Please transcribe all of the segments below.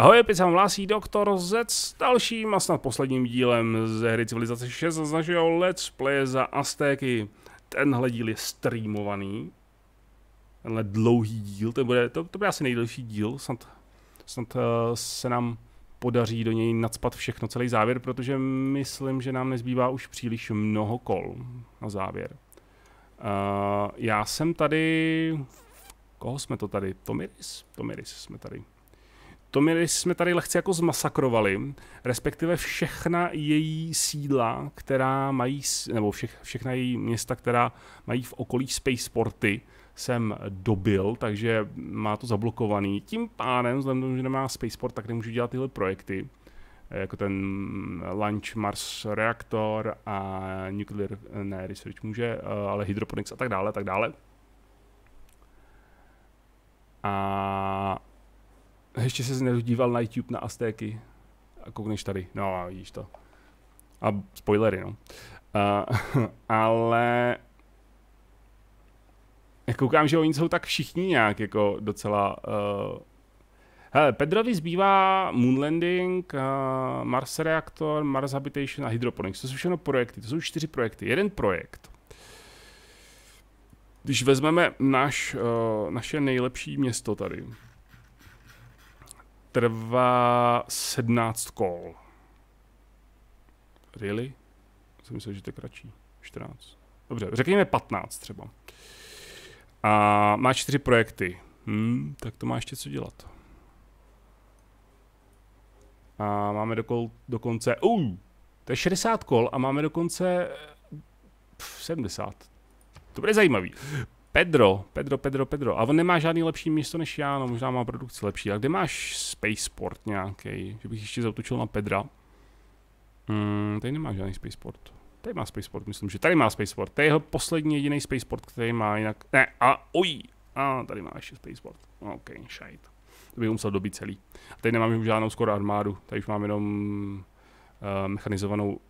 Ahoj, opět se vám hlásí Doktor Z s dalším a snad posledním dílem ze hry Civilizace 6 z našeho Let's Play za Aztéky. Tenhle díl je streamovaný. Tenhle dlouhý díl, to bude, to, to bude asi nejdelší díl, snad, snad uh, se nám podaří do něj nadspat všechno, celý závěr, protože myslím, že nám nezbývá už příliš mnoho kol na závěr. Uh, já jsem tady... Koho jsme to tady? Tomiris? Tomiris jsme tady. Tomiris jsme tady lehce jako zmasakrovali, respektive všechna její sídla, která mají, nebo všech, všechna její města, která mají v okolí spaceporty, jsem dobil, takže má to zablokovaný. Tím pádem, vzhledem tomu, že nemá spaceport, tak nemůžu dělat tyhle projekty jako ten Launch Mars Reactor a Nuclear, ne, Research může, ale Hydroponics a tak dále, tak dále. A ještě se nedíval na YouTube na Aztéky a koukneš tady, no vidíš to. A spoilery, no. Uh, ale já koukám, že oni jsou tak všichni nějak jako docela uh, Hele, Pedrovi zbývá Moon Landing, uh, Mars Reactor, Mars Habitation a Hydroponics. To jsou všechno projekty, to jsou čtyři projekty. Jeden projekt. Když vezmeme naš, uh, naše nejlepší město tady, trvá 17 kol. Really? Jsem myslel, že to je kratší. 14. Dobře, řekněme 15 třeba. A má čtyři projekty. Hmm, tak to má ještě co dělat. A máme dokol, dokonce, uh, to je 60 kol a máme dokonce pff, 70. To bude zajímavý. Pedro, Pedro, Pedro, Pedro. A on nemá žádný lepší místo než já, no možná má produkci lepší. A kde máš Spaceport nějaký? Že bych ještě zautočil na Pedra. Hmm, tady nemá žádný Spaceport. Tady má Spaceport, myslím, že tady má Spaceport. To je jeho poslední jediný Spaceport, který má jinak... Ne, a oj, a tady má ještě Spaceport. OK, shite. To bych musel dobít celý. A tady nemám žádnou skoro armádu, tady už mám jenom uh, mechanizovanou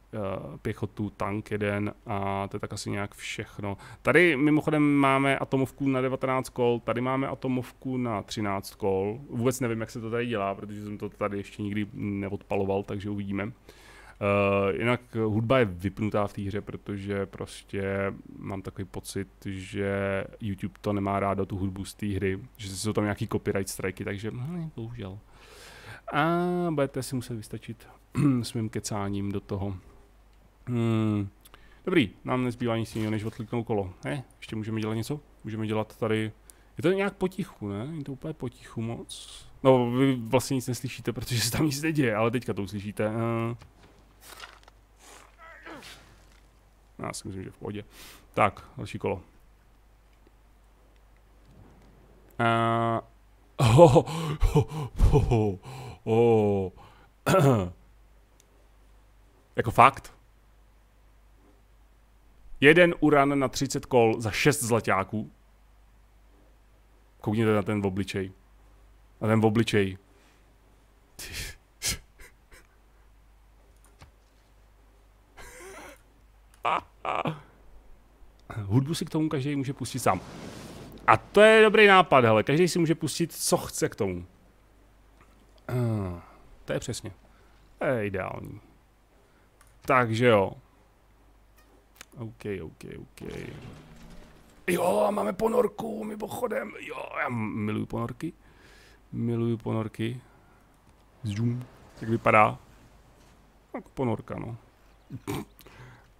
pěchotu, tank jeden a to je tak asi nějak všechno. Tady mimochodem máme atomovku na 19 kol, tady máme atomovku na 13 kol. Vůbec nevím, jak se to tady dělá, protože jsem to tady ještě nikdy neodpaloval, takže uvidíme. Uh, jinak hudba je vypnutá v té hře, protože prostě mám takový pocit, že YouTube to nemá rádo tu hudbu z té hry, že jsou tam nějaký copyright strajky, takže hm, bohužel. A budete si muset vystačit s mým kecáním do toho. Hmm. Dobrý, nám nezbývá nic jiného, než odkliknout kolo. Ne, ještě můžeme dělat něco? Můžeme dělat tady... Je to nějak potichu, ne? Je to úplně potichu moc. No, vy vlastně nic neslyšíte, protože se tam nic neděje, ale teďka to uslyšíte. Uh. Já si myslím, že v pohodě. Tak, další kolo. Uh, oh, oh, oh, oh, oh. jako fakt? Jeden uran na 30 kol za 6 zlaťáků. Koukněte na ten obličej. Na ten obličej. Hudbu si k tomu každý může pustit sám. A to je dobrý nápad, hele. Každý si může pustit, co chce k tomu. Uh, to je přesně. To je ideální. Takže jo. OK, OK, OK. Jo, máme ponorku, mimochodem. Jo, já miluju ponorky. Miluju ponorky. Zoom. Jak vypadá? Tak ponorka, no.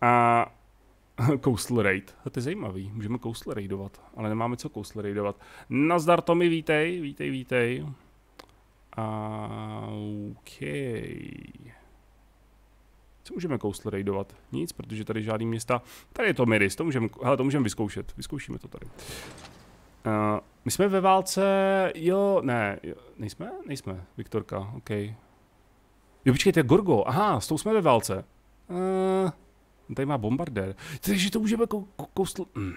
A Coastal Raid. To je zajímavý, můžeme Coastal Raidovat, ale nemáme co Coastal Raidovat. Nazdar Tomi, vítej, vítej, vítej. A OK. Co můžeme Coastal Raidovat? Nic, protože tady žádný města. Tady je to Miris, to můžeme, hele, to můžeme vyzkoušet. Vyzkoušíme to tady. Uh, my jsme ve válce, jo, ne, jo, nejsme? Nejsme, Viktorka, OK. Jo, počkejte, Gorgo, aha, s tou jsme ve válce. Uh, Tady má bombardér. Takže to můžeme kou, kou, kousl... Mm.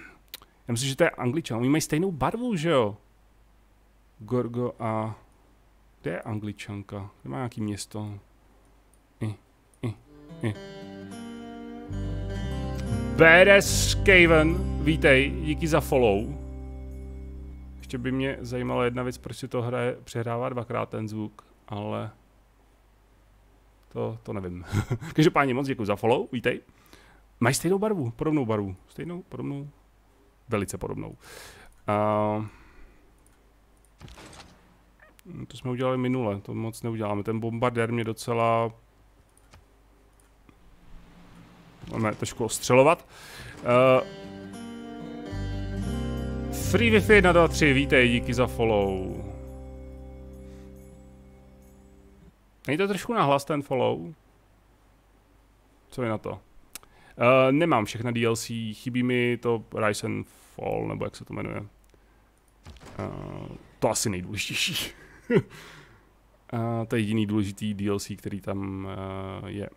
Já myslím, že to je angličan. Oni mají stejnou barvu, že jo? Gorgo a... Kde je angličanka? Kde má nějaký město? I. Beres Caven, vítej, díky za follow. Ještě by mě zajímala jedna věc, proč si to hraje, přehrává dvakrát ten zvuk. ale to, to nevím. Každopádně moc děkuji za follow, vítej. Mají stejnou barvu, podobnou barvu. Stejnou, podobnou, velice podobnou. Uh, to jsme udělali minule, to moc neuděláme. Ten bombardér mě docela... Máme trošku ostřelovat. Uh, Free Wi-Fi 1, 2, 3, vítej, díky za follow. Není to trošku nahlas ten follow? Co je na to? Uh, nemám všechna DLC, chybí mi to Rise and Fall, nebo jak se to jmenuje. Uh, to asi nejdůležitější. uh, to je jediný důležitý DLC, který tam uh, je.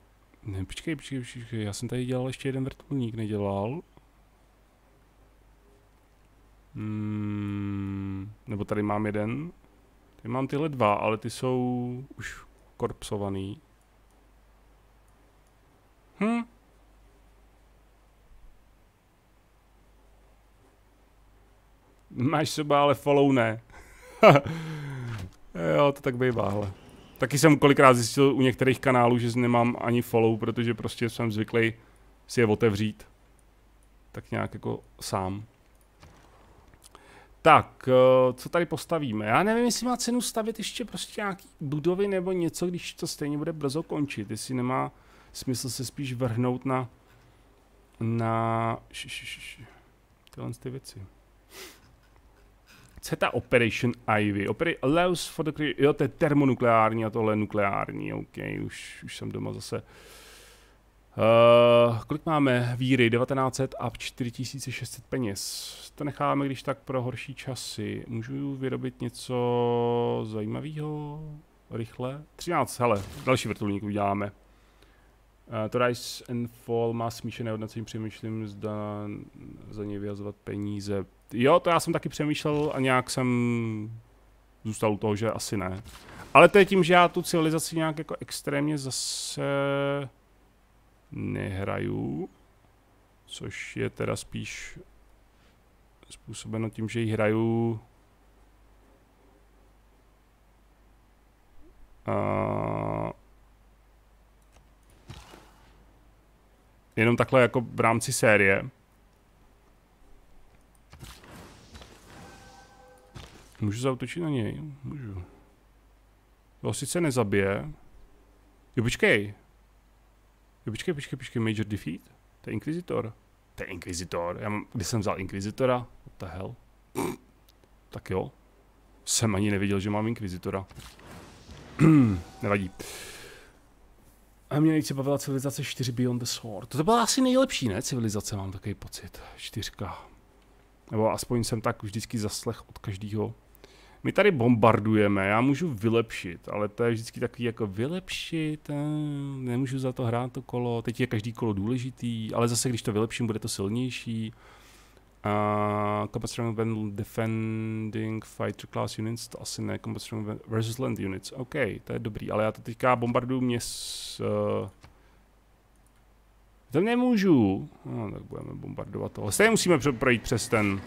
Ne, počkej, počkej, počkej, já jsem tady dělal ještě jeden vrtulník, nedělal. Hmm, nebo tady mám jeden. Tady mám tyhle dva, ale ty jsou už korpsovaný. Hm. Máš seba, ale follow ne. jo, to tak bývá, hele. Taky jsem kolikrát zjistil u některých kanálů, že nemám ani follow, protože prostě jsem zvyklý si je otevřít. Tak nějak jako sám. Tak, eh, co tady postavíme? Já nevím, jestli má cenu stavit ještě prostě nějaký budovy nebo něco, když to stejně bude brzo končit. Jestli nemá smysl se spíš vrhnout na na š, š, š, tyhle ty věci. Co je ta Operation Ivy? Opera allows for the... Jo, to je termonukleární a tohle je nukleární. OK, už, už jsem doma zase. Uh, kolik máme víry? 1900 a 4600 peněz. To necháme když tak pro horší časy. Můžu vyrobit něco zajímavého? Rychle? 13, hele, další vrtulník uděláme. Uh, to Rise and Fall má smíšené hodnocení, přemýšlím, zda za něj vyhazovat peníze. Jo, to já jsem taky přemýšlel a nějak jsem zůstal u toho, že asi ne. Ale to je tím, že já tu civilizaci nějak jako extrémně zase nehraju, což je teda spíš způsobeno tím, že ji hraju uh, jenom takhle jako v rámci série. Můžu zautočit na něj? Můžu. To sice nezabije. Jo, počkej. Jo, počkej, počkej, počkej, Major Defeat? To je Inquisitor. To je Inquisitor. Já mám, kdy jsem vzal Inquisitora? What the hell? tak jo. Jsem ani neviděl, že mám Inquisitora. Nevadí. A mě nejvíce bavila civilizace 4 Beyond the Sword. To byla asi nejlepší, ne? Civilizace, mám takový pocit. Čtyřka. Nebo aspoň jsem tak vždycky zaslech od každého my tady bombardujeme, já můžu vylepšit, ale to je vždycky takový jako vylepšit, nemůžu za to hrát to kolo, teď je každý kolo důležitý, ale zase když to vylepším, bude to silnější. Uh, combat strong when defending fighter class units, to asi ne, combat strong versus land units, OK, to je dobrý, ale já to teďka bombarduju mě s... Uh, to nemůžu, no, tak budeme bombardovat to. Stejně musíme projít přes ten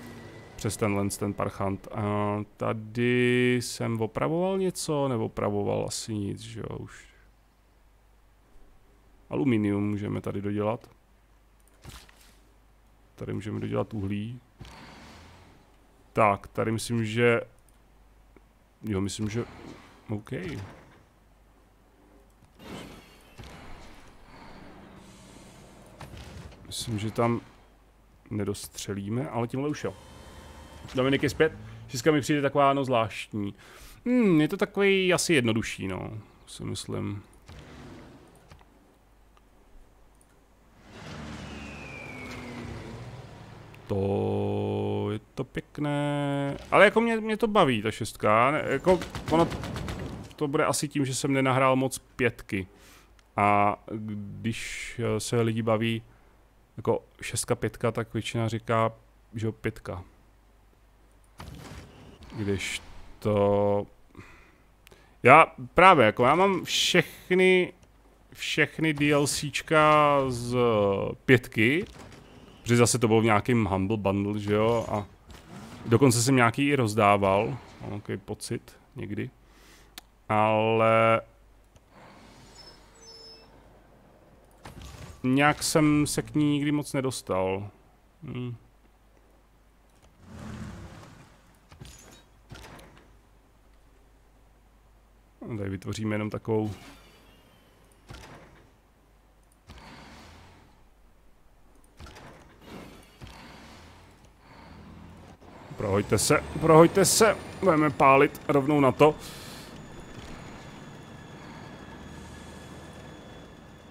přes tenhle ten parchant. A tady jsem opravoval něco, nebo opravoval asi nic, že jo, už. Aluminium můžeme tady dodělat. Tady můžeme dodělat uhlí. Tak, tady myslím, že... Jo, myslím, že... OK. Myslím, že tam nedostřelíme, ale tímhle už jo. Dominik je zpět. Česka mi přijde taková no zvláštní. Hmm, je to takový asi jednodušší, no, si myslím. To je to pěkné, ale jako mě, mě to baví ta šestka, ne, jako ono to bude asi tím, že jsem nenahrál moc pětky. A když se lidi baví jako šestka, pětka, tak většina říká, že pětka. Když to... Já právě, jako já mám všechny, všechny DLCčka z pětky, protože zase to bylo v nějakým Humble Bundle, že jo, a dokonce jsem nějaký i rozdával, mám takový pocit někdy. ale nějak jsem se k ní nikdy moc nedostal. Hmm. Tady vytvoříme jenom takovou Prohoďte se, prohoďte se. Budeme pálit rovnou na to.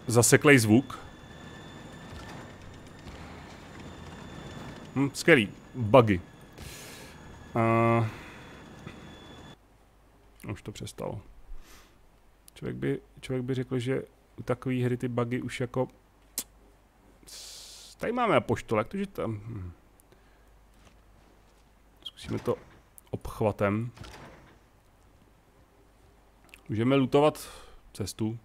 Zaseklej zvuk. Hm, skvělý. Bugy. Uh, už to přestalo. Člověk by, člověk by řekl, že u takové hry ty bugy už jako... Tady máme apoštolek, takže tam... Hm. Zkusíme to obchvatem. Můžeme lutovat cestu.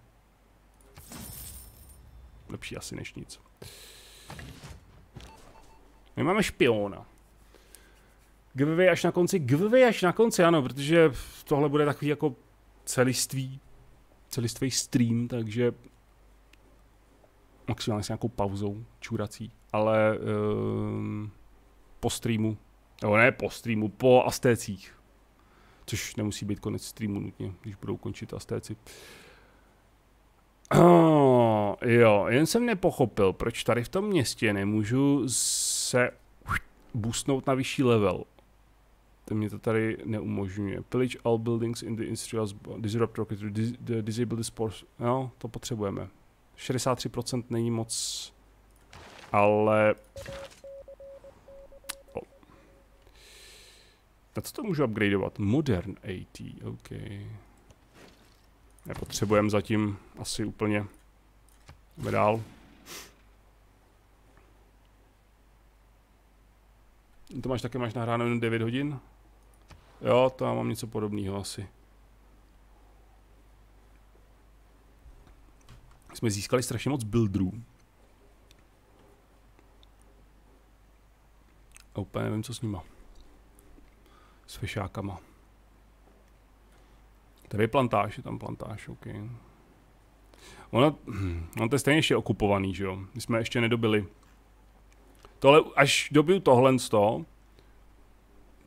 Lepší asi než nic. My máme špiona. Giveaway až na konci, giveaway až na konci, ano, protože tohle bude takový jako celistvý, celistvý stream, takže maximálně s nějakou pauzou, čurací, ale um, po streamu nebo ne po streamu, po astécích. Což nemusí být konec streamu nutně, když budou končit astéci. Oh, jo, jen jsem nepochopil, proč tady v tom městě nemůžu se boostnout na vyšší level. To mě to tady neumožňuje. Pillage all buildings in the industrial disrupt rocket, disable the sports. No, to potřebujeme. 63% není moc, ale Na co to můžu upgradeovat? Modern AT, OK. Nepotřebujeme zatím asi úplně. Jdeme dál. To máš taky, máš nahráno jen 9 hodin? Jo, já mám něco podobného asi. Jsme získali strašně moc buildrů. A úplně nevím, co s nima s fešákama. Tady je plantáž, je tam plantáž, OK. Ono, ono to je stejně ještě okupovaný, že jo? My jsme ještě nedobili. Tohle, až dobiju tohle z toho,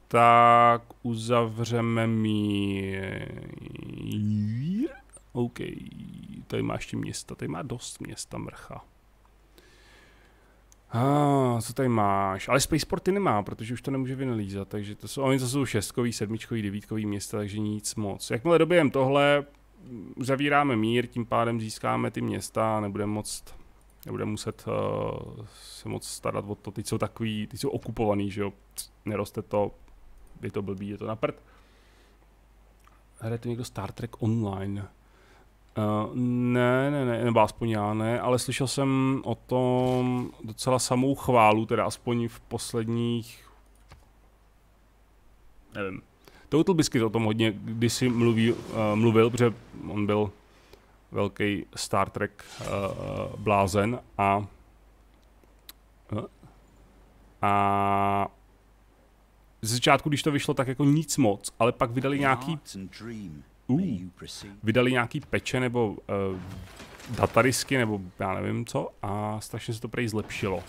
tak uzavřeme mír. OK, tady má ještě města, tady má dost města mrcha. Ah, co tady máš? Ale Spaceporty nemá, protože už to nemůže vynalízat, takže to jsou, oni to jsou šestkový, sedmičkový, devítkový města, takže nic moc. Jakmile dobijem tohle, zavíráme mír, tím pádem získáme ty města, nebudeme moc, nebudeme muset uh, se moc starat o to. Teď jsou takový, teď jsou okupovaný, že jo, neroste to, je to blbý, je to na prd. Hraje to někdo Star Trek Online. Uh, ne, ne, ne, nebo aspoň já ne, ale slyšel jsem o tom docela samou chválu, teda aspoň v posledních, nevím, Total Biscuit o tom hodně kdysi mluví, uh, mluvil, protože on byl velký Star Trek uh, blázen a a ze začátku, když to vyšlo, tak jako nic moc, ale pak vydali nějaký uh, vydali nějaký peče nebo uh, datarisky nebo já nevím co a strašně se to prej zlepšilo.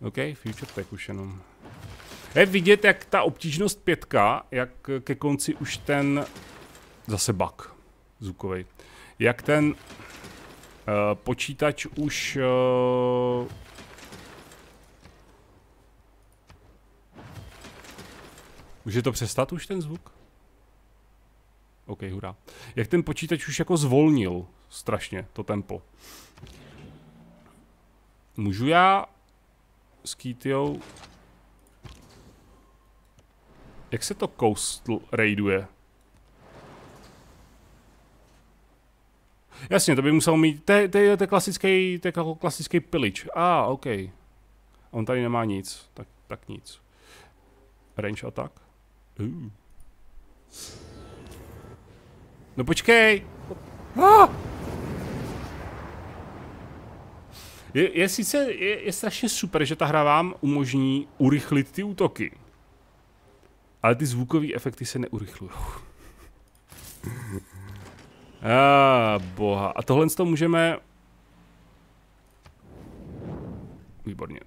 OK, future tech už jenom. Je vidět, jak ta obtížnost pětka, jak ke konci už ten, zase bug zvukový, jak ten uh, počítač už uh, Může to přestat už ten zvuk? OK, hurá. Jak ten počítač už jako zvolnil strašně to tempo. Můžu já s Kýtiou... Jak se to coastal raiduje? Jasně, to by musel mít, to je, klasický, to je klasický pilič. A, ah, OK. On tady nemá nic, tak, tak nic. Range attack. Uh. No počkej. Ah! Je, je sice, je, je strašně super, že ta hra vám umožní urychlit ty útoky. Ale ty zvukové efekty se neurychlují. A boha. A tohle z toho můžeme... Výborně.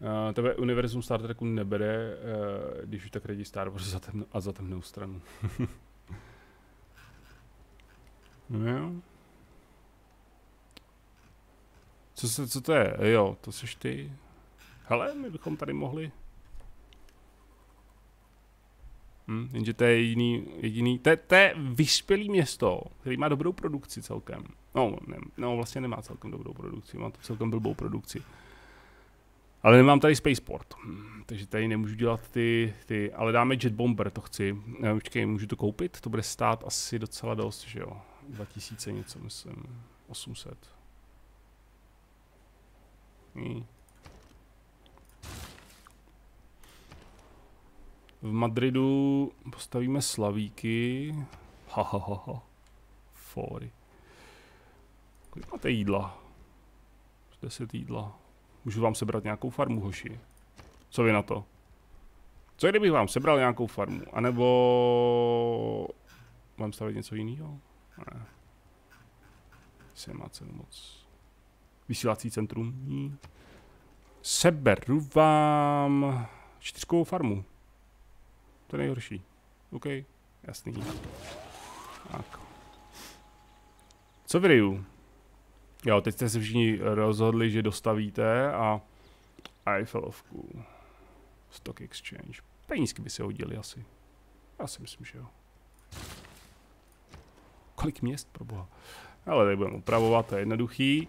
Uh, tebe univerzum Star Treku nebere, uh, když už tak radí Star Wars za temno, a za temnou stranu. no jo. Co, se, co to je? Jo, to seš ty. Hele, my bychom tady mohli... Hm, jenže to je jediný, jediný to, je, to je vyspělý město, který má dobrou produkci celkem. No, ne, no, vlastně nemá celkem dobrou produkci, má to celkem blbou produkci. Ale nemám tady Spaceport, takže tady nemůžu dělat ty, ty, ale dáme Jet Bomber, to chci. Ne, počkej, můžu to koupit? To bude stát asi docela dost, že jo? 2000 něco, myslím, 800. Hmm. V Madridu postavíme slavíky. Ha, ha, ha, ha. Fóry. Kolik máte jídla? 10 jídla. Můžu vám sebrat nějakou farmu, hoši. Co vy na to? Co kdybych vám sebral nějakou farmu? A nebo... Mám stavit něco jiného? Ne. Se má cenu moc. Vysílací centrum? Seberu vám čtyřkovou farmu. To je nejhorší. OK, jasný. Tak. Co v Riu? Jo, teď jste se všichni rozhodli, že dostavíte a Eiffelovku. Stock Exchange. Penízky by se hodili asi. Já si myslím, že jo. Kolik měst, pro boha. Ale tady budeme upravovat, to je jednoduchý.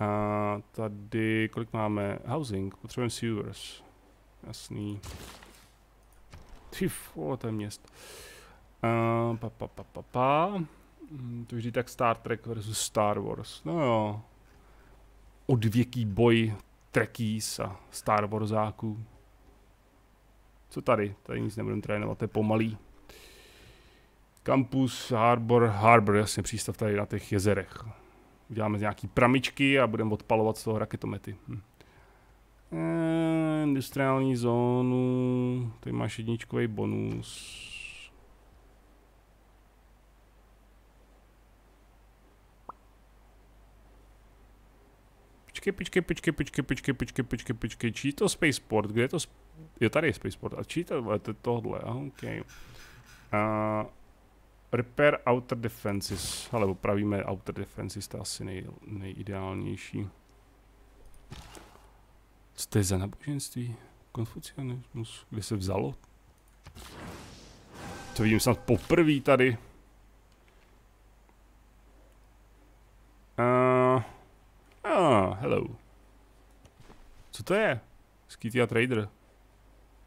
A tady, kolik máme? Housing, potřebujeme sewers. Jasný. Ty to je měst. Uh, pa, pa, pa, pa, pa. Hmm, to vždy tak Star Trek versus Star Wars. No jo. Odvěký boj Trekkies a Star Warsáků. Co tady? Tady nic nebudeme trénovat, to je pomalý. Campus, Harbor, Harbor, jasně přístav tady na těch jezerech. Uděláme nějaký pramičky a budeme odpalovat z toho raketomety. Hm. Eh, industriální zónu, tady máš jedničkový bonus. Počkej, počkej, počkej, počkej, počkej, počkej, počkej, počkej, čí to Spaceport, kde je to, je tady je Spaceport, a čí to, to tohle, ok. Uh, repair outer defenses, ale opravíme outer defenses, to je asi nej, nejideálnější. Co to je za náboženství? Konfucianismus, kde se vzalo? To vidím snad poprvé tady. Ah, hello. Co to je? Skitty a Trader.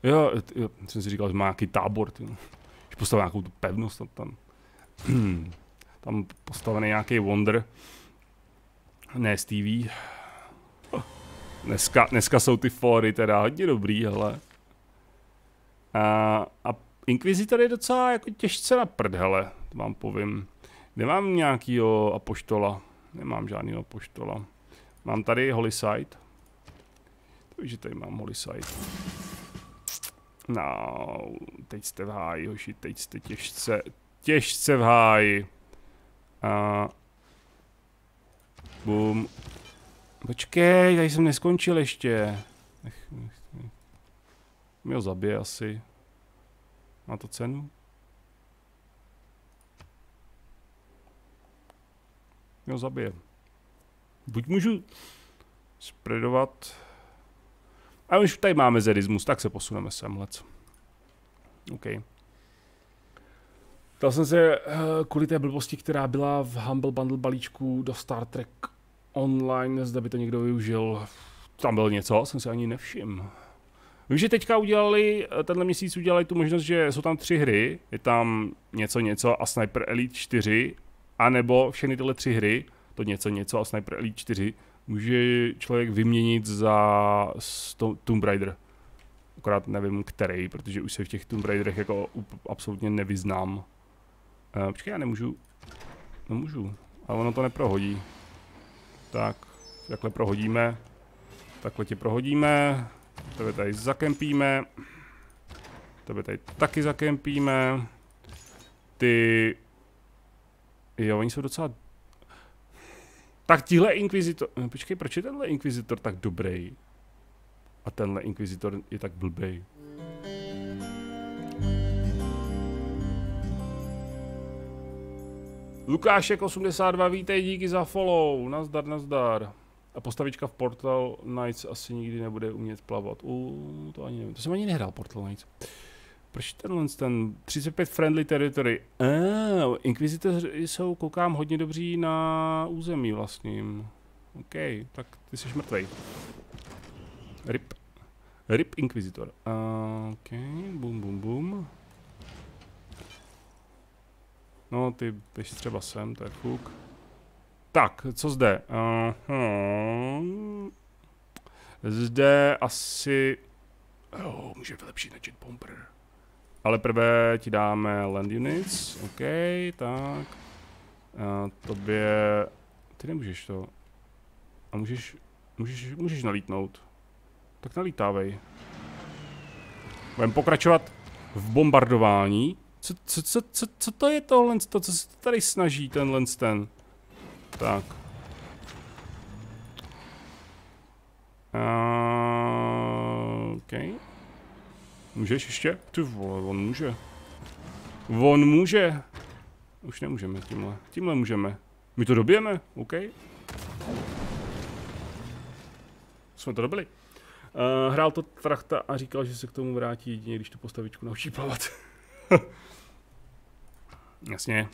Jo, jo, jsem si říkal, že má nějaký tábor. Ty. Že nějakou tu pevnost tam. tam postavený nějaký Wonder. Ne Stevie. Dneska, dneska jsou ty fóry teda hodně dobrý, hele. A, a Inquisitor je docela jako těžce na prd, hele, to vám povím. Nemám nějakýho apoštola, nemám žádného apoštola. Mám tady Holy Site. To že tady mám Holy Site. No, teď jste v háji, hoši, teď jste těžce, těžce v háji. A... Boom. Počkej, tady jsem neskončil ještě. Nech, nech, nech. Mě ho zabije asi. Má to cenu? Mě ho zabije. Buď můžu spreadovat. A už tady máme zedismus, tak se posuneme semhle. OK. Ptal jsem se uh, kvůli té blbosti, která byla v Humble Bundle balíčku do Star Trek online, zda by to někdo využil. Tam bylo něco, jsem si ani nevšiml. Vím, že teďka udělali, tenhle měsíc udělali tu možnost, že jsou tam tři hry, je tam něco něco a Sniper Elite 4, anebo všechny tyhle tři hry, to něco něco a Sniper Elite 4, může člověk vyměnit za Tomb Raider. Akorát nevím který, protože už se v těch Tomb Raiderech jako absolutně nevyznám. Uh, počkej, já nemůžu, nemůžu, ale ono to neprohodí. Tak, takhle prohodíme. Takhle tě prohodíme. Tebe tady zakempíme. Tebe tady taky zakempíme. Ty... Jo, oni jsou docela... Tak tihle inkvizitor... No, počkej, proč je tenhle inkvizitor tak dobrý? A tenhle inkvizitor je tak blbej. Lukášek 82, vítej, díky za follow. Nazdar, nazdar. A postavička v Portal Knights asi nikdy nebude umět plavat. U, to ani nevím. To jsem ani nehrál Portal Knights. Proč tenhle ten 35 friendly territory? Ah, Inquisitoři jsou, koukám, hodně dobří na území vlastním. OK, tak ty jsi mrtvej. RIP. RIP Inquisitor. Uh, OK, bum bum bum. No, ty běž třeba sem, to je fuk. Tak, co zde? Uh, hmm. Zde asi... Oh, může vylepšit na jet bomber. Ale prvé ti dáme land units, OK, tak. A tobě... Ty nemůžeš to. A můžeš, můžeš, můžeš nalítnout. Tak nalítávej. Budeme pokračovat v bombardování. Co, co, co, co, co to je tohle, to, co se tady snaží tenhle ten? Tak. Uh, OK. Můžeš ještě? Ty vole, on může. On může. Už nemůžeme tímhle. Tímhle můžeme. My to dobijeme, OK. Jsme to dobili. Uh, hrál to Trachta a říkal, že se k tomu vrátí jedině, když tu postavičku naučí plavat. Jasně.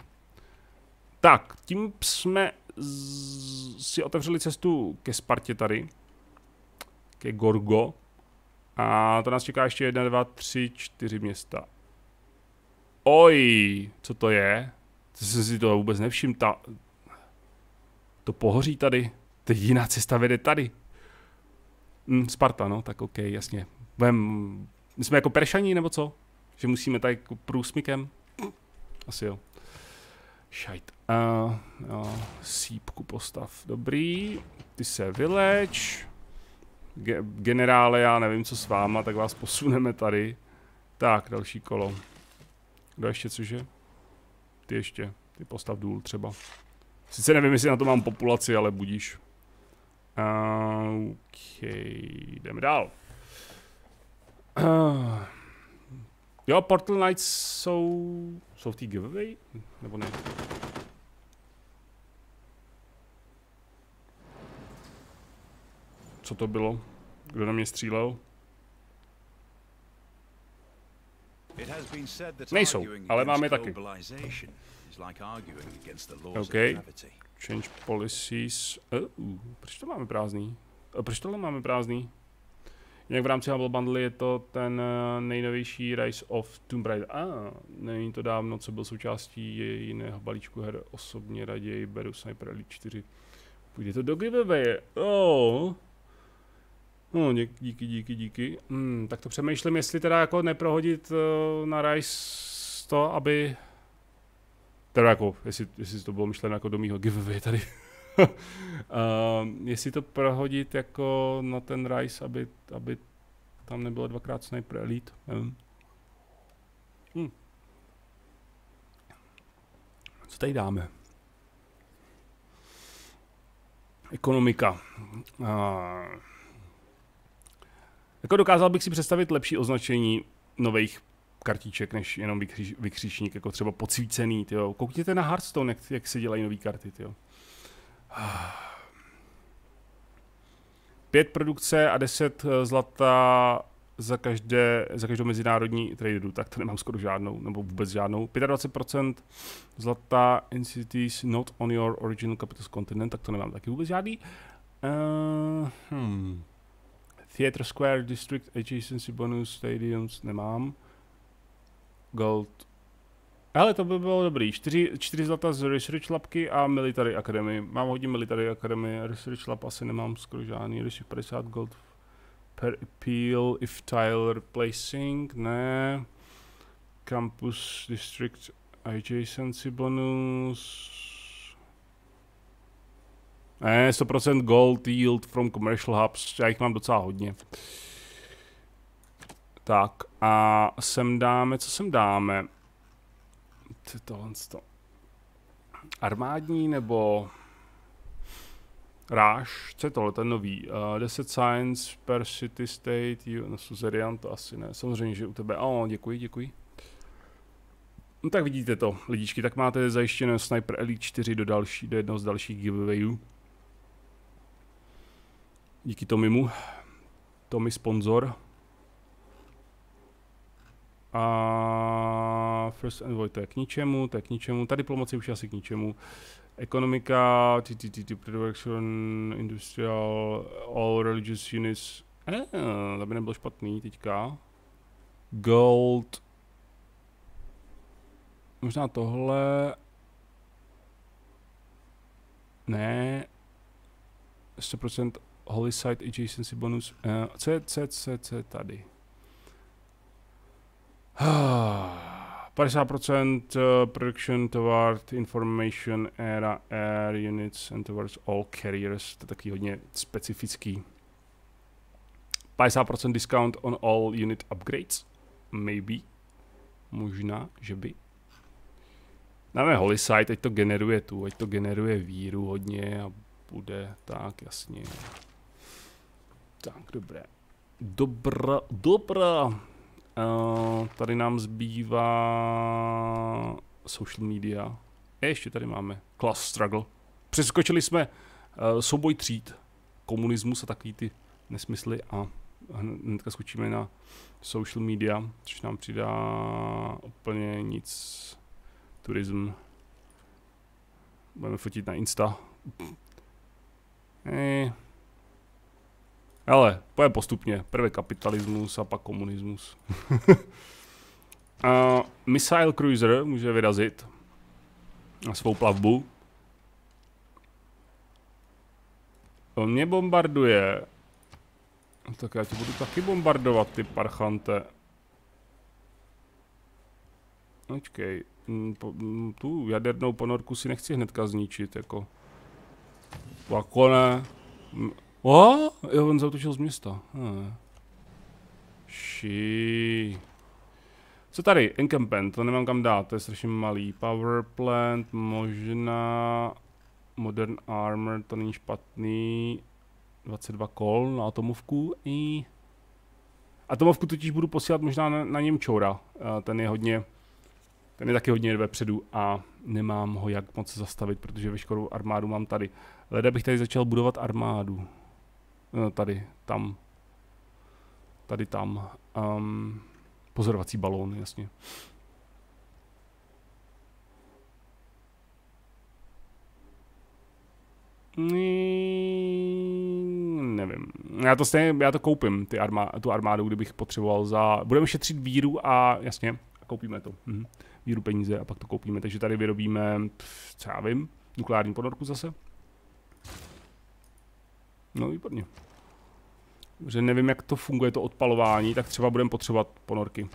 Tak, tím jsme si otevřeli cestu ke Spartě tady. Ke Gorgo. A to nás čeká ještě jedna, dva, tři, čtyři města. Oj, co to je? To jsem si to vůbec nevšiml, ta... To pohoří tady. To jiná cesta vede tady. Hm, Sparta, no, tak ok, jasně. Budem... My jsme jako peršaní, nebo co? Že musíme tady jako průsmykem? Asi jo. Šajt. Uh, jo, sípku postav. Dobrý. Ty se vyleč. Ge generále, já nevím, co s váma, tak vás posuneme tady. Tak, další kolo. Kdo ještě, cože? Ty ještě. Ty postav důl třeba. Sice nevím, jestli na to mám populaci, ale budíš. OK, jdeme dál. Uh, jo, Portal Knights jsou... Jsou v té giveaway? Nebo ne? Co to bylo? Kdo na mě střílel? Nejsou, ale máme taky. OK. Change policies. Uh, proč to máme prázdný? Uh, proč tohle máme prázdný? Jinak v rámci Humble Bundle je to ten uh, nejnovější Rise of Tomb Raider. A, ah, není to dávno, co byl součástí jiného balíčku her. Osobně raději beru Sniper Elite 4. Půjde to do giveaway. Oh. No, díky, díky, díky. Hmm, tak to přemýšlím, jestli teda jako neprohodit uh, na Rise to, aby... Teda jako, jestli, jestli to bylo myšleno jako do mýho giveaway tady. uh, jestli to prohodit jako na ten Rise, aby, aby tam nebylo dvakrát Sniper Elite. Nevím. Hmm. Co tady dáme? Ekonomika. Uh, jako dokázal bych si představit lepší označení nových kartiček, než jenom vykříš, vykříšník, jako třeba podsvícený, tyjo. Koukněte na Hearthstone, jak, jak se dělají nové karty, tyjo. Pět produkce a deset eh, zlata za, každé, za každou mezinárodní traderu, tak to nemám skoro žádnou, nebo vůbec žádnou. 25% zlata in cities not on your original capital continent, tak to nemám taky vůbec žádný. Uh, hmm. Theatre Square District Adjacency Bonus Stadiums nemám. Gold. Ale to by bylo dobrý. Čtyři, čtyři zlata z Research Labky a Military Academy. Mám hodně Military Academy, Research Lab asi nemám skoro žádný. Research 50 gold per appeal if tile replacing, ne. Campus District Adjacency Bonus. Ne, 100% gold yield from commercial hubs, já jich mám docela hodně. Tak a sem dáme, co sem dáme? Tohle to. Armádní nebo Ráž, co je tohle, ten nový? Uh, 10 Science per City State, no Suzerian to asi ne, samozřejmě, že u tebe, oh, děkuji, děkuji. No tak vidíte to, lidičky, tak máte zajištěno Sniper Elite 4 do, další, do jednoho z dalších giveawayů. Díky Tomimu. Tomi sponzor. A First Envoy to je k ničemu, to je k ničemu, ta diplomacie už asi k ničemu. Ekonomika, TTT Production, Industrial, All Religious Units, eh, to by nebylo špatný teďka. Gold, možná tohle, ne, 100% Holy Site Adjacency bonus, uh, co je, co je, co je, co je tady? 50% uh, production toward information era air units and towards all carriers, to je taky hodně specifický. 50% discount on all unit upgrades, maybe, možná, že by. Dáme holy site, ať to generuje tu, ať to generuje víru hodně a bude tak, jasně. Tak, dobré. Dobrá, dobrá. Uh, tady nám zbývá social media. Je, ještě tady máme class struggle. Přeskočili jsme uh, souboj tříd, komunismus a takový ty nesmysly a hnedka skočíme na social media, což nám přidá úplně nic. Turism. Budeme fotit na Insta. Hey. Ale, pojďme postupně. Prvé kapitalismus a pak komunismus. uh, missile Cruiser může vyrazit na svou plavbu. On mě bombarduje. Tak já ti budu taky bombardovat, ty parchante. Počkej, tu jadernou ponorku si nechci hnedka zničit, jako. Jako ne. O, jo, on zautočil z města. Hmm. Ší. Co tady? Encampment, to nemám kam dát, to je strašně malý. Power plant, možná... Modern armor, to není špatný. 22 kol na atomovku i... Atomovku totiž budu posílat možná na, na Němčoura. Ten je hodně... Ten je taky hodně vepředu a nemám ho jak moc zastavit, protože veškerou armádu mám tady. Leda bych tady začal budovat armádu. No, tady, tam, tady tam. Um, pozorovací balón, jasně. Nevím. Já to stejně, já to koupím, ty armá, tu armádu, kdybych potřeboval za... Budeme šetřit víru a jasně, koupíme to. Mhm. Víru peníze a pak to koupíme. Takže tady vyrobíme, co já vím, nukleární ponorku zase. No výborně. Že nevím, jak to funguje, to odpalování, tak třeba budeme potřebovat ponorky.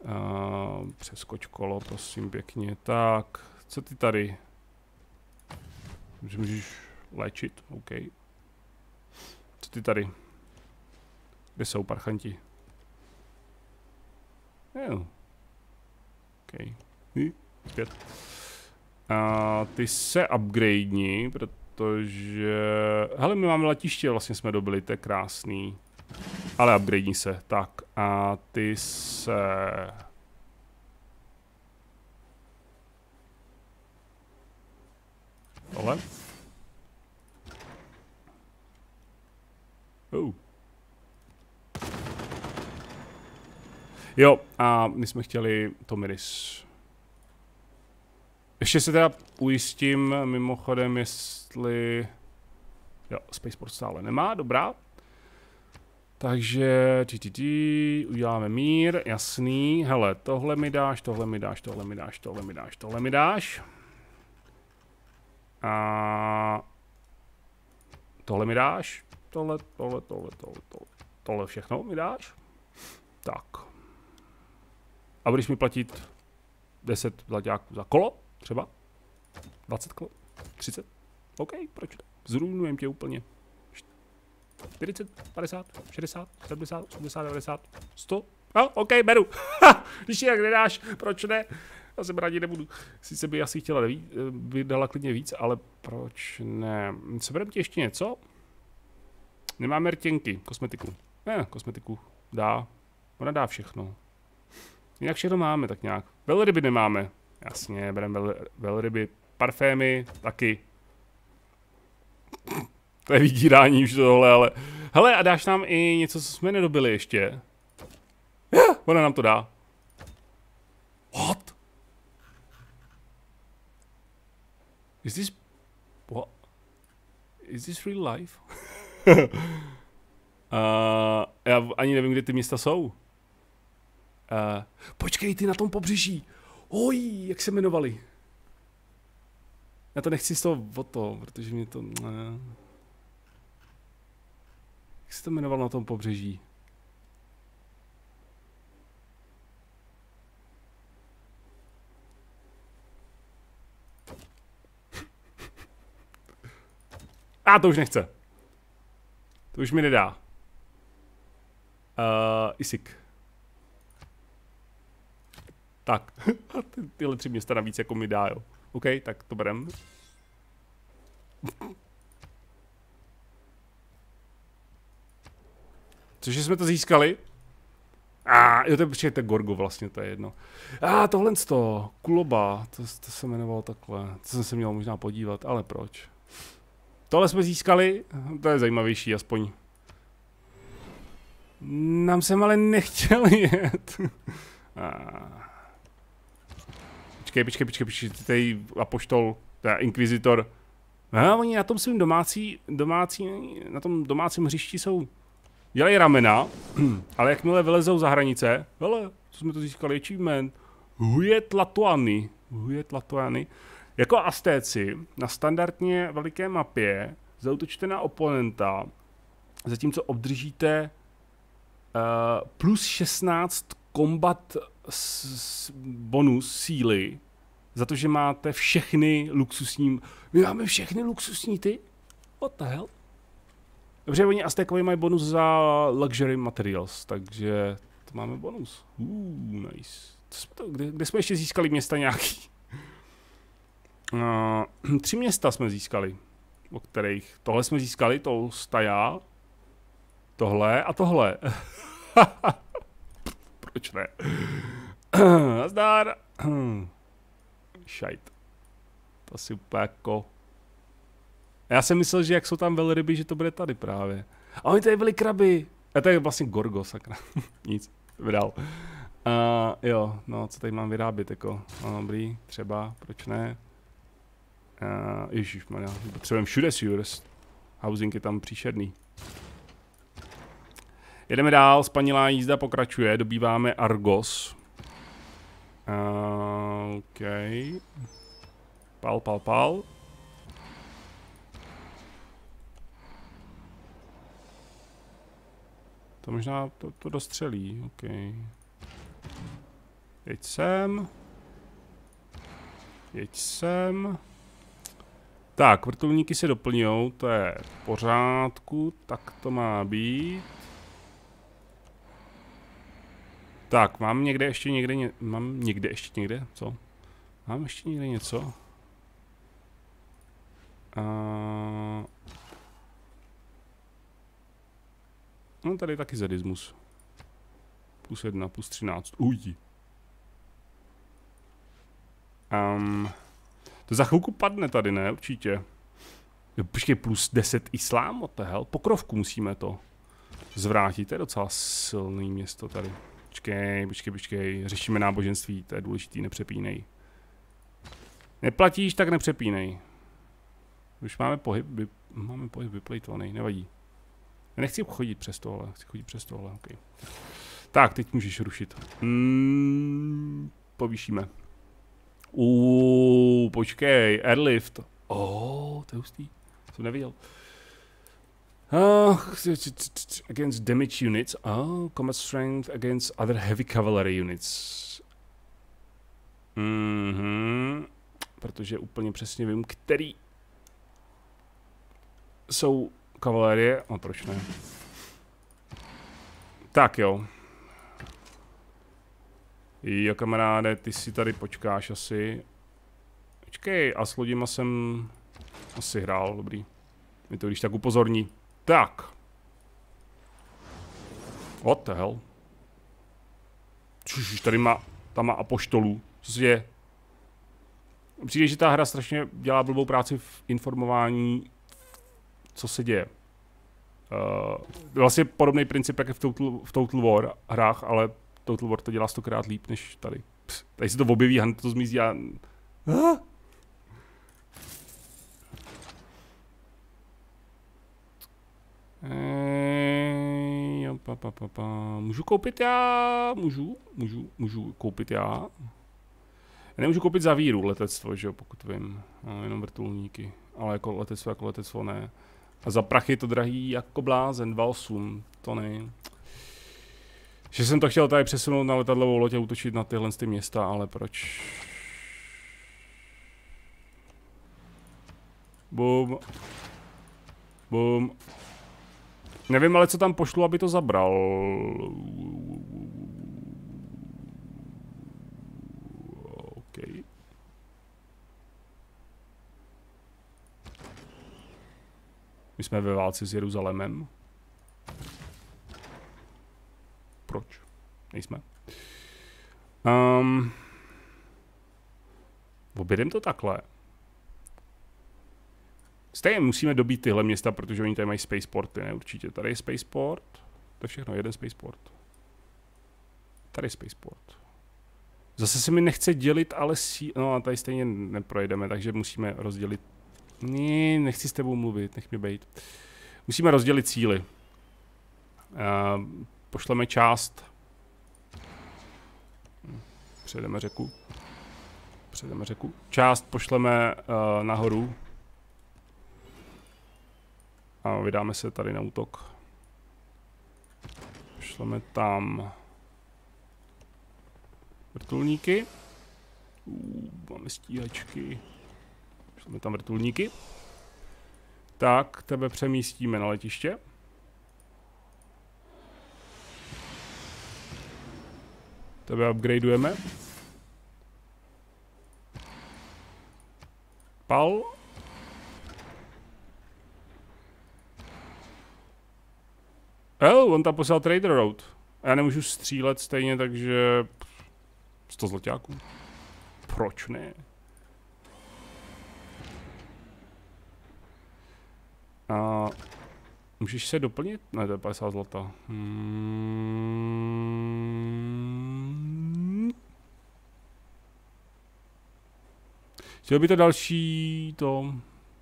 Uh, přeskoč kolo, prosím pěkně. Tak, co ty tady? Že můžeš léčit, OK. Co ty tady? Kde jsou parchanti? Jo. OK. Hm, zpět. Uh, ty se upgradeni, protože protože... Hele, my máme letiště, vlastně jsme dobili, to je krásný. Ale upgradení se. Tak a ty se... Tohle. Oh. Jo, a my jsme chtěli Tomiris. Ještě se teda ujistím mimochodem, jestli... Jo, Spaceport stále nemá, dobrá. Takže TTT, uděláme mír, jasný. Hele, tohle mi dáš, tohle mi dáš, tohle mi dáš, tohle mi dáš, tohle mi dáš. A tohle mi dáš, tohle, tohle, tohle, tohle, tohle, tohle všechno mi dáš. Tak. A budeš mi platit 10 zlaťáků za kolo? Třeba? 20 kol? 30? OK, proč ne? Zrujnujeme tě úplně. 40, 50, 60, 70, 80, 90, 100. No, OK, beru. Když jinak nedáš, proč ne? Já se rádi nebudu. Sice by asi chtěla neví, by dala klidně víc, ale proč ne? Sebereme ti ještě něco? Nemáme rtěnky, kosmetiku. Ne, kosmetiku dá. Ona dá všechno. Jinak všechno máme tak nějak. Velryby nemáme. Jasně, bereme vel, velryby. Parfémy taky. To je vydírání už tohle, ale... Hele, a dáš nám i něco, co jsme nedobili ještě. Ona nám to dá. What? Is this... What? Is this real life? uh, já ani nevím, kde ty města jsou. Uh, počkej, ty na tom pobřeží. Oj, jak se jmenovali. Já to nechci z toho o to, protože mě to... Ne. Jak se to jmenoval na tom pobřeží? A ah, to už nechce. To už mi nedá. Uh, Isik. Tak. Ty, tyhle tři města navíc jako mi dá, jo. OK, tak to berem. Cože jsme to získali? A ah, jo, to je, to Gorgo vlastně, to je jedno. A ah, tohle to, Kuloba, to, to se jmenovalo takhle. To jsem se měl možná podívat, ale proč? Tohle jsme získali, to je zajímavější aspoň. Nám jsem ale nechtěl jet. počkej, počkej, počkej, počkej, tady apoštol, teda inkvizitor. A oni na tom svým domácí, domácí, na tom domácím hřišti jsou, dělají ramena, ale jakmile vylezou za hranice, hele, co jsme to získali, achievement, Hujet Latuany, Hujet Latuany, jako Astéci na standardně veliké mapě zautočíte na oponenta, zatímco obdržíte uh, plus 16 kombat bonus síly za to, že máte všechny luxusní... My máme všechny luxusní ty? What the hell? Dobře, oni Aztekovi mají bonus za luxury materials, takže to máme bonus. Uh, nice. Kde, kde jsme ještě získali města nějaký? Uh, tři města jsme získali, o kterých tohle jsme získali, to staja, tohle a tohle. Proč ne? Nazdar. Šajt. To si úplně jako... Já jsem myslel, že jak jsou tam velryby, že to bude tady právě. A oni tady byli kraby. A to je vlastně Gorgo, sakra. Nic, vydal. Uh, jo, no, co tady mám vyrábět, jako, no, dobrý, třeba, proč ne? Uh, ježišmarja, potřebujeme všude Sewers. Housing je tam příšerný. Jedeme dál, spanilá jízda pokračuje, dobýváme Argos. Uh, OK. Pal, pal, pal. To možná to, to dostřelí, OK. Jeď sem. Jeď sem. Tak, vrtulníky se doplňují, to je v pořádku, tak to má být. Tak, mám někde ještě někde, ně, mám někde ještě někde, co? Mám ještě někde něco? Uh, no tady taky zadismus. Plus jedna, plus třináct. Uj. Um, to za chvilku padne tady, ne? Určitě. Počkej, plus 10 islám, what the hell? Pokrovku musíme to zvrátit, to je docela silný město tady. Počkej, počkej, počkej, řešíme náboženství, to je důležitý, nepřepínej. Neplatíš, tak nepřepínej. Už máme pohyb, by, máme pohyb vyplejtovaný, nevadí. Já nechci chodit přes tohle, chci chodit přes tohle, ok. Tak, teď můžeš rušit. Mm, povýšíme. Uuu, počkej, airlift. Oh, to je hustý. Jsem neviděl. Uh, against damage units. Oh, combat strength against other heavy cavalry units. Mhm. Protože úplně přesně vím, který jsou kavalérie, no proč ne. Tak jo. Jo, kamaráde, ty si tady počkáš asi. Počkej, a s lodima jsem asi hrál, dobrý. Mi to když tak upozorní. Tak. What the hell? Čuž, tady má, tam má apoštolů. Co děje? Přijde, že ta hra strašně dělá blbou práci v informování, co se děje. Uh, vlastně podobný princip, jak je v Total, v Total War hrách, ale Total War to dělá stokrát líp než tady. Pst, tady se to objeví, hned to zmizí a... Ah! Eee, pa, pa, pa, pa. Můžu koupit já? Můžu? Můžu? Můžu koupit já? Já nemůžu koupit za víru letectvo, že jo, pokud vím. No, jenom vrtulníky. Ale jako letectvo, jako letectvo ne. A za prachy to drahý jako blázen, 2.8. To ne. Že jsem to chtěl tady přesunout na letadlovou loď a útočit na tyhle ty města, ale proč? Bum. Bum. Nevím ale, co tam pošlu, aby to zabral. OK. My jsme ve válci s Jeruzalémem. Proč? Nejsme. Um, objedem to takhle. Stejně musíme dobít tyhle města, protože oni tady mají spaceporty, ne? Určitě. Tady je spaceport. To je všechno, jeden spaceport. Tady je spaceport. Zase se mi nechce dělit, ale sí... No a tady stejně neprojedeme, takže musíme rozdělit. Ne, nechci s tebou mluvit, nech mi bejt. Musíme rozdělit cíly. Uh, pošleme část. Přejdeme řeku. Přejdeme řeku. Část pošleme uh, nahoru a vydáme se tady na útok. Šleme tam vrtulníky. Uh, máme stíhačky. Šleme tam vrtulníky. Tak, tebe přemístíme na letiště. Tebe upgradeujeme. Pal Oh, on tam poslal Trader Road. Já nemůžu střílet stejně, takže... 100 zlaťáků. Proč ne? A... Můžeš se doplnit? Ne, to je 50 zlata. Hmm... Chtěl by to další to...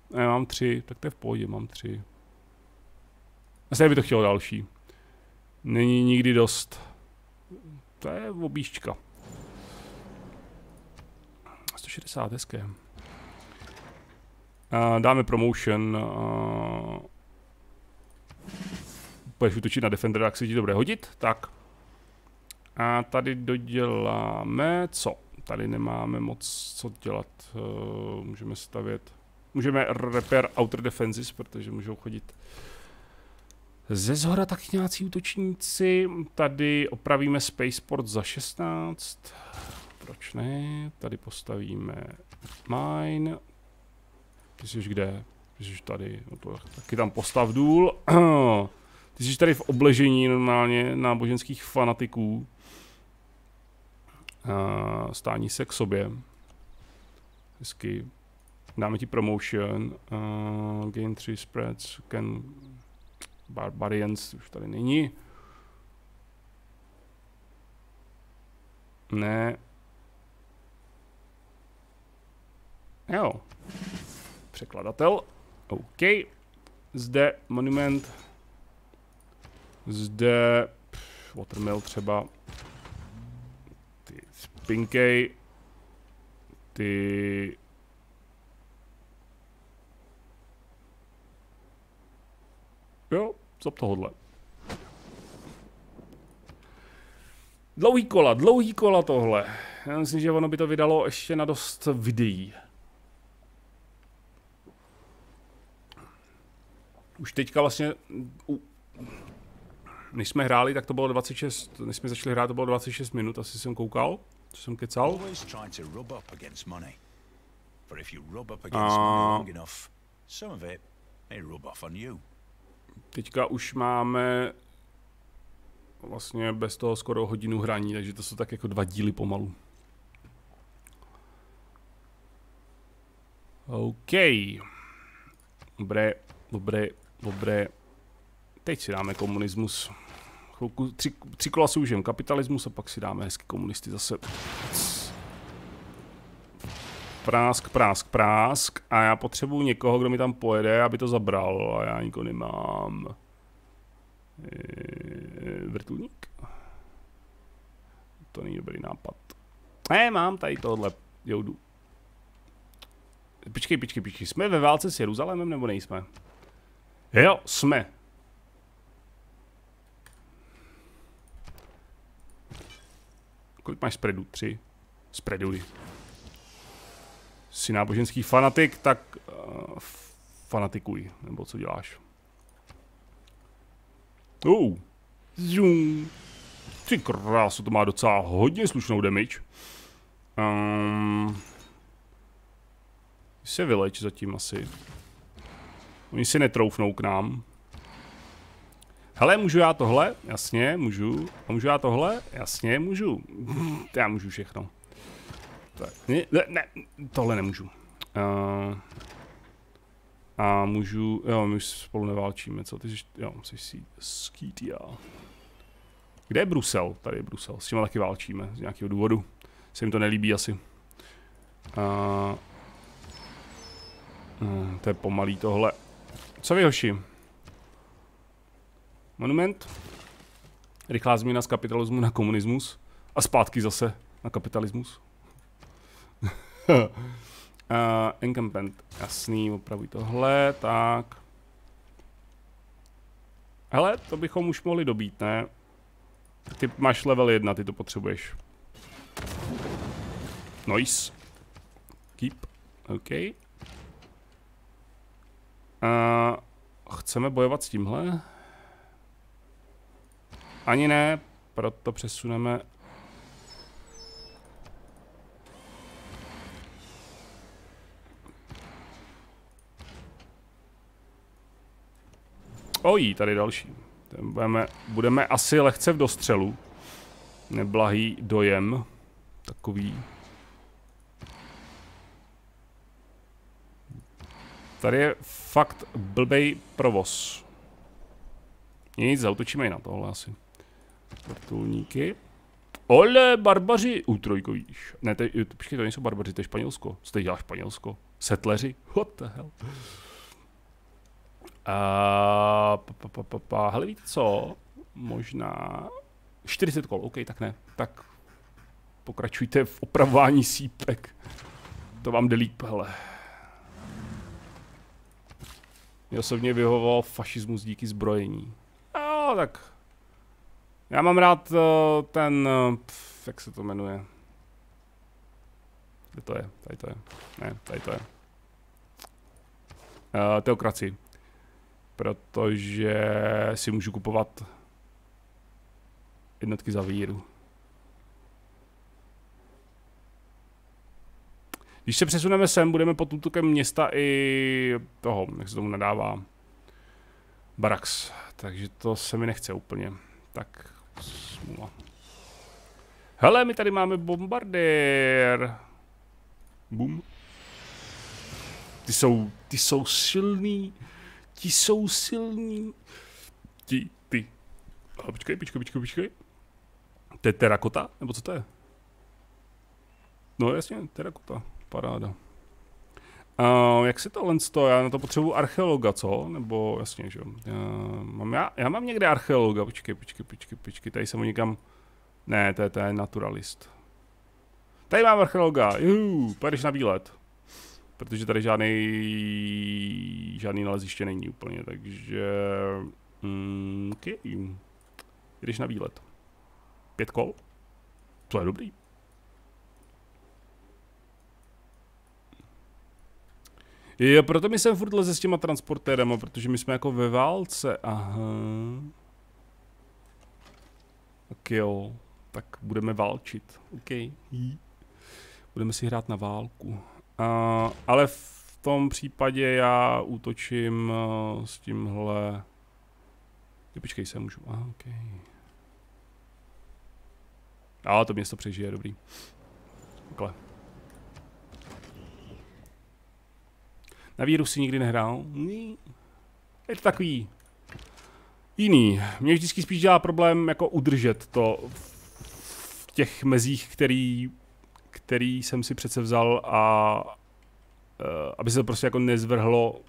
Ne, mám tři, tak to je v pohodě, mám tři. Asi by to chtělo další. Není nikdy dost. To je obíšťka. 160, hezké. Uh, dáme promotion. Uh, budeš útočit na Defender, jak se ti to bude hodit. Tak. A tady doděláme co? Tady nemáme moc co dělat. Uh, můžeme stavět. Můžeme repair outer defenses, protože můžou chodit ze zhora tak nějací útočníci. Tady opravíme Spaceport za 16. Proč ne? Tady postavíme mine. Ty jsi kde? Ty jsi tady. No to taky tam postav důl. Ty jsi tady v obležení normálně náboženských fanatiků. Stání se k sobě. Hezky. Dáme ti promotion. Uh, gain 3 spreads. Can Barbarians už tady není. Ne. Jo. Překladatel. OK. Zde monument. Zde watermill třeba. Ty spinkej. Ty Jo, co tohodle. Dlouhý kola, dlouhý kola tohle. Já myslím, že ono by to vydalo ještě na dost videí. Už teďka vlastně, u, než jsme hráli, tak to bylo 26, než jsme začali hrát, to bylo 26 minut, asi jsem koukal, co jsem kecal. Teďka už máme vlastně bez toho skoro hodinu hraní, takže to jsou tak jako dva díly pomalu. OK. Dobré, dobré, dobré. Teď si dáme komunismus. Chvilku, tři, tři kola si kapitalismus a pak si dáme hezky komunisty zase. Prásk, prásk, prásk. A já potřebuji někoho, kdo mi tam pojede, aby to zabral. A já nikoho nemám. Vrtulník? To není dobrý nápad. Ne, mám tady tohle. Joudu. Počkej, počkej, počkej. Jsme ve válce s Jeruzalémem nebo nejsme? Jo, jsme. Kolik máš spreadů? Tři. Spreaduj. Jsi náboženský fanatik, tak uh, fanatikuj. Nebo co děláš? Uh. Zoom. Ty krásu, to má docela hodně slušnou damage. Um, se vyleč zatím asi. Oni si netroufnou k nám. Hele, můžu já tohle? Jasně, můžu. A můžu já tohle? Jasně, můžu. já můžu všechno. Ne, ne, tohle nemůžu. Uh, a můžu, jo, my už spolu neválčíme, co ty, jo, jsi si skýt, já. Kde je Brusel? Tady je Brusel, s tím taky válčíme, z nějakého důvodu. Se jim to nelíbí asi. Uh, uh, to je pomalý tohle. Co vy, hoši? Monument? Rychlá změna z kapitalismu na komunismus. A zpátky zase na kapitalismus. uh, encampment, jasný, opravuj tohle, tak. Hele, to bychom už mohli dobít, ne? Ty máš level 1, ty to potřebuješ. Nice. Keep. OK. Uh, chceme bojovat s tímhle? Ani ne, proto přesuneme Ojí, tady další. Ten budeme, budeme asi lehce v dostřelu. Neblahý dojem. Takový. Tady je fakt blbej provoz. Nic, zautočíme i na tohle asi. Vrtulníky. Ole, barbaři! U trojkovíš. Ne, te, počkej, to nejsou barbaři, to je Španělsko. Co dělá Španělsko? Setleři? What the hell? Uh, pa, pa, pa, pa, hele, víte co? Možná 40 kol, OK, tak ne. Tak pokračujte v opravování sípek. To vám jde líp, hele. Mě osobně vyhovoval fašismus díky zbrojení. No, tak já mám rád uh, ten, pf, jak se to jmenuje? Kde to je? Tady to je. Ne, tady to je. Uh, teokracii. Protože si můžu kupovat jednotky za víru. Když se přesuneme sem, budeme pod útokem města i toho, jak se tomu nadává, Barax. Takže to se mi nechce úplně. Tak Smula. Hele, my tady máme bombardér. Bum. Ty jsou, ty jsou silný. Ti jsou silní. Ti, ty. Ale počkej, počkej, počkej, počkej. To je terakota? Nebo co to je? No jasně, terakota. Paráda. Uh, jak se tohle to? Já na to potřebuji archeologa, co? Nebo jasně, že jo. Uh, mám já, já mám někde archeologa, počkej, počkej, počkej, počkej, tady jsem ho někam... Ne, to je, to je naturalist. Tady mám archeologa, juhu, pojedeš na výlet. Protože tady žádný, žádný naleziště není úplně, takže... Mm, okay. Jdeš na výlet. Pět kol? To je dobrý. Jo, proto mi jsem furt leze s těma transportérama, protože my jsme jako ve válce, aha. Tak jo, tak budeme válčit, OK. Budeme si hrát na válku. Uh, ale v tom případě já útočím uh, s tímhle... Jo, počkej se, můžu, aha, OK. A to město přežije, dobrý. Takhle. Na víru si nikdy nehrál? Je to takový jiný. Mě vždycky spíš dělá problém jako udržet to v těch mezích, který, který jsem si přece vzal a uh, aby se to prostě jako nezvrhlo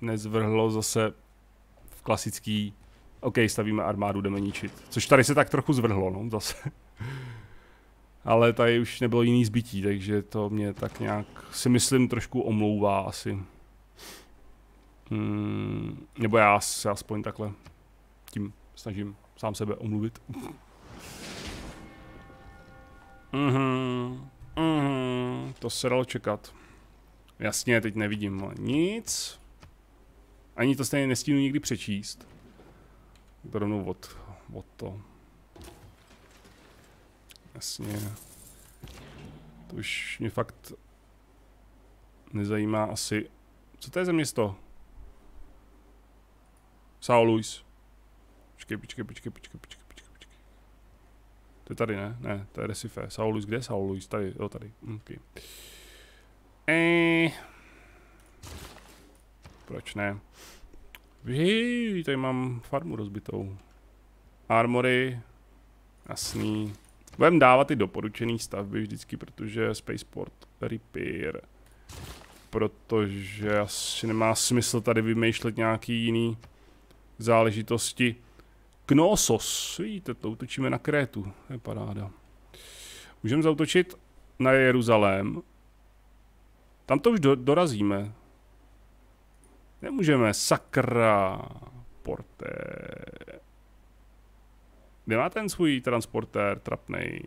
nezvrhlo zase v klasický OK, stavíme armádu, jdeme ničit. Což tady se tak trochu zvrhlo, no, zase. Ale tady už nebylo jiný zbytí, takže to mě tak nějak si myslím trošku omlouvá asi. Hmm, nebo já se aspoň takhle tím snažím sám sebe omluvit. Mhm, mhm, to se dalo čekat. Jasně, teď nevidím nic. Ani to stejně nestínu nikdy přečíst. To rovnou od, od to. Jasně. To už mě fakt nezajímá asi. Co to je za město? Počkej, počkej, počkej, počkej, počkej, počkej, počkej. To je tady, ne? Ne, to je Recife. Sao Luis, kde je Sao Luis? Tady, jo, tady. Okay. Eee. Proč ne? Hej, tady mám farmu rozbitou. Armory. Jasný. Budeme dávat ty doporučené stavby vždycky, protože Spaceport Repair. Protože asi nemá smysl tady vymýšlet nějaký jiný záležitosti. Knossos, vidíte, to utočíme na Krétu, to je paráda. Můžeme zautočit na Jeruzalém. Tam to už do, dorazíme. Nemůžeme, sakra, porté. Kde má ten svůj transportér trapnej?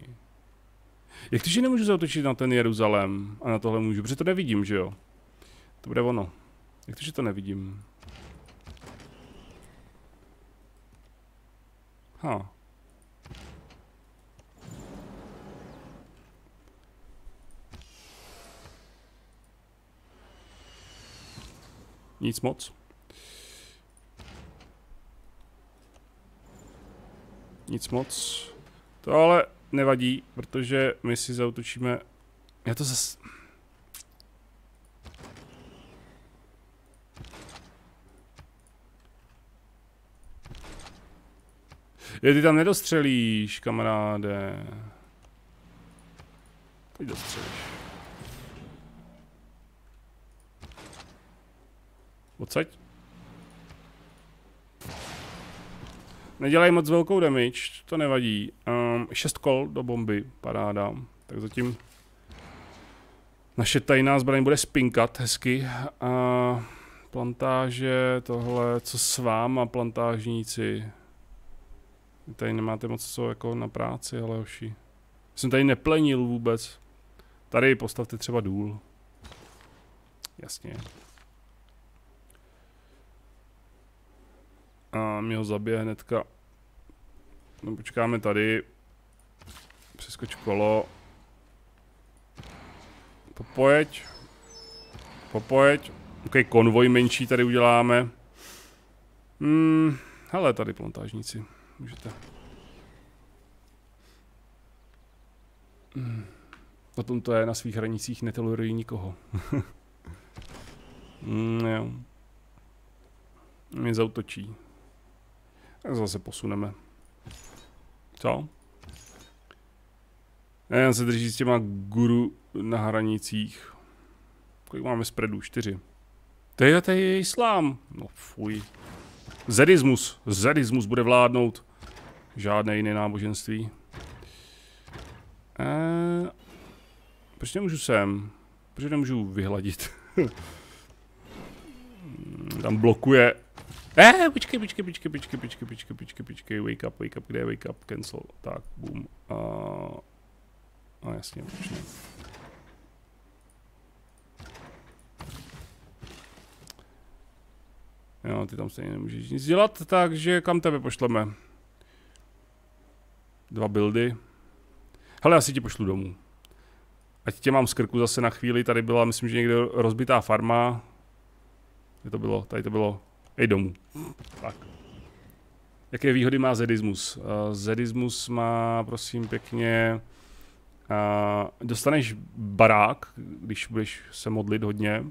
Jak to, že nemůžu zautočit na ten Jeruzalém a na tohle můžu, protože to nevidím, že jo? To bude ono. Jak to, že to nevidím? Ha. Nic moc. Nic moc. To ale nevadí, protože my si zautočíme... Já to zase... Je, ty tam nedostřelíš, kamaráde. Teď dostřelíš. Odsaď. Nedělají moc velkou damage, to nevadí. Um, šest kol do bomby, paráda. Tak zatím naše tajná zbraň bude spinkat hezky. A plantáže, tohle, co s váma plantážníci? Tady nemáte moc co jako na práci, ale hoši. Jsem tady neplenil vůbec. Tady postavte třeba důl. Jasně. A mi ho zabije hnedka. No počkáme tady. Přeskoč kolo. Popojeď. Popojeď. Ok, konvoj menší tady uděláme. Hmm, hele, tady plantážníci. Můžete. Hmm. O tom to je, na svých hranicích netolerují nikoho. hmm, jo. Mě zautočí. Tak zase posuneme. Co? Jen se drží s těma guru na hranicích. Kolik máme spreadů? Čtyři. To je, to je islám. No fuj. Zedismus. Zedismus bude vládnout. Žádné jiné náboženství. Eee, proč nemůžu sem? Proč nemůžu vyhladit? Tam blokuje Eh, počkej, počkej, počkej, počkej, počkej, počkej, počkej, počkej, wake up, wake up, kde je wake up, cancel, tak, boom. Uh, a jasně, počkej. Jo, ty tam stejně nemůžeš nic dělat, takže kam tebe pošleme? Dva buildy. Hele, já si ti pošlu domů. Ať tě mám z krku zase na chvíli, tady byla, myslím, že někde rozbitá farma. Kde to bylo? Tady to bylo. Ej domů. Tak. Jaké výhody má Zedismus? Uh, Zedismus má, prosím, pěkně... Uh, dostaneš barák, když budeš se modlit hodně. Uh,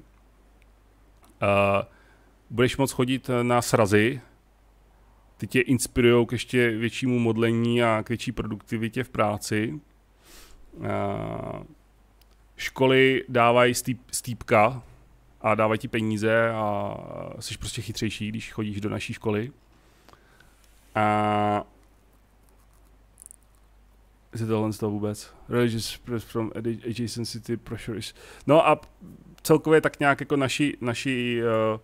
budeš moc chodit na srazy. Ty tě inspirují k ještě většímu modlení a k větší produktivitě v práci. Uh, školy dávají stýp, stýpka a dávají ti peníze a jsi prostě chytřejší, když chodíš do naší školy. A je tohle toho vůbec? Religious from adjacency pressure is... No a celkově tak nějak jako naši, naši, uh,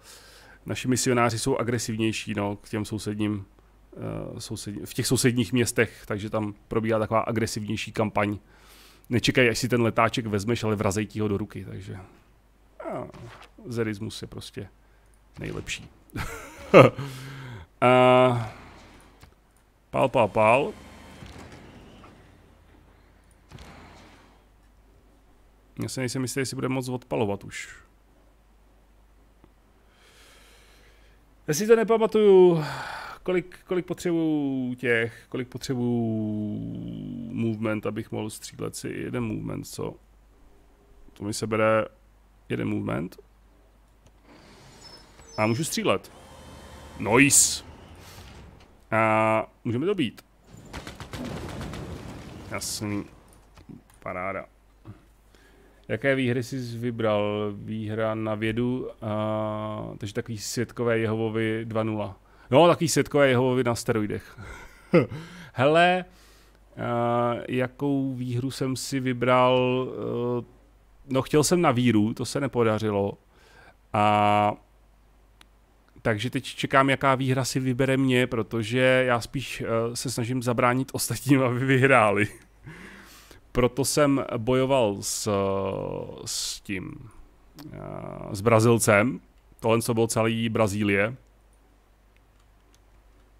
naši misionáři jsou agresivnější no, k těm sousedním, uh, sousední, v těch sousedních městech, takže tam probíhá taková agresivnější kampaň. Nečekaj, až si ten letáček vezmeš, ale vrazej ti ho do ruky, takže... Uh, zerismus je prostě nejlepší. uh, pál, pál, pál. Já se nejsem jistý, jestli bude moc odpalovat už. Já si to nepamatuju, kolik, kolik potřebuju těch, kolik potřebuju movement, abych mohl střílet si jeden movement, co? To mi se bere jeden movement. A můžu střílet. Nice. A můžeme to být. Jasný. Paráda. Jaké výhry jsi vybral? Výhra na vědu, a, takže takový světkové Jehovovi 2.0. No, takový světkové Jehovovi na steroidech. Hele, a, jakou výhru jsem si vybral? no, chtěl jsem na víru, to se nepodařilo. A takže teď čekám, jaká výhra si vybere mě, protože já spíš uh, se snažím zabránit ostatním, aby vyhráli. Proto jsem bojoval s, s tím, uh, s Brazilcem. Tohle co bylo celý Brazílie.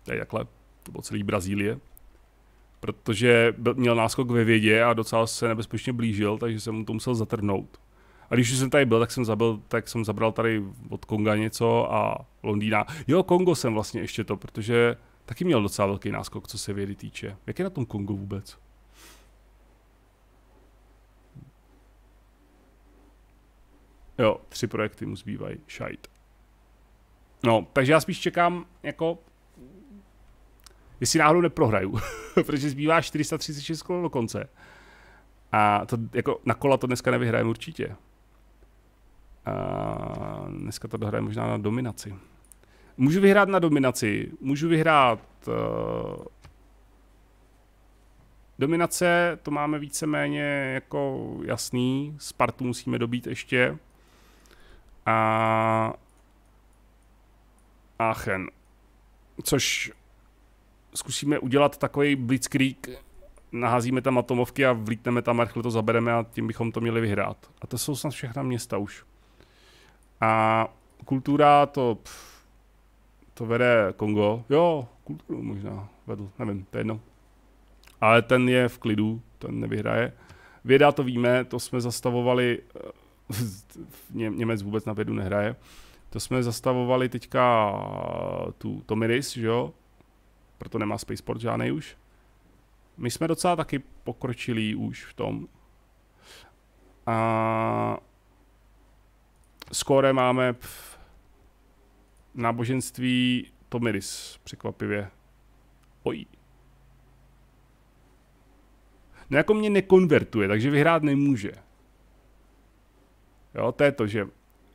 Tady takhle, to bylo celý Brazílie. Protože byl, měl náskok ve vědě a docela se nebezpečně blížil, takže jsem mu to musel zatrhnout. A když už jsem tady byl, tak jsem, zabil, tak jsem zabral tady od Konga něco a Londýna. Jo, Kongo jsem vlastně ještě to, protože taky měl docela velký náskok, co se vědy týče. Jak je na tom Kongo vůbec? Jo, tři projekty mu zbývají. Šajt. No, takže já spíš čekám, jako, jestli náhodou neprohraju, protože zbývá 436 kol do konce. A to jako na kola to dneska nevyhrajeme určitě. A dneska to dohraje možná na dominaci. Můžu vyhrát na dominaci, můžu vyhrát uh, Dominace, to máme víceméně jako jasný, Spartu musíme dobít ještě. A Aachen. Což zkusíme udělat takový blitzkrieg, naházíme tam atomovky a vlítneme tam rychle to zabereme a tím bychom to měli vyhrát. A to jsou snad všechna města už. A kultura to, pff, to vede Kongo. Jo, kulturu možná vedl, nevím, to je jedno. Ale ten je v klidu, ten nevyhraje. Věda to víme, to jsme zastavovali, Ně, Němec vůbec na vědu nehraje. To jsme zastavovali teďka tu Tomiris, že jo? Proto nemá Spaceport žádný už. My jsme docela taky pokročili už v tom. A skóre máme v náboženství Tomiris, překvapivě. Oj. No jako mě nekonvertuje, takže vyhrát nemůže. Jo, to je to, že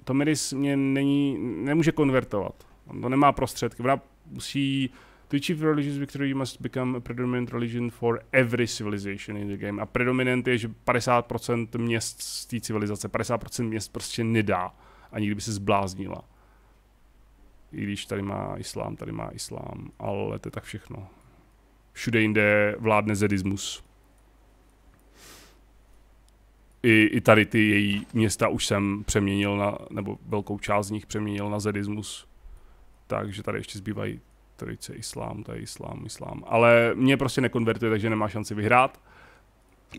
Tomiris mě není, nemůže konvertovat. On to nemá prostředky. Ona musí To achieve religious victory, must become a predominant religion for every civilization in the game. A predominant je, že 50% měst z té civilizace, 50% měst prostě nedá ani kdyby se zbláznila. I když tady má islám, tady má islám, ale to je tak všechno. Všude jinde vládne zedismus. I, I tady ty její města už jsem přeměnil na, nebo velkou část z nich přeměnil na zedismus. takže tady ještě zbývají trojice islám, je islám, islám. Ale mě prostě nekonvertuje, takže nemá šanci vyhrát.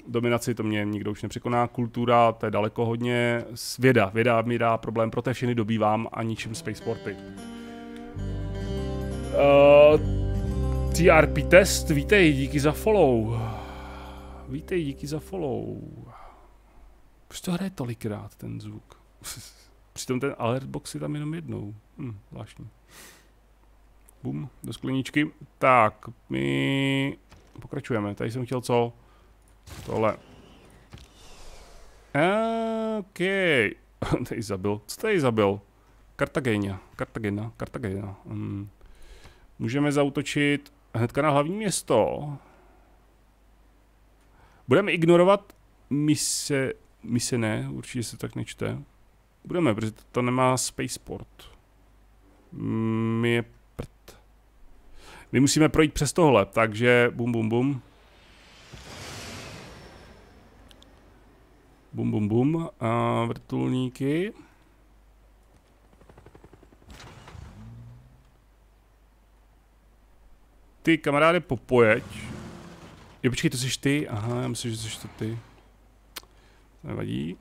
Dominaci to mě nikdo už nepřekoná, kultura, to je daleko hodně. Věda, věda mi dá problém, proto všechny dobývám a ničím spaceporty. Uh, TRP test, vítej, díky za follow. Vítej, díky za follow. Proč to hraje tolikrát, ten zvuk? Přitom ten alert box je tam jenom jednou. Hm, zvláštní. Bum, do skleničky. Tak, my pokračujeme. Tady jsem chtěl co? Tohle. OK. tady zabil. Co tady zabil? Kartagena. Kartagena. Kartagena. Hmm. Můžeme zautočit hnedka na hlavní město. Budeme ignorovat mise, mise ne, určitě se tak nečte. Budeme, protože to nemá spaceport. My je prd. My musíme projít přes tohle, takže bum bum bum. Bum bum bum. A vrtulníky. Ty kamaráde popojeď. Jo, počkej, to jsi ty? Aha, já myslím, že jsi to ty. Nevadí.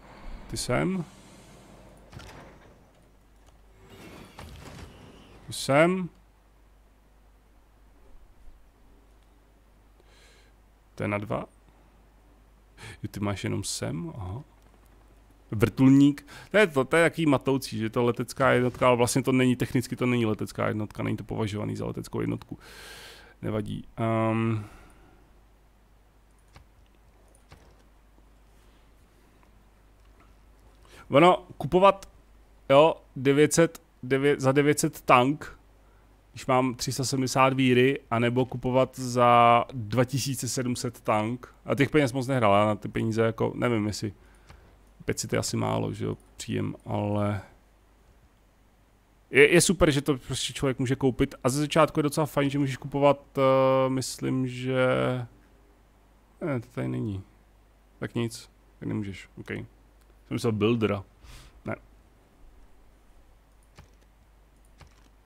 Ty sem. Ty sem. To je na dva. Jo, ty máš jenom sem, aha. Vrtulník. To je, to, to je jaký matoucí, že to letecká jednotka, ale vlastně to není, technicky to není letecká jednotka, není to považovaný za leteckou jednotku. Nevadí. Um, ono, kupovat, jo, 900, 9, za 900 tank, když mám 370 víry, anebo kupovat za 2700 tank. A těch peněz moc nehrál, já na ty peníze jako, nevím jestli, 500 je asi málo, že jo, příjem, ale je, je super, že to prostě člověk může koupit a ze začátku je docela fajn, že můžeš kupovat, uh, myslím, že... Ne, to tady není. Tak nic, tak nemůžeš, OK. Jsem myslel buildera. Ne.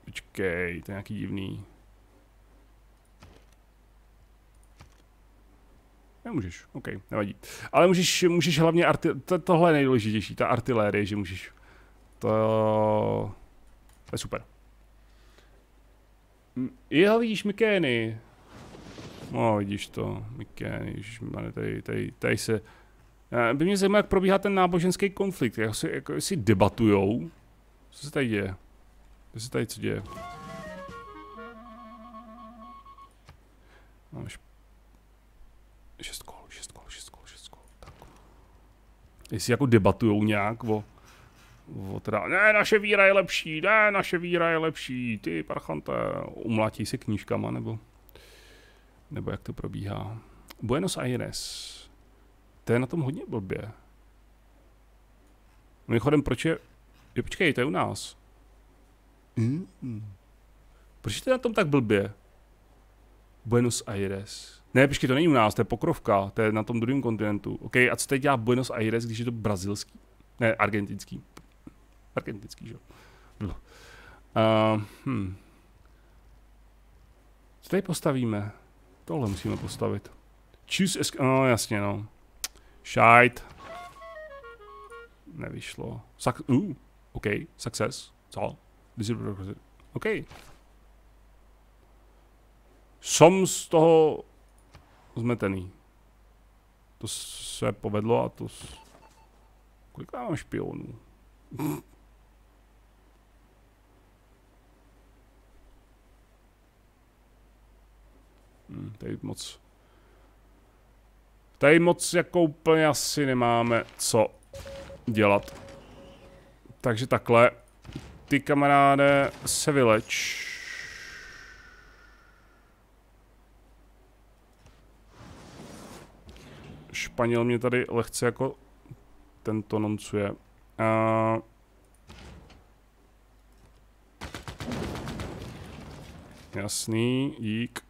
Počkej, to je nějaký divný. Nemůžeš, OK, nevadí. Ale můžeš, můžeš hlavně, arti- to, tohle je nejdůležitější, ta artilérie, že můžeš. To to je super. Jo, vidíš, Mikény. No, vidíš to, Mikény, tady, tady, tady se... By mě zajímalo, jak probíhá ten náboženský konflikt, jak si, jako, si debatujou. Co se tady děje? Co se tady co děje? Máš... Šest kol, šest kol, šest kol, šest kol, tak. Jestli jako debatujou nějak o O teda, ne, naše víra je lepší, ne, naše víra je lepší, ty parchante, umlatí si knížkama, nebo, nebo jak to probíhá. Buenos Aires, to je na tom hodně blbě. Mimochodem, proč je, jo, počkej, to je u nás. Mm. Proč je to na tom tak blbě? Buenos Aires. Ne, počkej, to není u nás, to je pokrovka, to je na tom druhém kontinentu. OK, a co teď dělá Buenos Aires, když je to brazilský? Ne, argentinský. Argentinský, že Uh, hm. Co tady postavíme? Tohle musíme postavit. Choose. No, jasně, no. Shite. Nevyšlo. Suc uh, OK. Success. Co? OK. Jsem z toho zmetený. To se povedlo a to... Kolik mám špionů? Hmm, tady moc... Tady moc jako úplně asi nemáme co dělat. Takže takhle. Ty kamaráde se vyleč. Španěl mě tady lehce jako tento noncuje. Uh, jasný, dík.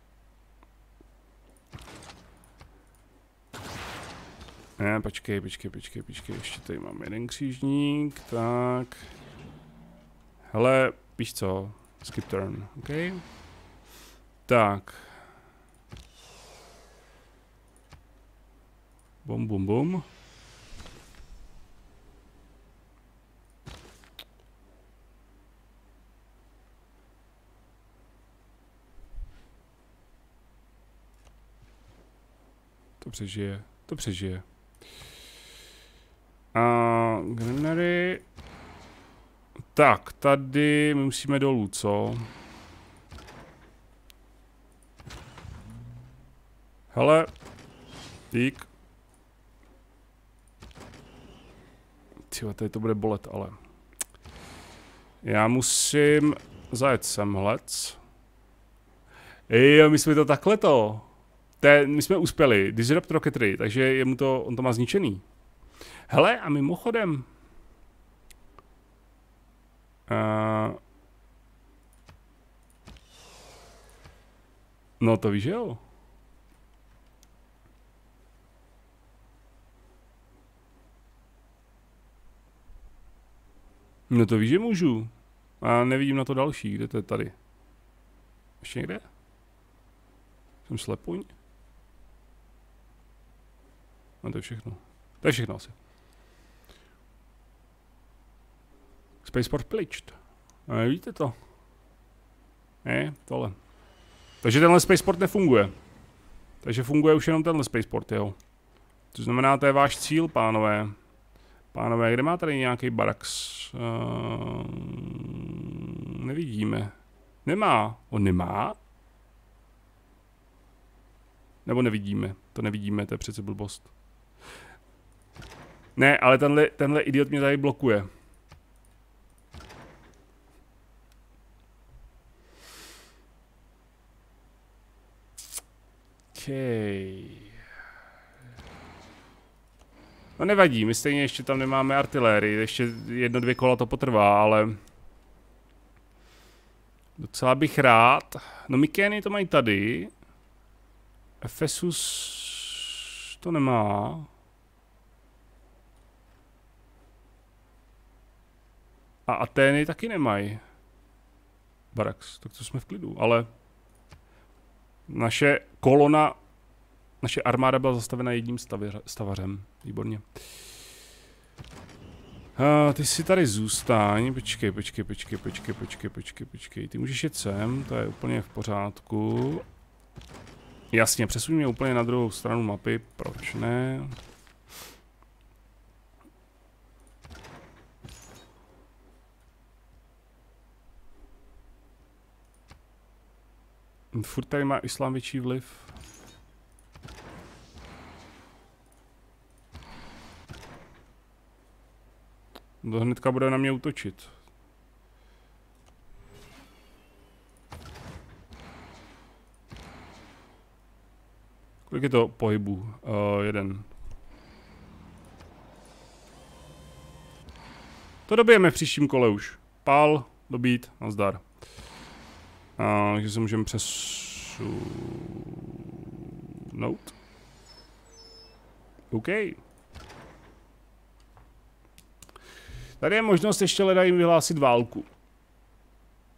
Ne, počkej, počkej, počkej, počkej, ještě tady mám jeden křížník, tak. Hele, víš co, Skip turn, OK. Tak. Bum, bum, bum. To přežije, to přežije. A Granary. Tak, tady my musíme dolů, co? Hele, dík. Tyjo, tady to bude bolet, ale. Já musím zajet semhlec. Jo, my jsme to takhle to. Té, my jsme uspěli. Disrupt Rocketry, takže je mu to, on to má zničený. Hele, a mimochodem... Uh, no to víš, jo? No to víš, že můžu. A nevidím na to další. Kde to je tady? Ještě někde? Jsem slepuň? No to je všechno. To je všechno asi. Spaceport piličt. No, vidíte to? Ne, tohle. Takže tenhle Spaceport nefunguje. Takže funguje už jenom tenhle Spaceport, jo. To znamená, to je váš cíl, pánové. Pánové, kde má tady nějaký barax? Uh, nevidíme. Nemá. On nemá? Nebo nevidíme? To nevidíme, to je přece blbost. Ne, ale tenhle, tenhle idiot mě tady blokuje. Okay. No nevadí, my stejně ještě tam nemáme artilérii, ještě jedno, dvě kola to potrvá, ale... Docela bych rád. No Mykény to mají tady. Efesus to nemá. A Atény taky nemají. Barax, tak to jsme v klidu, ale naše kolona, naše armáda byla zastavena jedním stavěř, stavařem. Výborně. Uh, ty si tady zůstaň, počkej, počkej, počkej, počkej, počkej, počkej, počkej, ty můžeš jet sem, to je úplně v pořádku. Jasně, přesuň mě úplně na druhou stranu mapy, proč ne? Furt tady má islám větší vliv. To hnedka bude na mě útočit. Kolik je to pohybů? Uh, jeden. To dobijeme v příštím kole už. Pál, dobít, nazdar. Takže se můžeme přesunout. OK. Tady je možnost ještě leda jim vyhlásit válku.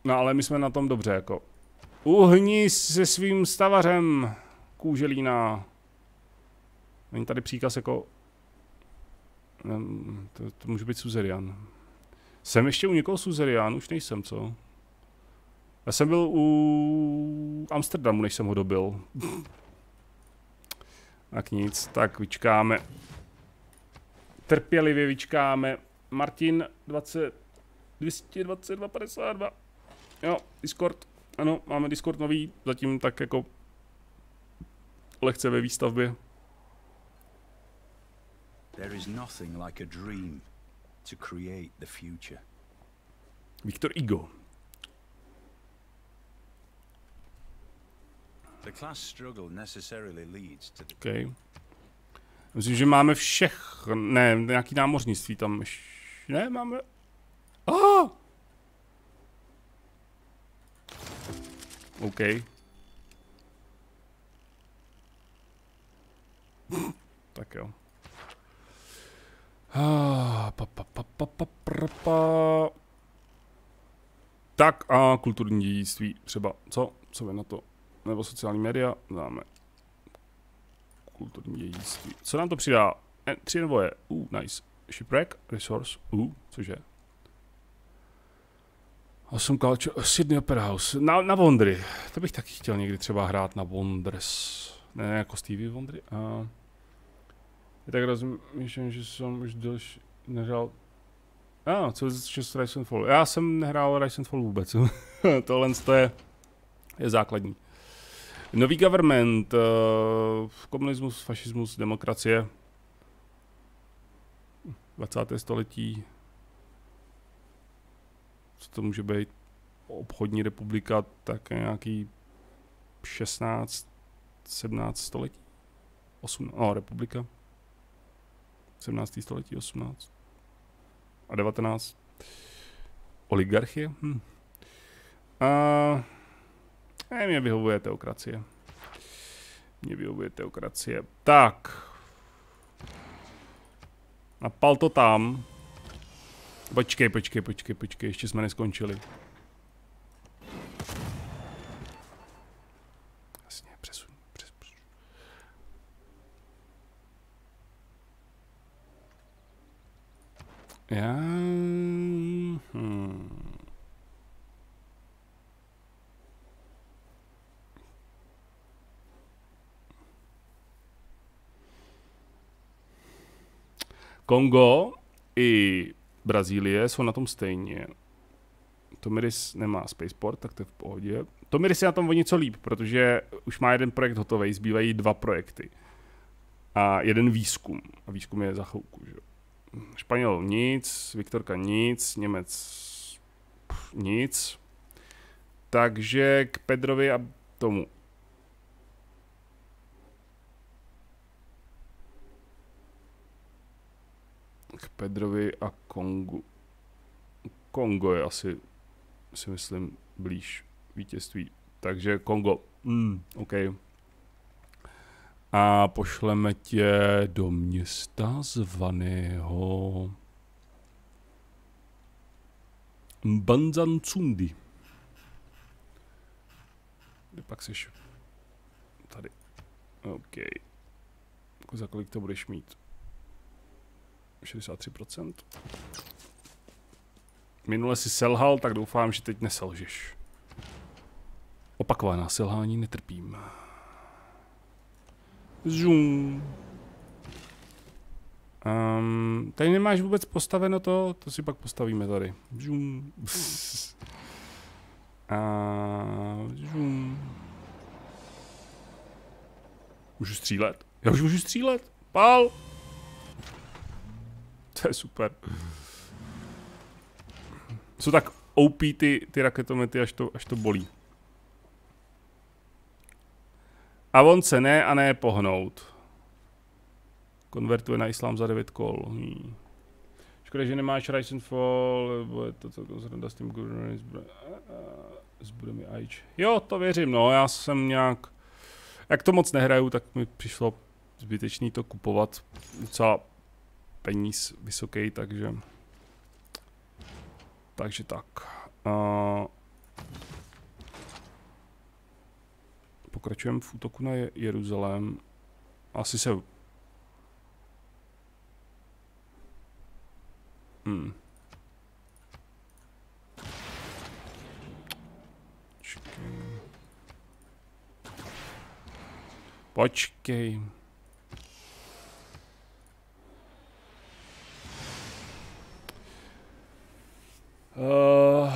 No ale my jsme na tom dobře jako. Uhni se svým stavařem, kůželína. Není tady příkaz jako... To, to může být Suzerian. Jsem ještě u někoho Suzerian? Už nejsem, co? Já jsem byl u Amsterdamu, než jsem ho dobil. tak nic, tak vyčkáme. Trpělivě vyčkáme. Martin 20, 222, 52. Jo, Discord. Ano, máme Discord nový, zatím tak jako lehce ve výstavbě. There is nothing like a dream to create the future. Viktor Igo. The class struggle necessarily leads to the... Okay. Myslím, že máme všech, ne, nějaký námořnictví tam ne, máme... Oh! OK. tak jo. Ah, pa, pa, pa, pa, pa, pa, pa. Tak a kulturní dědictví třeba. Co? Co vy na to? Nebo sociální média? Dáme kulturní dědictví. Co nám to přidá? E, tři nebo je? Uh, nice. Shipwreck, resource, uh, cože? Awesome Culture, Sydney Opera House, na, na Wondry. To bych taky chtěl někdy třeba hrát na Wonders. Ne, ne jako Stevie Wondry. A... Je tak rozumím, že jsem už delší nehrál a, ah, co je Rise and Fall? Já jsem nehrál Rise and Fall vůbec. Tohle je, je základní. Nový government, uh, komunismus, fašismus, demokracie. 20. století. Co to může být? Obchodní republika, tak nějaký 16, 17 století. 8, no, republika. 17. století, 18 a 19. Oligarchie? Hm. A ne, mě vyhovuje teokracie. Mě vyhovuje teokracie. Tak. Napal to tam. Počkej, počkej, počkej, počkej, ještě jsme neskončili. Já... Hmm. Kongo i Brazílie jsou na tom stejně. Tomiris nemá Spaceport, tak to je v pohodě. Tomiris je na tom o něco líp, protože už má jeden projekt hotový, zbývají dva projekty. A jeden výzkum. A výzkum je za chvilku, že? Španěl nic, Viktorka nic, Němec nic. Takže k Pedrovi a tomu. K Pedrovi a Kongu. Kongo je asi, si myslím, blíž vítězství. Takže Kongo. Mm, OK a pošleme tě do města zvaného Banzancundi. Kde pak jsi? Tady. OK. Za kolik to budeš mít? 63%. Minule si selhal, tak doufám, že teď neselžeš. Opakovaná selhání netrpím. Zoom. Um, tady nemáš vůbec postaveno to, to si pak postavíme tady. Zoom. A zoom. Můžu střílet? Já už můžu střílet. Pál. To je super. Jsou tak OP ty, ty raketomety, až to, až to bolí. A on se ne a ne pohnout. Konvertuje na islám za 9 kol. Hmm. Škoda, že nemáš and Fall, nebo je to celkem zrada s tím zbude mi Aič. Jo, to věřím, no, já jsem nějak, jak to moc nehraju, tak mi přišlo zbytečný to kupovat. Docela peníz vysoký, takže takže tak. Uh, pokračujeme v útoku na Jeruzalém. Asi se... Hmm. Počkej. Počkej. Uh,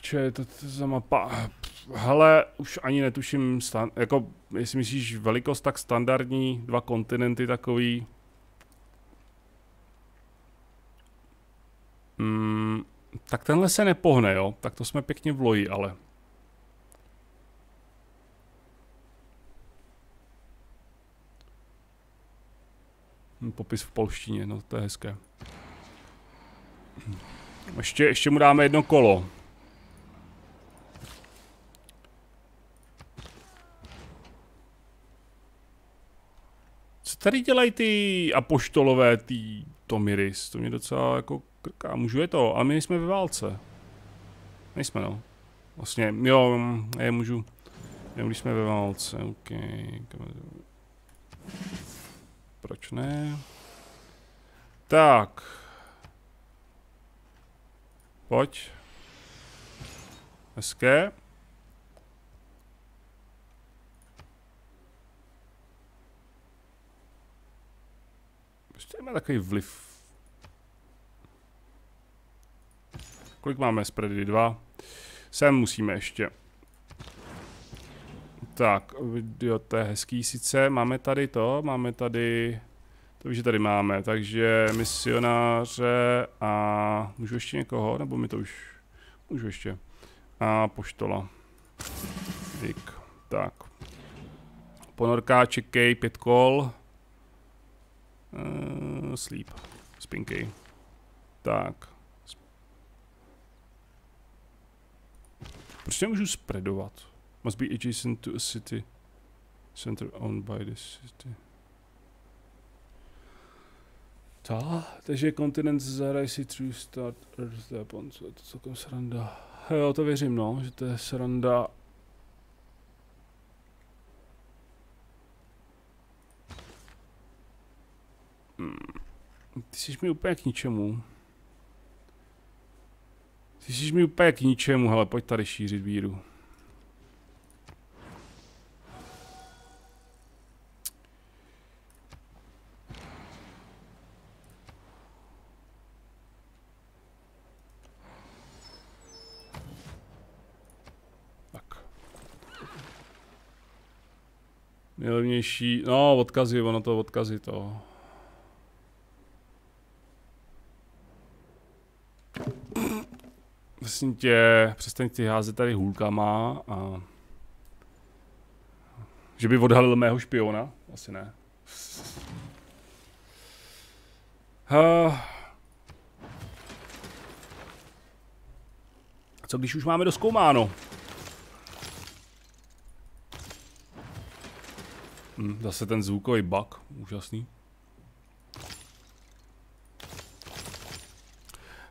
čo je to za mapa? Hele, už ani netuším, stan- jako, jestli myslíš velikost, tak standardní, dva kontinenty takový. Mm, tak tenhle se nepohne, jo? Tak to jsme pěkně v loji, ale. Hm, popis v polštině, no to je hezké. Ještě, ještě mu dáme jedno kolo. tady dělají ty apoštolové, ty Tomiris, to mě docela jako krká, můžu je to, ale my jsme ve válce. Nejsme no. Vlastně, jo, já můžu, jenom když jsme ve válce, OK. Proč ne? Tak. Pojď. Hezké. Prostě má takový vliv. Kolik máme spready? Dva. Sem musíme ještě. Tak, jo, to je hezký sice. Máme tady to, máme tady... To už tady máme, takže misionáře a... Můžu ještě někoho, nebo mi to už... Můžu ještě. A poštola. Dík. Tak. Ponorka, čekej, pět kol. Uh, sleep. Spinkej. Tak. Proč nemůžu spreadovat? Must be adjacent to a city. Center owned by the city. Ta, takže kontinent zahraj si True Start Earth Weapon, co je to celkem sranda. Jo, to věřím, no, že to je sranda. Hmm. Ty jsi mi úplně k ničemu. Ty jsi mi úplně k ničemu, hele, pojď tady šířit víru. Nejlevnější, no odkazy, ono to odkazy to. Prosím tě, přestaň ty házet tady hůlkama a... Že by odhalil mého špiona? Asi ne. Uh... Co když už máme doskoumáno? Hm, zase ten zvukový bug, úžasný.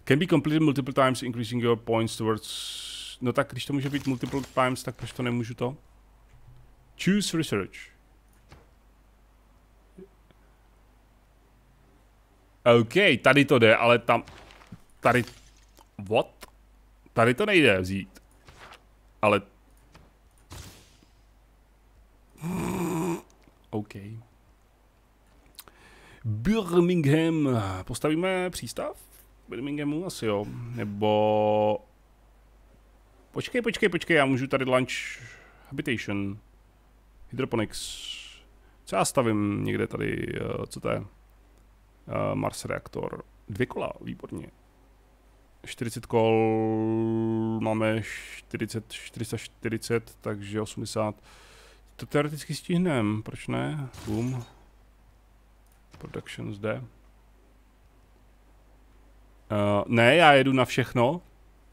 Can be completed multiple times, increasing your points towards... No tak, když to může být multiple times, tak proč to nemůžu to? Choose research. OK, tady to jde, ale tam... Tady... What? Tady to nejde vzít. Ale... OK. Birmingham. Postavíme přístav? Birminghamu asi jo. Nebo... Počkej, počkej, počkej, já můžu tady lunch habitation. Hydroponics. Co já stavím někde tady, uh, co to je? Uh, Mars reaktor. Dvě kola, výborně. 40 kol, máme 40, 440, takže 80. To teoreticky stihneme, proč ne? Boom. Production zde. Uh, ne, já jedu na všechno.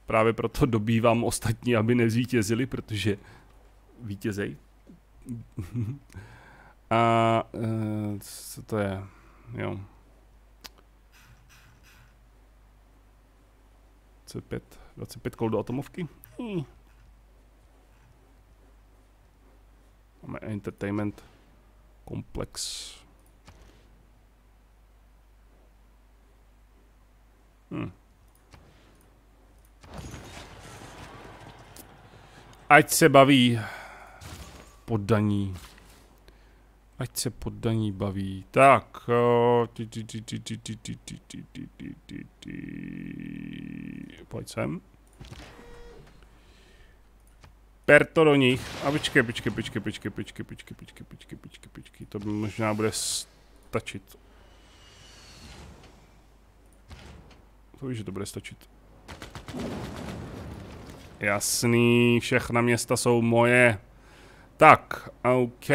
Právě proto dobývám ostatní, aby nezvítězili, protože vítězej. A uh, co to je? Jo. 25, 25 kol do atomovky. Hmm. Máme entertainment komplex. Hm. Ať se baví poddaní. Ať se poddaní baví. Tak. Pojď sem. Per to do nich. A počkej, počkej, počkej, počkej, počkej, počkej, počkej, počkej, počkej, počkej. To možná bude stačit. To víš, že to bude stačit. Jasný, všechna města jsou moje. Tak, OK.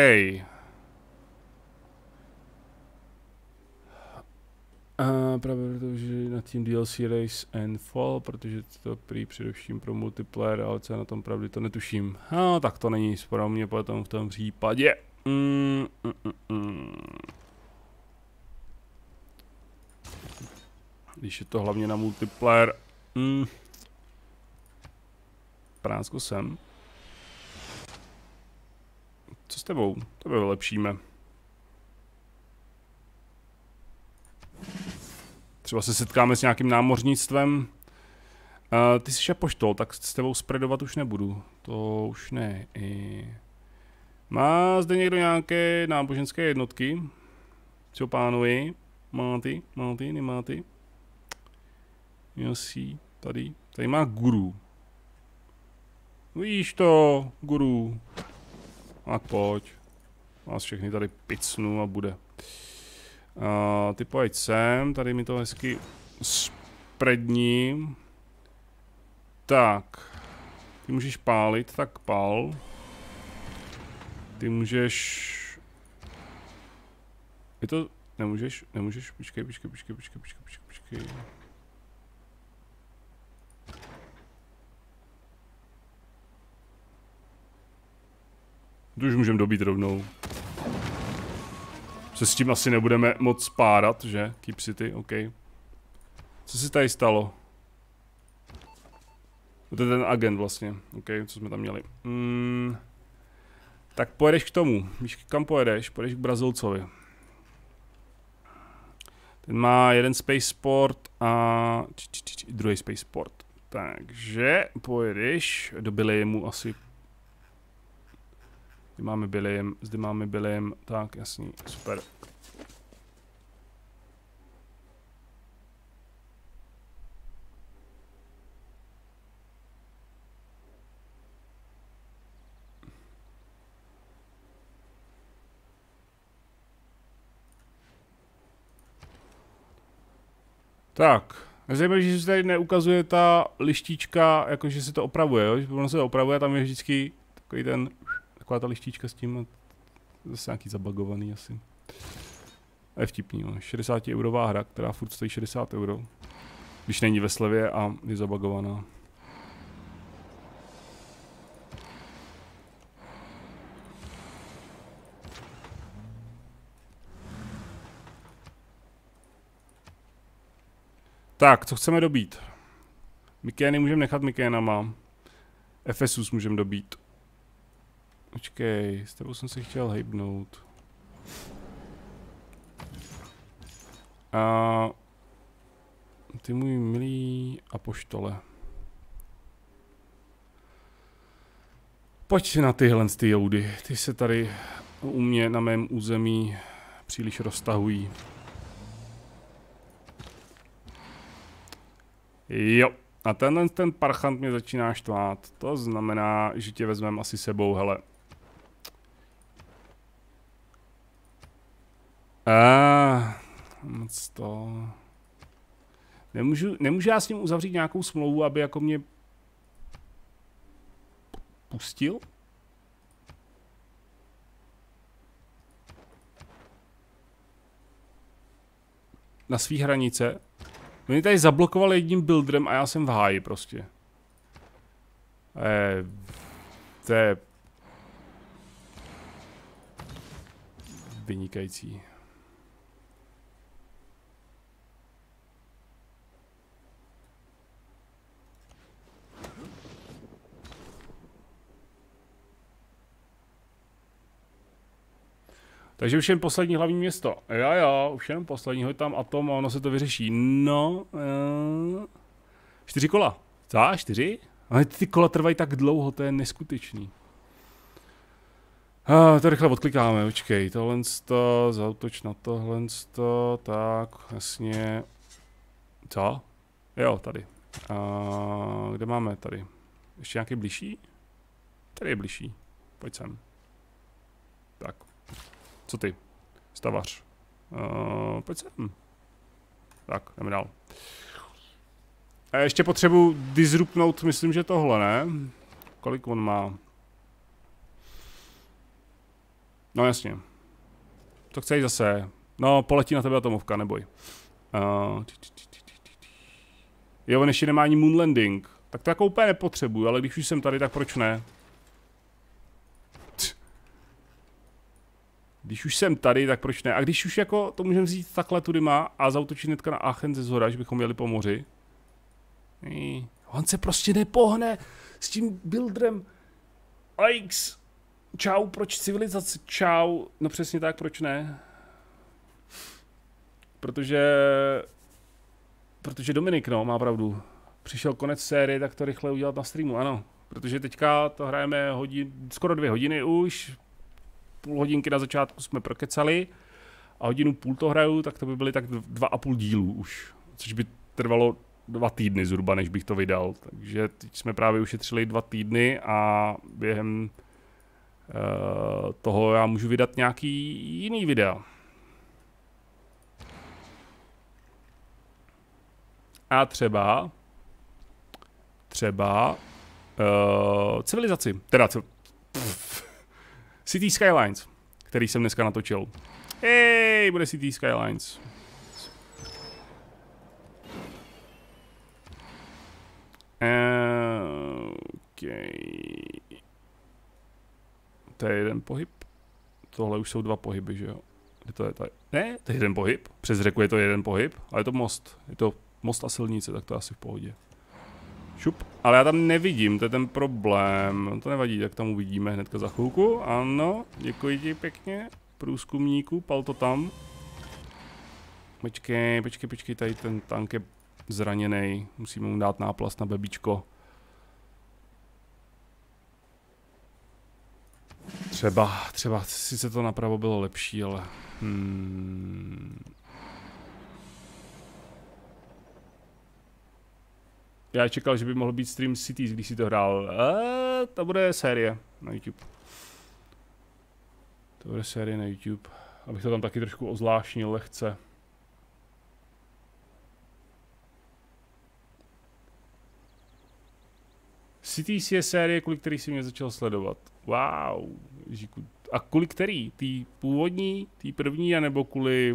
A právě proto, že na tím DLC Race and Fall, protože to prý především pro multiplayer, ale co na tom pravdy, to netuším. No, tak to není pro mě potom v tom případě. Mm, mm, mm, mm. Když je to hlavně na multiplayer. Mm. Prásko sem. Co s tebou? Tebe vylepšíme. Třeba se setkáme s nějakým námořnictvem. Uh, ty jsi apoštol, tak s tebou spreadovat už nebudu. To už ne. I... Má zde někdo nějaké náboženské jednotky? Co pánovi? Máty? Máty? Nemáty? Jasí, tady. Tady má guru. Víš to, guru. Tak pojď. Vás všechny tady picnu a bude. Uh, ty pojď sem, tady mi to hezky spredním. Tak. Ty můžeš pálit, tak pál. Ty můžeš... Je to... Nemůžeš, nemůžeš, počkej, počkej, počkej, počkej, počkej, počkej, počkej. To už můžeme dobít rovnou. Se s tím asi nebudeme moc párat, že? Keep City, OK. Co se tady stalo? To je ten agent vlastně, OK, co jsme tam měli. Mm, tak pojedeš k tomu. Víš, kam pojedeš? Pojedeš k Brazilcovi. Ten má jeden Spaceport a či, či, či, druhý Spaceport. Takže pojedeš do Billymu asi. Zde máme Billyem, zde máme Billyem, tak jasný, super. Tak, zajímavé, že se tady neukazuje ta lištička, jakože se to opravuje, jo? ono se to opravuje, tam je vždycky takový ten, taková ta lištička s tím, zase nějaký zabagovaný asi. A je vtipný, no. 60 eurová hra, která furt stojí 60 euro. Když není ve slevě a je zabagovaná. Tak, co chceme dobít? Mikény můžeme nechat Mikénama. Efesus můžeme dobít. Počkej, s tebou jsem se chtěl hejbnout. A ty můj milý apoštole. Pojď si na tyhle ty joudy. Ty se tady u mě na mém území příliš roztahují. Jo. A tenhle ten parchant mě začíná štvát. To znamená, že tě vezmeme asi sebou, hele. A moc to... Nemůžu, nemůžu já s ním uzavřít nějakou smlouvu, aby jako mě pustil? Na svý hranice? Oni tady zablokovali jedním builderem a já jsem v háji prostě. Eh, to je... Vynikající. Takže už jen poslední hlavní město. Jo, jo, už jen poslední, hoď tam atom a ono se to vyřeší. No, uh, čtyři kola. Co, čtyři? Ale ty kola trvají tak dlouho, to je neskutečný. A to rychle odklikáme, počkej, tohle to, zautoč na tohle to, tak, jasně. Co? Jo, tady. A, kde máme tady? Ještě nějaký blížší? Tady je blížší. Pojď sem. Co ty? Stavař. Uh, pojď sem. Tak, jdeme dál. A ještě potřebuji disruptnout, myslím, že tohle, ne? Kolik on má? No jasně. To chceš zase. No, poletí na tebe atomovka, neboj. Uh, jo, on ještě nemá ani moon landing. Tak to jako úplně nepotřebuju, ale když už jsem tady, tak proč ne? Když už jsem tady, tak proč ne? A když už jako to můžeme vzít takhle tudy má a zautočit hnedka na Aachen ze zhora, že bychom jeli po moři. On se prostě nepohne. s tím buildrem. Ix, čau, proč civilizace, čau, no přesně tak, proč ne? Protože, protože Dominik, no, má pravdu. Přišel konec série, tak to rychle udělat na streamu, ano. Protože teďka to hrajeme hodin, skoro dvě hodiny už, půl hodinky na začátku jsme prokecali a hodinu půl to hraju, tak to by byly tak dva a půl dílů už, což by trvalo dva týdny zhruba, než bych to vydal. Takže teď jsme právě ušetřili dva týdny a během uh, toho já můžu vydat nějaký jiný videa. A třeba, třeba uh, civilizaci, teda pff, City Skylines, který jsem dneska natočil. Hej, bude City Skylines. Uh, okay. To je jeden pohyb. Tohle už jsou dva pohyby, že jo? Je to je tady? Ne, to je jeden pohyb. Přes řeku je to jeden pohyb, ale je to most. Je to most a silnice, tak to je asi v pohodě. Šup. Ale já tam nevidím, to je ten problém. To nevadí, tak tam uvidíme hnedka za chvilku. Ano, děkuji ti pěkně. Průzkumníku, pal to tam. Počkej, počkej, počkej, tady ten tank je zraněný. Musíme mu dát náplast na bebíčko. Třeba, třeba, sice to napravo bylo lepší, ale... Hmm. Já čekal, že by mohl být stream Cities, když si to hrál. A to bude série na YouTube. To bude série na YouTube. Abych to tam taky trošku ozvláštnil lehce. Cities je série, kvůli který si mě začal sledovat. Wow. A kvůli který? Tý původní, tý první, anebo kvůli...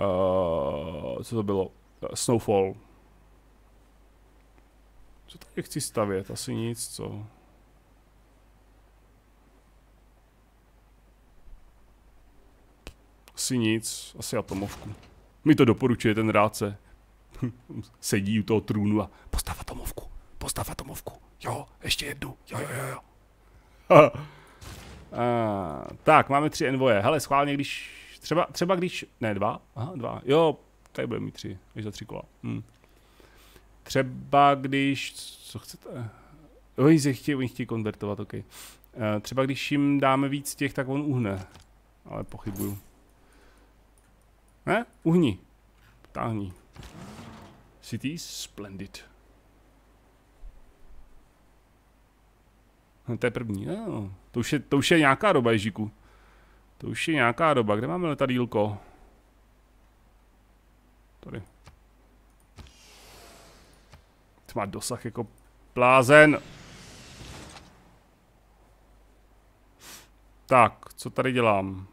Uh, co to bylo? Snowfall. Co tady chci stavět? Asi nic, co? Asi nic, asi atomovku. Mi to doporučuje ten rádce. Sedí u toho trůnu a postav atomovku, postav atomovku. Jo, ještě jednu, jo, jo, jo, jo. a, tak, máme tři envoje. Hele, schválně, když, třeba, třeba když, ne, dva, aha, dva, jo, tady budeme mít tři, když za tři kola. Hm. Třeba když, co chcete? Oni se chtějí, oni chtějí konvertovat, ok. Uh, třeba když jim dáme víc těch, tak on uhne. Ale pochybuju. Ne? Uhni. Táhni. City splendid. No, to je první. No, to, už je, to už je nějaká doba, Ježíku. To už je nějaká doba. Kde máme letadílko? Tady. To má dosah jako blázen. Tak, co tady dělám?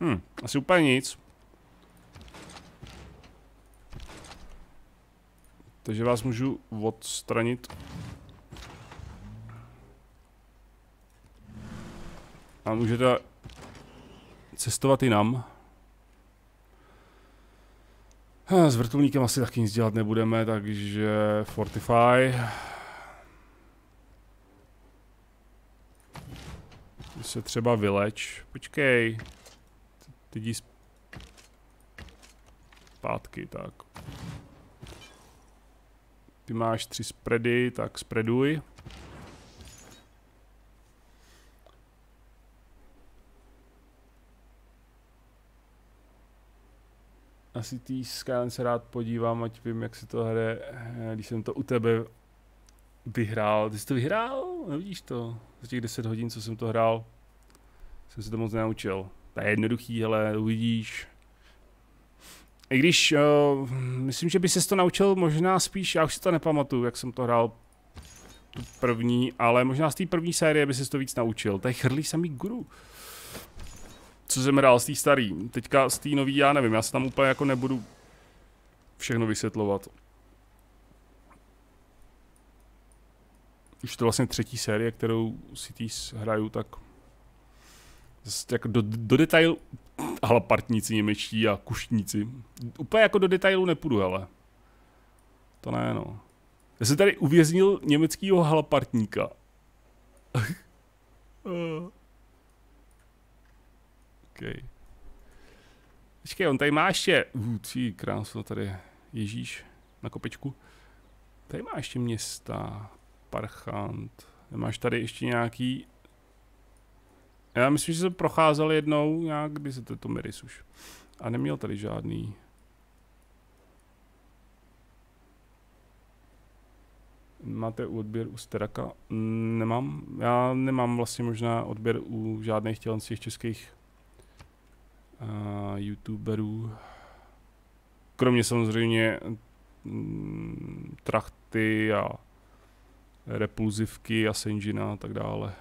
Hm, asi úplně nic. Takže vás můžu odstranit. A můžete cestovat jinam. S vrtulníkem asi taky nic dělat nebudeme, takže Fortify. Se třeba vyleč. Počkej. Teď jdi zpátky, tak. Ty máš tři spready, tak spreaduj. Asi tý Skyline se rád podívám, ať vím, jak se to hraje, eh, když jsem to u tebe vyhrál. Ty jsi to vyhrál? Nevidíš to? Za těch 10 hodin, co jsem to hrál, jsem se to moc nenaučil. To je jednoduchý, ale uvidíš. I když, uh, myslím, že by se to naučil možná spíš, já už si to nepamatuju, jak jsem to hrál tu první, ale možná z té první série by se to víc naučil. To je chrlý samý guru co jsem hrál z té starý. Teďka z té nový já nevím, já se tam úplně jako nebudu všechno vysvětlovat. Už to vlastně třetí série, kterou Cities hraju, tak Jako do, do detailu, partníci němečtí a kuštníci. Úplně jako do detailu nepůjdu, ale. To ne, no. Já jsem tady uvěznil německýho halapartníka. OK. Počkej, on tady má ještě... Ty krásno tady. Ježíš na kopečku. Tady má ještě města. Parchant. Máš tady ještě nějaký... Já myslím, že jsem procházel jednou nějak, kdy se to Miris už. A neměl tady žádný... Máte odběr u Steraka? Nemám. Já nemám vlastně možná odběr u žádných těch českých uh, youtuberů. Kromě samozřejmě mm, Trachty a Repulzivky a Senžina a tak dále.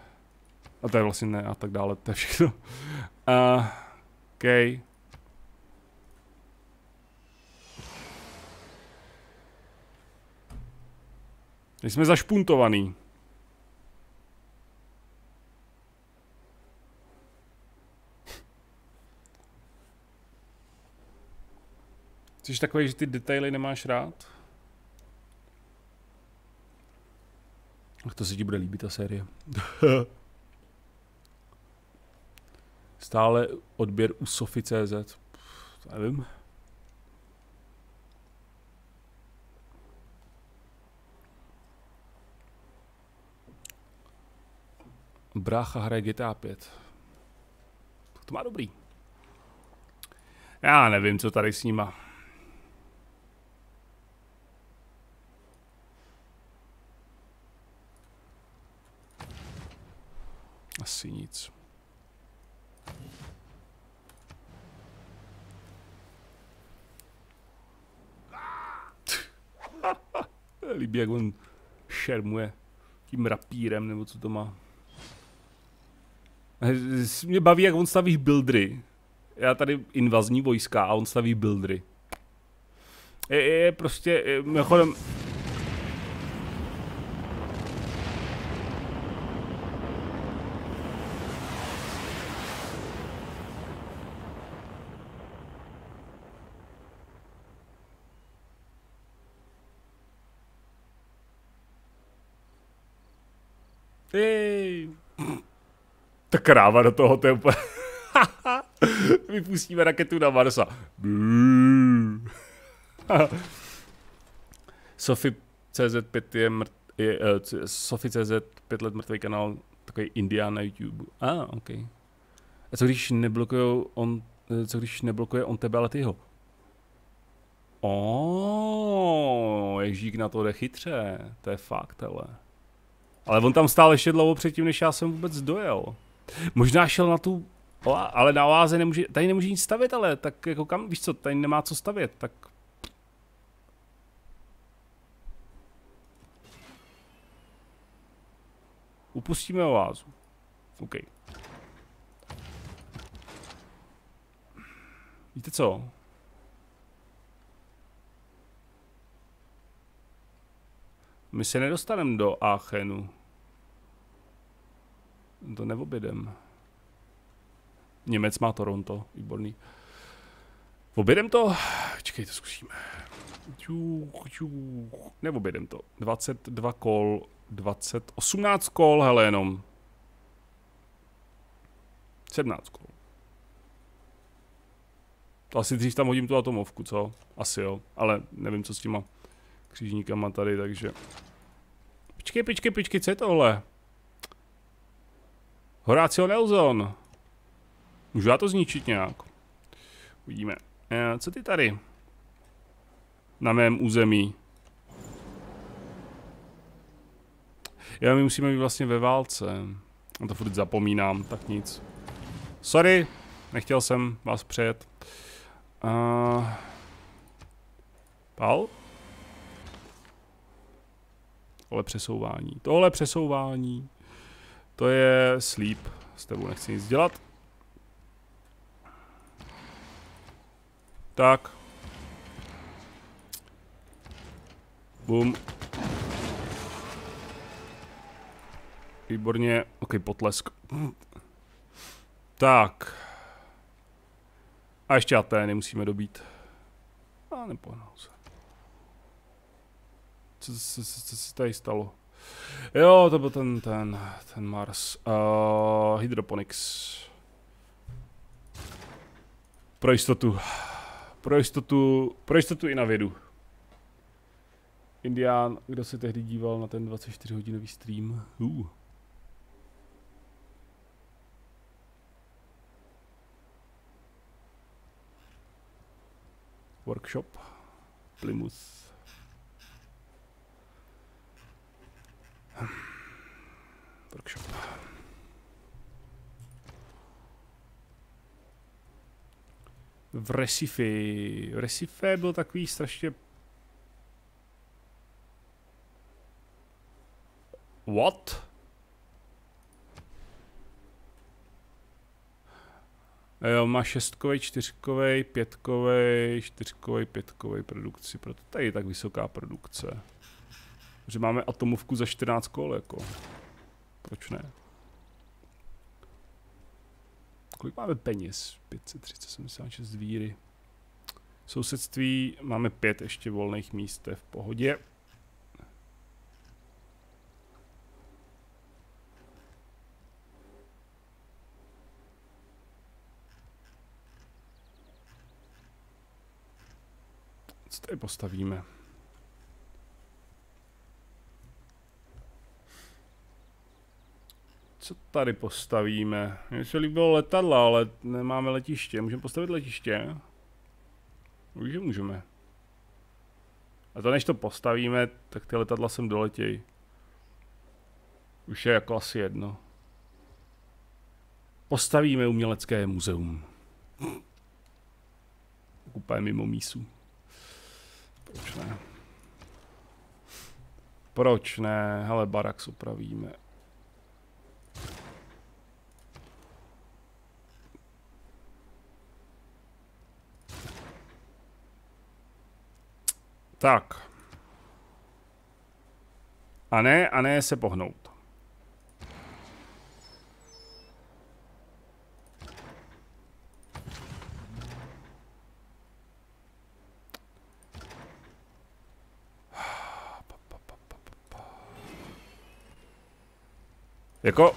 A to je vlastně ne a tak dále, to je všechno. Uh, OK. My jsme zašpuntovaný. Jsi takový, že ty detaily nemáš rád? Ach, to se ti bude líbit ta série. Stále odběr u Sofi.cz. Nevím. Brácha hraje GTA 5. To má dobrý. Já nevím, co tady s nima. Asi nic. Líbí, jak on šermuje tím rapírem, nebo co to má. Mě baví, jak on staví buildry. Já tady invazní vojska a on staví buildry. Je, je prostě, mimochodem, Hey. Ta kráva do toho, to je úplně... Vypustíme raketu na Marsa. Sophie CZ5 je, mrt, je uh, Sophie CZ 5 let mrtvý kanál, takový Indián na YouTube. A, ah, ok. A co když neblokuje on, eh, co když neblokuje on tebe, ale ty ho? Oh, Ježík na to jde chytře, to je fakt, ale. Ale on tam stál ještě dlouho předtím, než já jsem vůbec dojel. Možná šel na tu, ale na oáze nemůže, tady nemůže nic stavět, ale tak jako kam, víš co, tady nemá co stavět, tak Upustíme oázu. OK. Víte co? My se nedostaneme do Aachenu. To neobědem. Němec má Toronto, výborný. Obědem to? Čekej, to zkusíme. Neobědem to. 22 kol, 20, 18 kol, hele jenom. 17 kol. To asi dřív tam hodím tu atomovku, co? Asi jo, ale nevím, co s těma křížníkama tady, takže... Počkej, počkej, počkej, co je tohle? Horácio Nelson. Můžu já to zničit nějak? Uvidíme. E, co ty tady? Na mém území. Já my musíme být vlastně ve válce. A to furt zapomínám, tak nic. Sorry, nechtěl jsem vás přejet. Uh, Pal? Tohle přesouvání. Tohle přesouvání. To je sleep. S tebou nechci nic dělat. Tak. Bum. Výborně. Ok, potlesk. Tak. A ještě Atény musíme dobít. A nepohnul se. Co se tady stalo? Jo, to byl ten, ten, ten Mars. Uh, hydroponics. Pro jistotu. Pro jistotu, pro jistotu i na vědu. Indián, kdo se tehdy díval na ten 24 hodinový stream. Uh. Workshop. Plymouth. Workshop. V Recife. Recife byl takový strašně What? Jo, má šestkový, čtyřkový, pětkový, čtyřkový, pětkový produkci, proto tady je tak vysoká produkce. Že máme atomovku za 14 kol, jako. Proč ne? Kolik máme peněz? 576 víry. Sousedství máme pět ještě volných míst, v pohodě. Co tady postavíme? Co tady postavíme? Mně se líbilo letadla, ale nemáme letiště. Můžeme postavit letiště? Už že můžeme. A to než to postavíme, tak ty letadla sem doletějí. Už je jako asi jedno. Postavíme umělecké muzeum. Úplně mimo mísu. Proč ne? Proč ne? Hele, barak upravíme. Tak. A ne, a ne se pohnout. Jako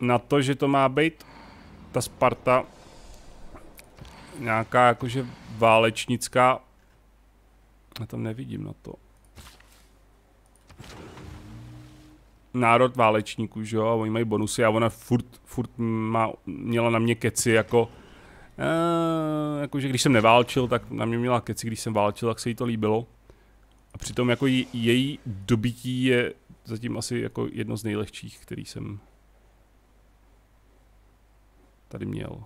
na to, že to má být ta Sparta nějaká jakože válečnická já tam nevidím na to. Národ válečníků, že jo, oni mají bonusy a ona furt, furt má, měla na mě keci jako, e, jakože když jsem neválčil, tak na mě měla keci, když jsem válčil, tak se jí to líbilo. A přitom jako jí, její dobytí je zatím asi jako jedno z nejlehčích, který jsem tady měl.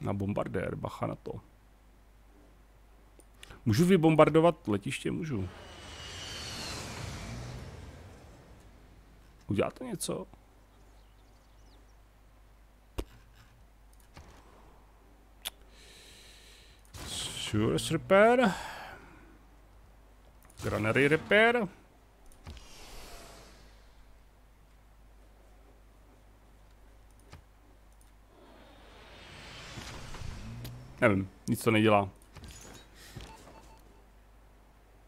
Na bombardér, bacha na to. Můžu vybombardovat letiště? Můžu. Udělá to něco? Sure repair. Granary repair. Nevím, nic to nedělá.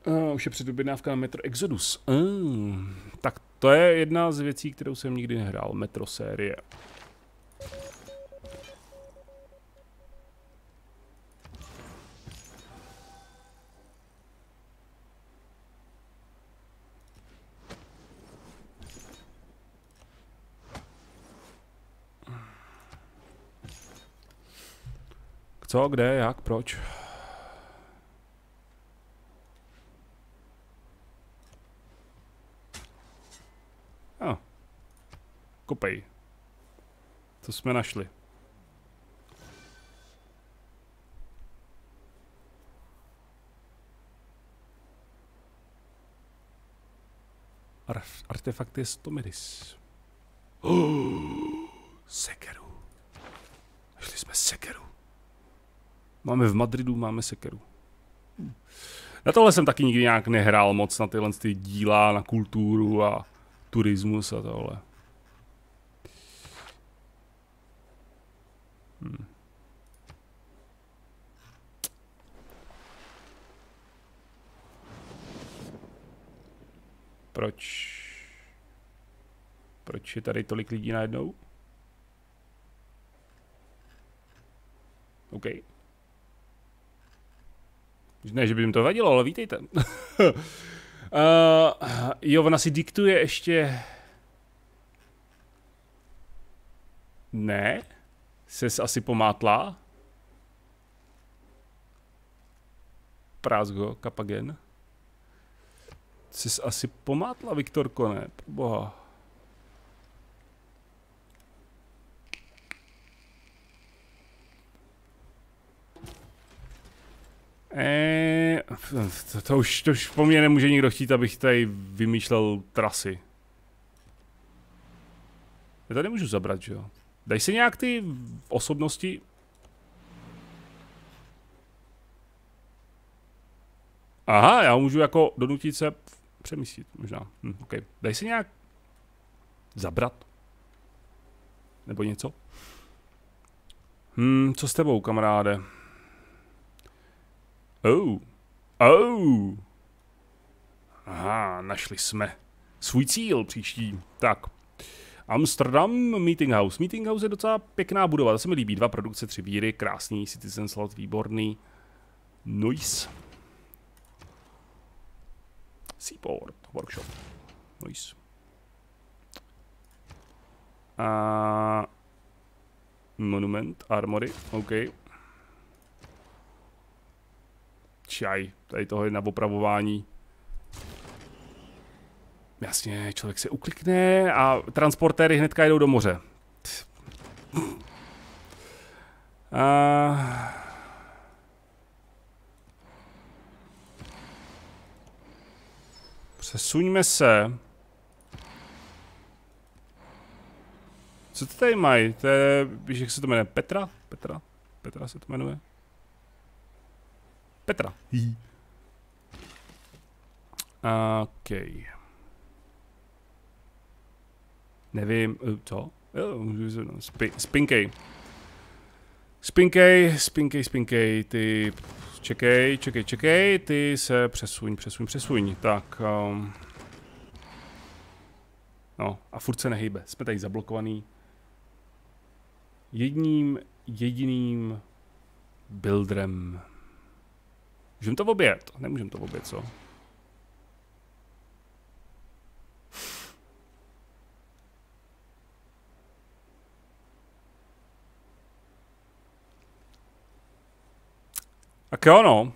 Uh, už je předobjednávka na Metro Exodus. Uh, tak to je jedna z věcí, kterou jsem nikdy nehrál. Metro série. Co, kde, jak, proč? Kopej. Co jsme našli? Artefakt je Stomidis. Oh, sekeru. Našli jsme sekeru. Máme v Madridu, máme sekeru. Na tohle jsem taky nikdy nějak nehrál moc, na tyhle ty díla, na kulturu a turismus a tohle. Hmm. Proč? Proč je tady tolik lidí najednou? OK. Ne, že by jim to vadilo, ale vítejte. Eh, uh, jo, ona si diktuje ještě... Ne? Ses asi pomátla? Prázgo, kapagen. Jsi asi pomátla, Viktorko, ne? Boha. Eee, to, to, už, to už po mně nemůže nikdo chtít, abych tady vymýšlel trasy. Já to nemůžu zabrat, že jo? Daj si nějak ty osobnosti. Aha, já můžu jako donutit se přemístit, možná. Hm, okay. Daj si nějak zabrat. Nebo něco. Hm, co s tebou, kamaráde? Oh. Oh. Aha, našli jsme svůj cíl příští. Tak. Amsterdam Meeting House. Meeting House je docela pěkná budova, to se mi líbí. Dva produkce, tři víry, krásný, Citizen Slot, výborný. Nice. Seaport Workshop. Nice. A Monument, Armory, OK čaj, tady toho je na opravování. Jasně, člověk se uklikne a transportéry hnedka jdou do moře. A... Přesuňme se. Co to tady mají? To je, víš, jak se to jmenuje? Petra? Petra? Petra se to jmenuje? Petra. OK. Nevím, eh, co? spinkej. Spinkej, spinkej, spinkej, ty... Čekej, čekej, čekej, ty se přesuň, přesuň, přesuň. Tak, um, No, a furt se nehýbe. Jsme tady zablokovaný. Jedním, jediným builderem. Můžeme to obět? Nemůžeme to obět, co? Tak jo, no.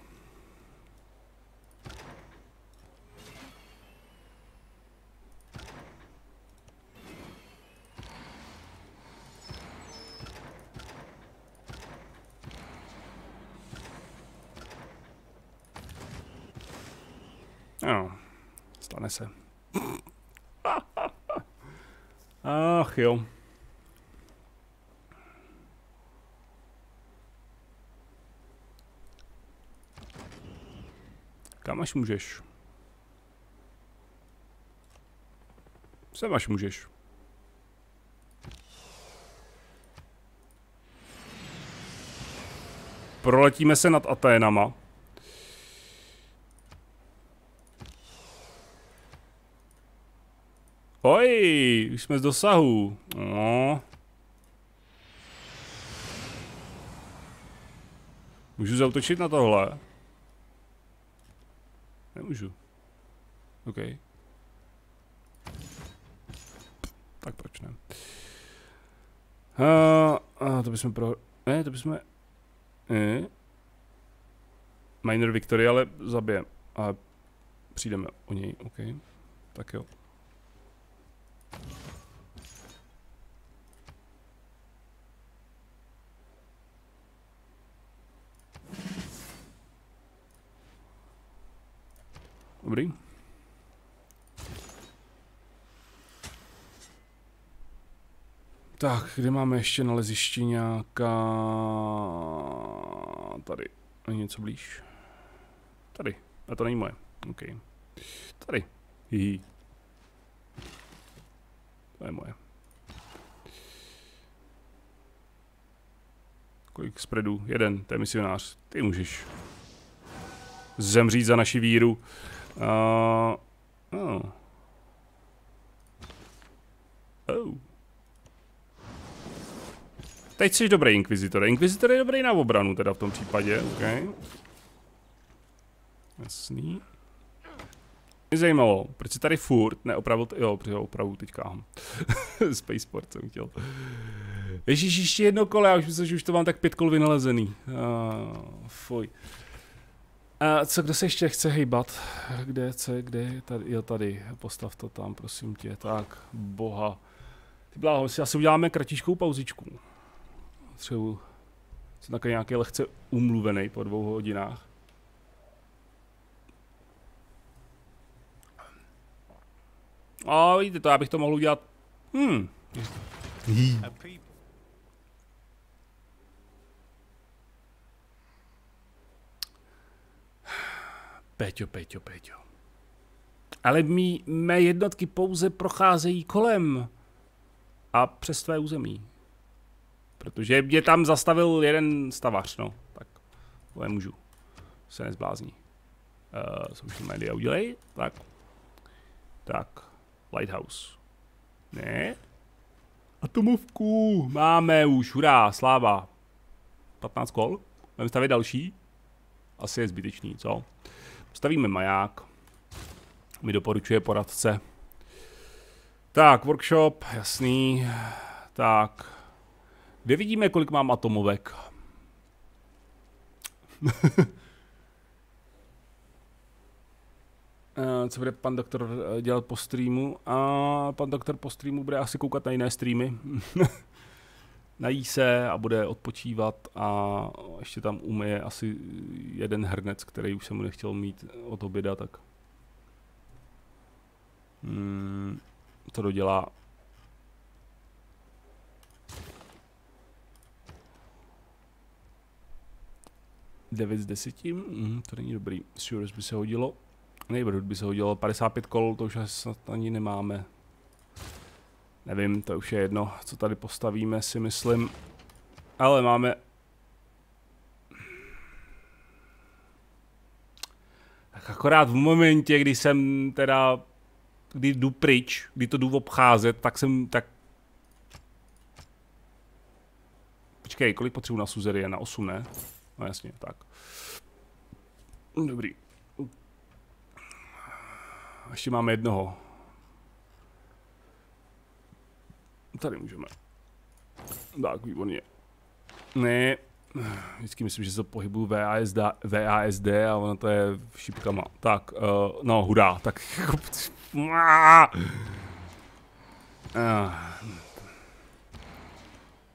No, stane se. Ach jo. Až můžeš? Sem až můžeš. Proletíme se nad Aténama. Oj, už jsme z dosahu. No. Můžu zautočit na tohle? Nemůžu. OK. Tak proč ne? Uh, uh, to bychom pro... Ne, to bychom... Ne. Minor Victory, ale zabijem. A přijdeme o něj, OK. Tak jo. Dobrý. Tak, kde máme ještě naleziště nějaká... Tady. Není něco blíž. Tady. A to není moje. OK. Tady. Hihi. To je moje. Kolik spreadů? Jeden, to je misionář. Ty můžeš zemřít za naši víru. Uh, oh. Oh. Teď jsi dobrý inkvizitor. Inkvizitor je dobrý na obranu teda v tom případě, OK. Jasný. Mě zajímalo, proč si tady furt neopravil, jo, protože opravu teďka. Spaceport jsem chtěl. Ježíš, ještě jedno kole, já už myslím, že už to mám tak pět kol vynalezený. Uh, fuj. A co, kdo se ještě chce hejbat? Kde, co, kde tady? Jo, tady, postav to tam, prosím tě. Tak, boha. Ty bláho, si asi uděláme kratičkou pauzičku. Třeba jsem takový nějaký lehce umluvený po dvou hodinách. A vidíte to, já bych to mohl udělat. Hmm. Péťo, Péťo, Péťo. Ale mý, mé jednotky pouze procházejí kolem a přes tvé území. Protože mě tam zastavil jeden stavař, no. Tak, to nemůžu. Se nezblázní. Uh, social media udělej. Tak. Tak. Lighthouse. Ne. Atomovku. Máme už, hurá, sláva. 15 kol. Budeme stavit další. Asi je zbytečný, co? Stavíme maják. Mi doporučuje poradce. Tak, workshop, jasný. Tak. Kde vidíme, kolik mám atomovek? Eh, co bude pan doktor eh, dělat po streamu? A pan doktor po streamu bude asi koukat na jiné streamy. Nají se a bude odpočívat a ještě tam umyje asi jeden hrnec, který už jsem mu nechtěl mít od oběda, tak hmm, to dodělá. Devět z deseti, mm, to není dobrý. Sure by se hodilo. Neighborhood by se hodilo, 55 kol, to už snad ani nemáme. Nevím, to už je jedno, co tady postavíme, si myslím. Ale máme... Tak akorát v momentě, kdy jsem teda... Kdy jdu pryč, kdy to jdu obcházet, tak jsem tak... Počkej, kolik potřebuji na Suzerie? Na 8, ne? No jasně, tak. Dobrý. Ještě máme jednoho. Tady můžeme. Tak, výborně. Ne, vždycky myslím, že se pohybuju VASD, VASD a ono to je šipkama. Tak, uh, no, hudá, tak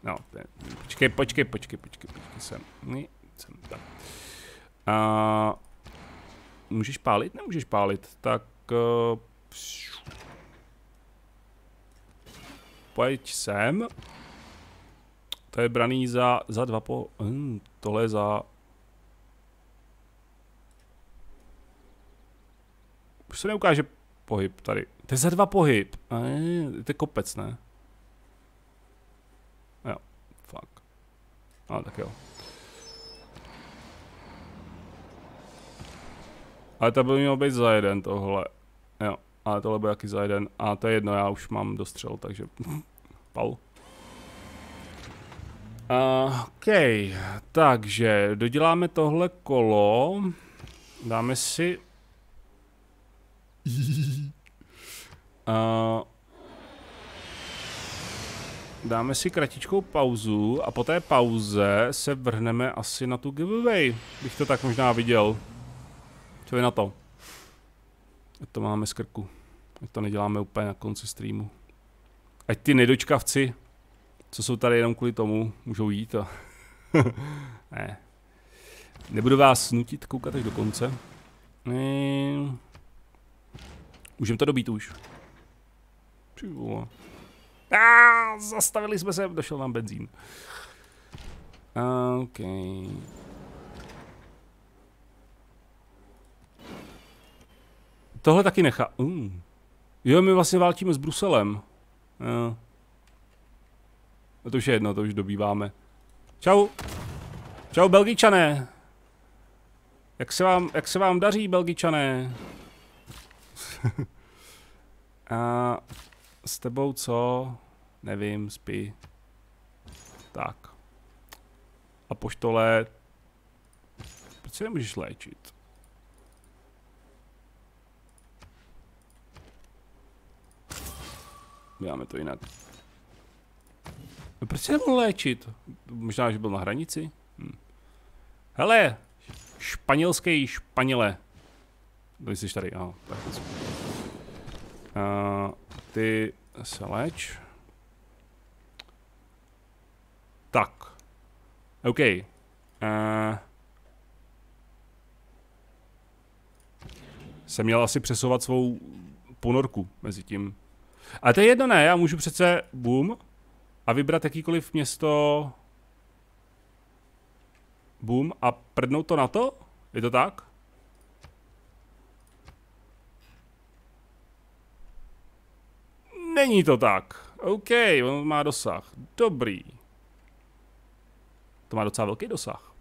No, počkej, počkej, počkej, počkej, počkej, sem. sem, tak. Uh, můžeš pálit? Nemůžeš pálit, tak uh, pojď sem. To je braný za, za dva po... Hmm, tohle je za... Už se neukáže pohyb tady. To je za dva pohyb. A je, to je kopec, ne? Jo, fuck. Ale tak jo. Ale to by mělo být za jeden tohle. Ale tohle bude jaký za jeden. A to je jedno, já už mám dostřel, takže... Pal. OK, takže doděláme tohle kolo. Dáme si... Uh, dáme si kratičkou pauzu a po té pauze se vrhneme asi na tu giveaway. Bych to tak možná viděl. Co je na to? Ať to máme z krku. Ať to neděláme úplně na konci streamu. Ať ty nedočkavci, co jsou tady jenom kvůli tomu, můžou jít a... ne. Nebudu vás nutit koukat až do konce. Ne. Můžeme to dobít už. Přivola. Ah, zastavili jsme se, došel nám benzín. OK. Tohle taky nechá. Uh. Jo, my vlastně válčíme s Bruselem. Jo. To už je jedno, to už dobýváme. Čau. Čau, Belgičané. Jak se vám, jak se vám daří, Belgičané? A s tebou co? Nevím, spí. Tak. A poštole... Proč se nemůžeš léčit? Děláme to jinak. No proč se nemohl léčit? Možná, že byl na hranici? Hm. Hele, španělský španěle. Kdo jsi tady? Aha, tak uh, ty se léč. Tak. OK. Uh, jsem měl asi přesouvat svou ponorku mezi tím. Ale to je jedno ne, já můžu přece boom a vybrat jakýkoliv město boom a prdnout to na to? Je to tak? Není to tak. OK, on má dosah. Dobrý. To má docela velký dosah.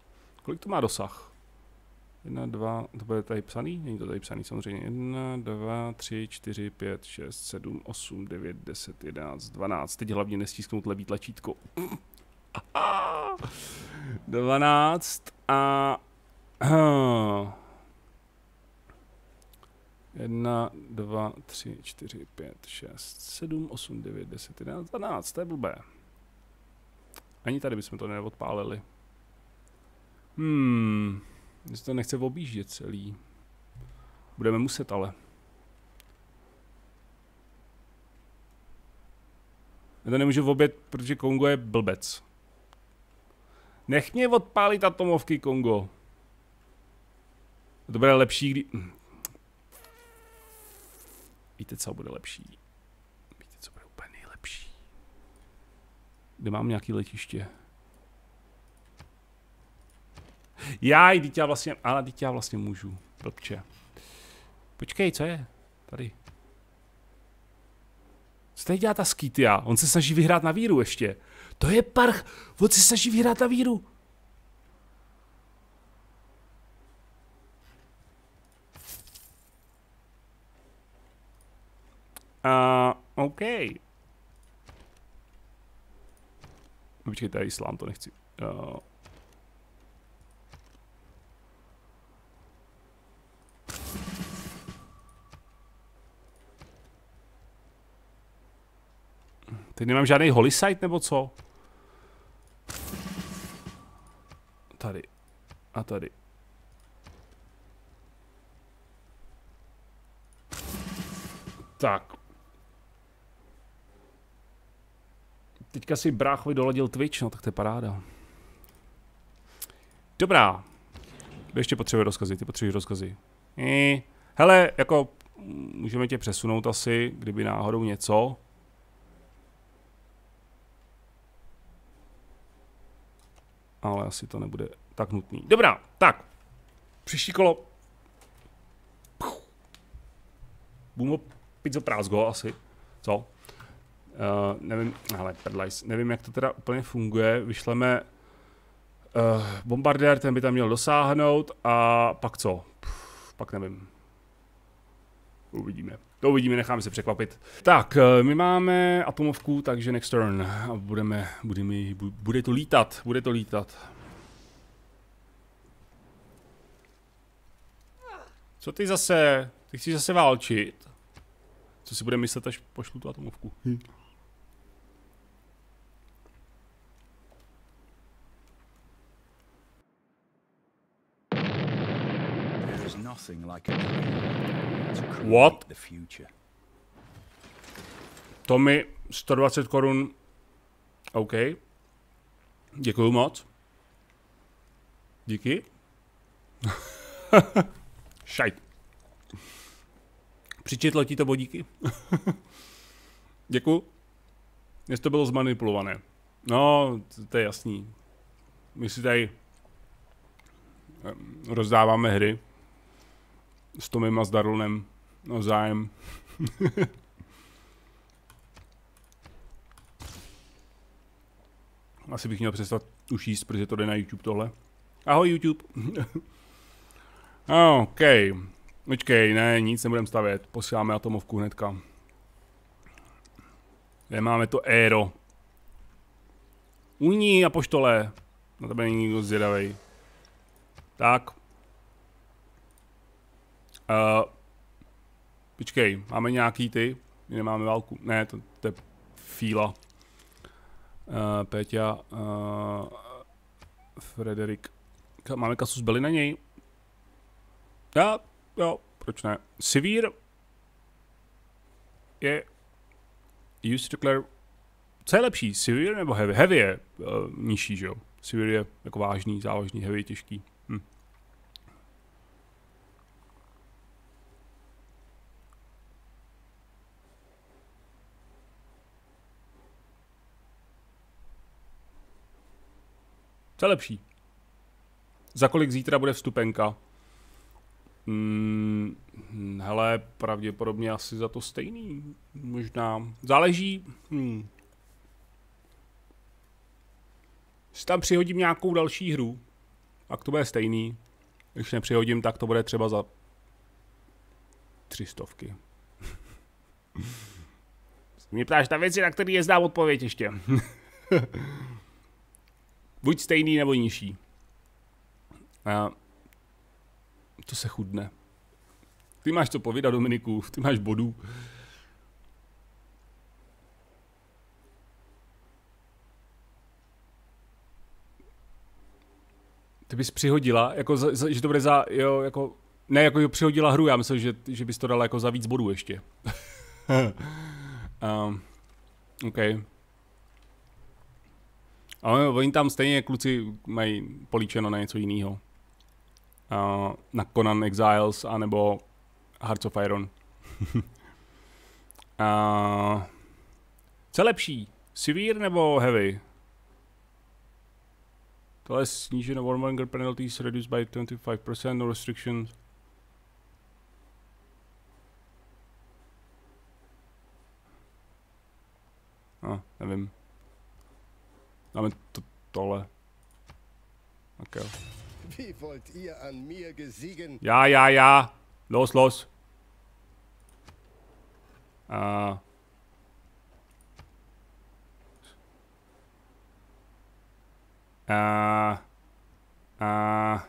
Kolik to má dosah? Jedna, dva, to bude tady psaný? Není to tady psaný samozřejmě. Jedna, dva, tři, čtyři, pět, šest, sedm, osm, devět, deset, jedenáct, dvanáct. Teď hlavně nestisknout levý tlačítko. Dvanáct a... Jedna, dva, tři, čtyři, pět, šest, sedm, osm, devět, deset, jedenáct, dvanáct. To je blbé. Ani tady bychom to neodpálili. Hmm. Se to nechce objíždět celý. Budeme muset ale. Já to nemůžu obět, protože Kongo je blbec. Nech mě odpálit atomovky, Kongo. To bude lepší, kdy... Víte, co bude lepší? Víte, co bude úplně nejlepší? Kde mám nějaký letiště? Já, dítě já vlastně, ale dítě já vlastně můžu. Blbče. Počkej, co je? Tady. Co tady dělá ta Skytia? On se snaží vyhrát na víru ještě. To je parch. On se snaží vyhrát na víru. Uh, OK. Počkej, je islám, to nechci. Uh, Teď nemám žádný holy site nebo co? Tady. A tady. Tak. Teďka si bráchovi doladil Twitch, no tak to je paráda. Dobrá. Ještě potřebuje rozkazy, ty potřebuješ rozkazy. I, hele, jako můžeme tě přesunout asi, kdyby náhodou něco. Ale asi to nebude tak nutný. Dobrá, tak. Příští kolo. Bumo pizzo prázgo asi. Co? Uh, nevím, ale pedlajs, nevím, jak to teda úplně funguje. Vyšleme uh, bombardér, ten by tam měl dosáhnout a pak co? Pff, pak nevím. Uvidíme. To uvidíme, necháme se překvapit. Tak, eh, my máme atomovku, takže next turn. A budeme, budeme, bude to lítat, bude to lítat. Co ty zase? Ty chceš zase válčit? Co si bude myslet, až pošlu tu atomovku? Hm. What? To mi 120 korun. OK. Děkuju moc. Díky. Šajt. Přičetlo ti to bodíky? Děkuju. Jestli to bylo zmanipulované. No, to je jasný. My si tady rozdáváme hry s Tomem a s Darlonem no zájem. Asi bych měl přestat už jíst, protože to jde na YouTube tohle. Ahoj YouTube. OK. Počkej, ne, nic nebudem stavět. Posíláme atomovku hnedka. Kde máme to éro? Uní a poštole. Na tebe není nikdo zvědavej. Tak. Uh, počkej, máme nějaký ty? My nemáme válku. Ne, to, to je Fíla. Uh, Péťa. Uh, Frederik. Máme kasus byli na něj? Já, jo, proč ne? Sivir je used to declare co je lepší, Sivir nebo Heavy? Heavy je uh, nižší, že jo? Sivir je jako vážný, závažný, Heavy je těžký. Hm. Co je lepší? Za kolik zítra bude vstupenka? Hmm, hele, pravděpodobně asi za to stejný. Možná. Záleží. Hmm. Si tam přihodím nějakou další hru, tak to bude stejný. Když nepřihodím, tak to bude třeba za tři stovky. Mě ptáš na věci, na které je znám odpověď ještě. Buď stejný nebo nižší. A to se chudne. Ty máš co povídat, Dominiku, ty máš bodů. Ty bys přihodila, jako za, za, že to bude za, jo, jako, ne, jako přihodila hru, já myslím, že, že bys to dala jako za víc bodů ještě. um, OK. Ale oni tam stejně kluci mají políčeno na něco jiného. Uh, na Conan Exiles, anebo Hearts of Iron. uh, co lepší? Severe nebo Heavy? Tohle je sníženo Warmonger penalties reduced by 25%, no restrictions. No, nevím. Dáme to, tohle. Jo. Wie wollt ihr an mir gesiegen? Ja, ja, ja. Los, los. Uh. Uh. Uh.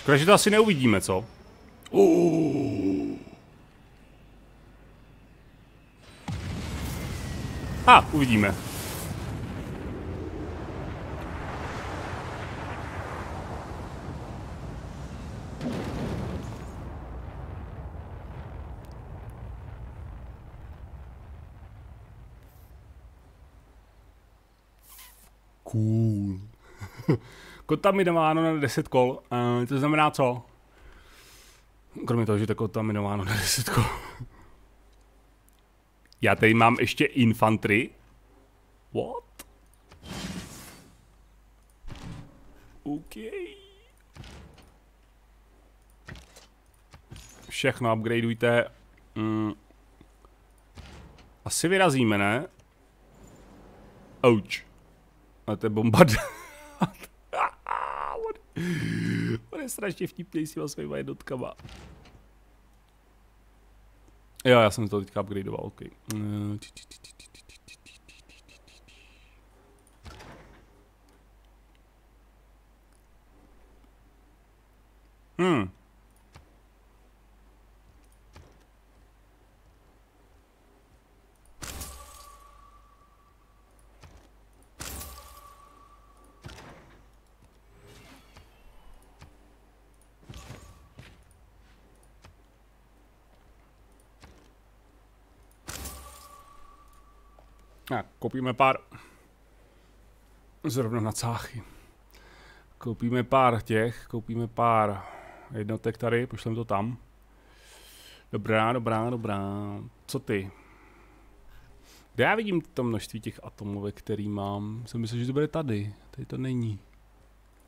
Škoda, že to asi neuvidíme, co? Uh. A, uvidíme. Cool. kontaminováno na 10 kol. Uh, to znamená co? Kromě toho, že to kontaminováno na 10 kol. Já tady mám ještě infantry. What? OK. Všechno upgradeujte. Mm. Asi vyrazíme, ne? Ouch. A to je bombard. on je strašně vtipný s těma svýma jednotkama. Jo, já jsem to teďka upgradeoval, ok. Hmm. Tak, koupíme pár... Zrovna na cáchy. Koupíme pár těch, koupíme pár jednotek tady, pošlem to tam. Dobrá, dobrá, dobrá. Co ty? Kde já vidím to množství těch atomovek, který mám? Jsem myslel, že to bude tady. Tady to není.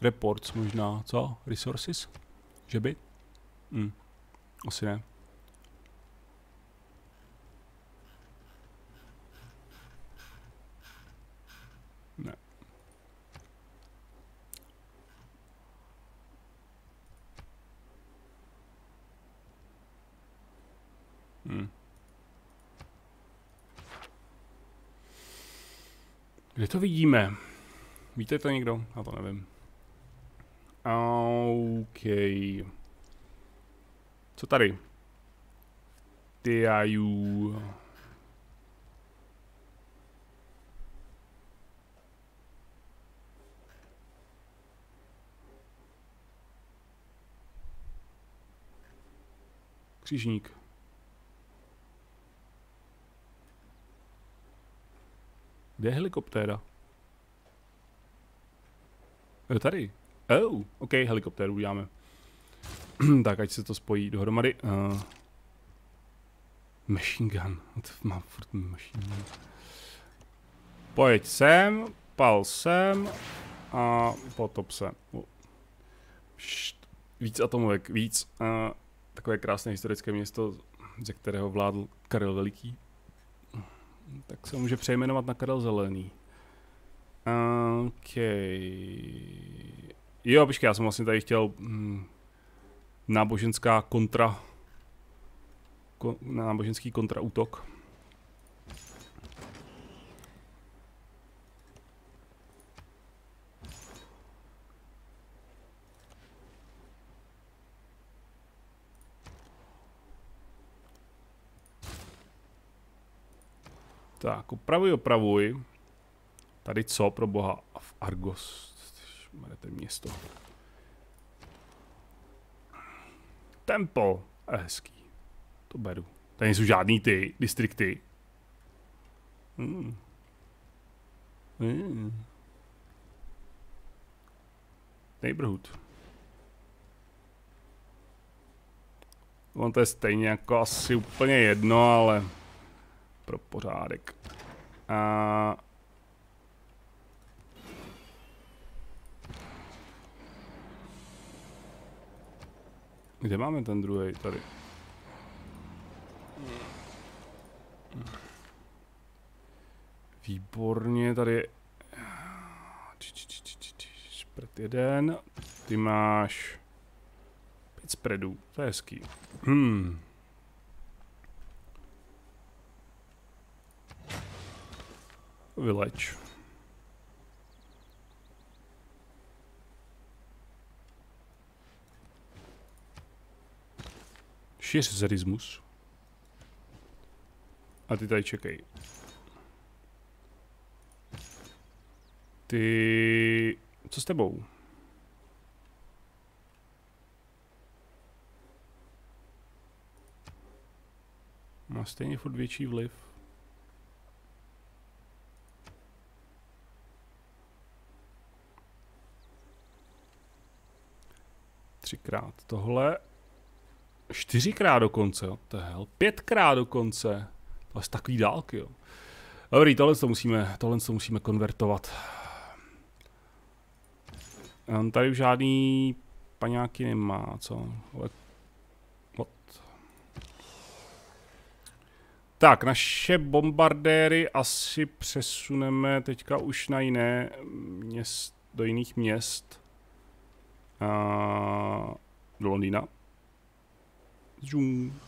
Reports možná, co? Resources? Že by? Hm. Asi ne. Hmm. Kde to vidíme? Víte to někdo? Já to nevím. OK. Co tady? TIU. Křižník. Kde je helikoptéra? Jo, tady. Oh, OK, helikoptéru uděláme. tak, ať se to spojí dohromady. Uh, machine gun. To má furt machine gun. Pojď sem, pal sem a potop se. Víc atomovek, víc. Uh, takové krásné historické město, ze kterého vládl Karel Veliký. Tak se může přejmenovat na Karel Zelený. OK. Jo, počkej, já jsem vlastně tady chtěl hm, náboženská kontra ko, náboženský kontraútok. Tak, opravuj, opravuj. Tady co pro boha? V Argos. Máte město. Temple. Je hezký. To beru. Tady nejsou žádný ty distrikty. Hmm. Hmm. Neighborhood. On to je stejně jako asi úplně jedno, ale pro pořádek. A... Kde máme ten druhý tady? Výborně, tady Spread jeden. Ty máš pět spreadů, to je hezký. Hmm. Vyleč. Šiř zerismus. A ty tady čekej. Ty... Co s tebou? Má stejně furt větší vliv. Třikrát tohle. Čtyřikrát dokonce, jo. To je hell. Pětkrát dokonce. To je takový dálky, jo. Dobrý, tohle to musíme, tohle to musíme konvertovat. On tady už žádný paňáky nemá, co? What? Tak, naše bombardéry asi přesuneme teďka už na jiné měst, do jiných měst. A do Londýna. Zoom.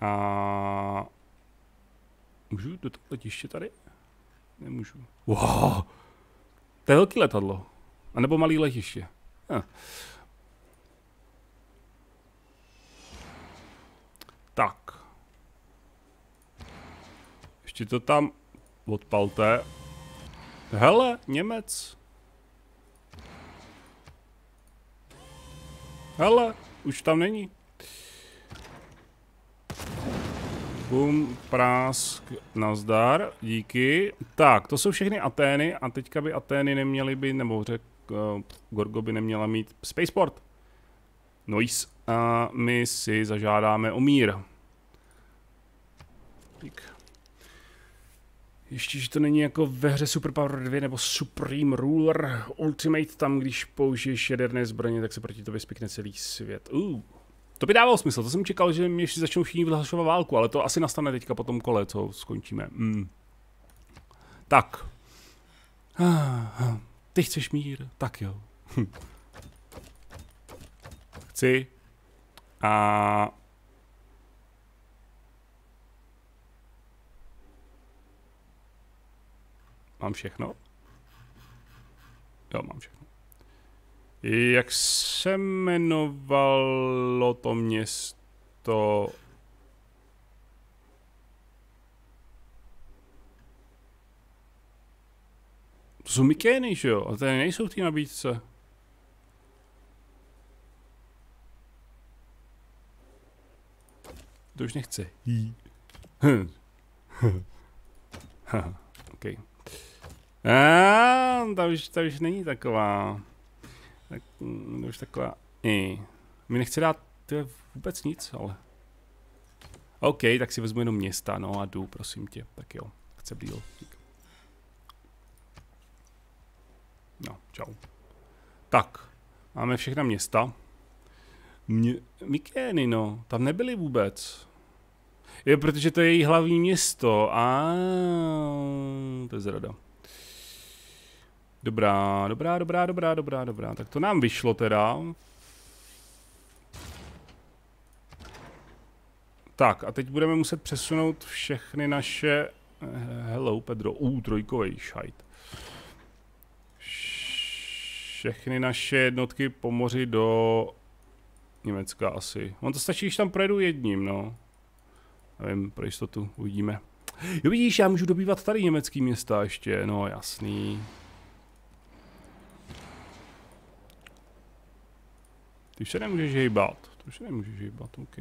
A můžu do toho letiště tady? Nemůžu. Wow. To je velký letadlo. A nebo malý letiště. Hm. Tak. Ještě to tam odpalte. Hele, Němec. Hele, už tam není. Bum, prásk, nazdar, díky. Tak, to jsou všechny Atény a teďka by Atény neměly být, nebo řek, uh, Gorgo by neměla mít spaceport. Noise. A my si zažádáme o mír. Dík. Ještě, že to není jako ve hře Superpower 2 nebo Supreme Ruler Ultimate, tam když použiješ jaderné zbraně, tak se proti tobě spikne celý svět. Uh, to by dávalo smysl, to jsem čekal, že mě ještě začnou všichni vyhlašovat válku, ale to asi nastane teďka po tom kole, co skončíme. Mm. Tak. Ty chceš mír? Tak jo. Chci. A Mám všechno? Jo, mám všechno. Jak se jmenovalo to město? To jsou Mikény, že jo? A tady nejsou v té nabídce. To už nechce. OK. A, ta už, ta už není taková. Tak, mm, to už taková. I. Mi nechce dát to je vůbec nic, ale. OK, tak si vezmu jenom města, no a jdu, prosím tě. Tak jo, chce deal. No, čau. Tak, máme všechna města. Mě, Mikény, no, tam nebyly vůbec. Je, protože to je její hlavní město. A to je zrada. Dobrá, dobrá, dobrá, dobrá, dobrá, dobrá. Tak to nám vyšlo teda. Tak a teď budeme muset přesunout všechny naše... Eh, hello Pedro, uh, trojkovej šajt. Všechny naše jednotky po moři do Německa asi. On to stačí, když tam projedu jedním, no. Nevím, pro jistotu, uvidíme. Jo vidíš, já můžu dobývat tady německý města ještě, no jasný. Ty už se nemůžeš hejbat, ty už se nemůžeš hejbat, OK.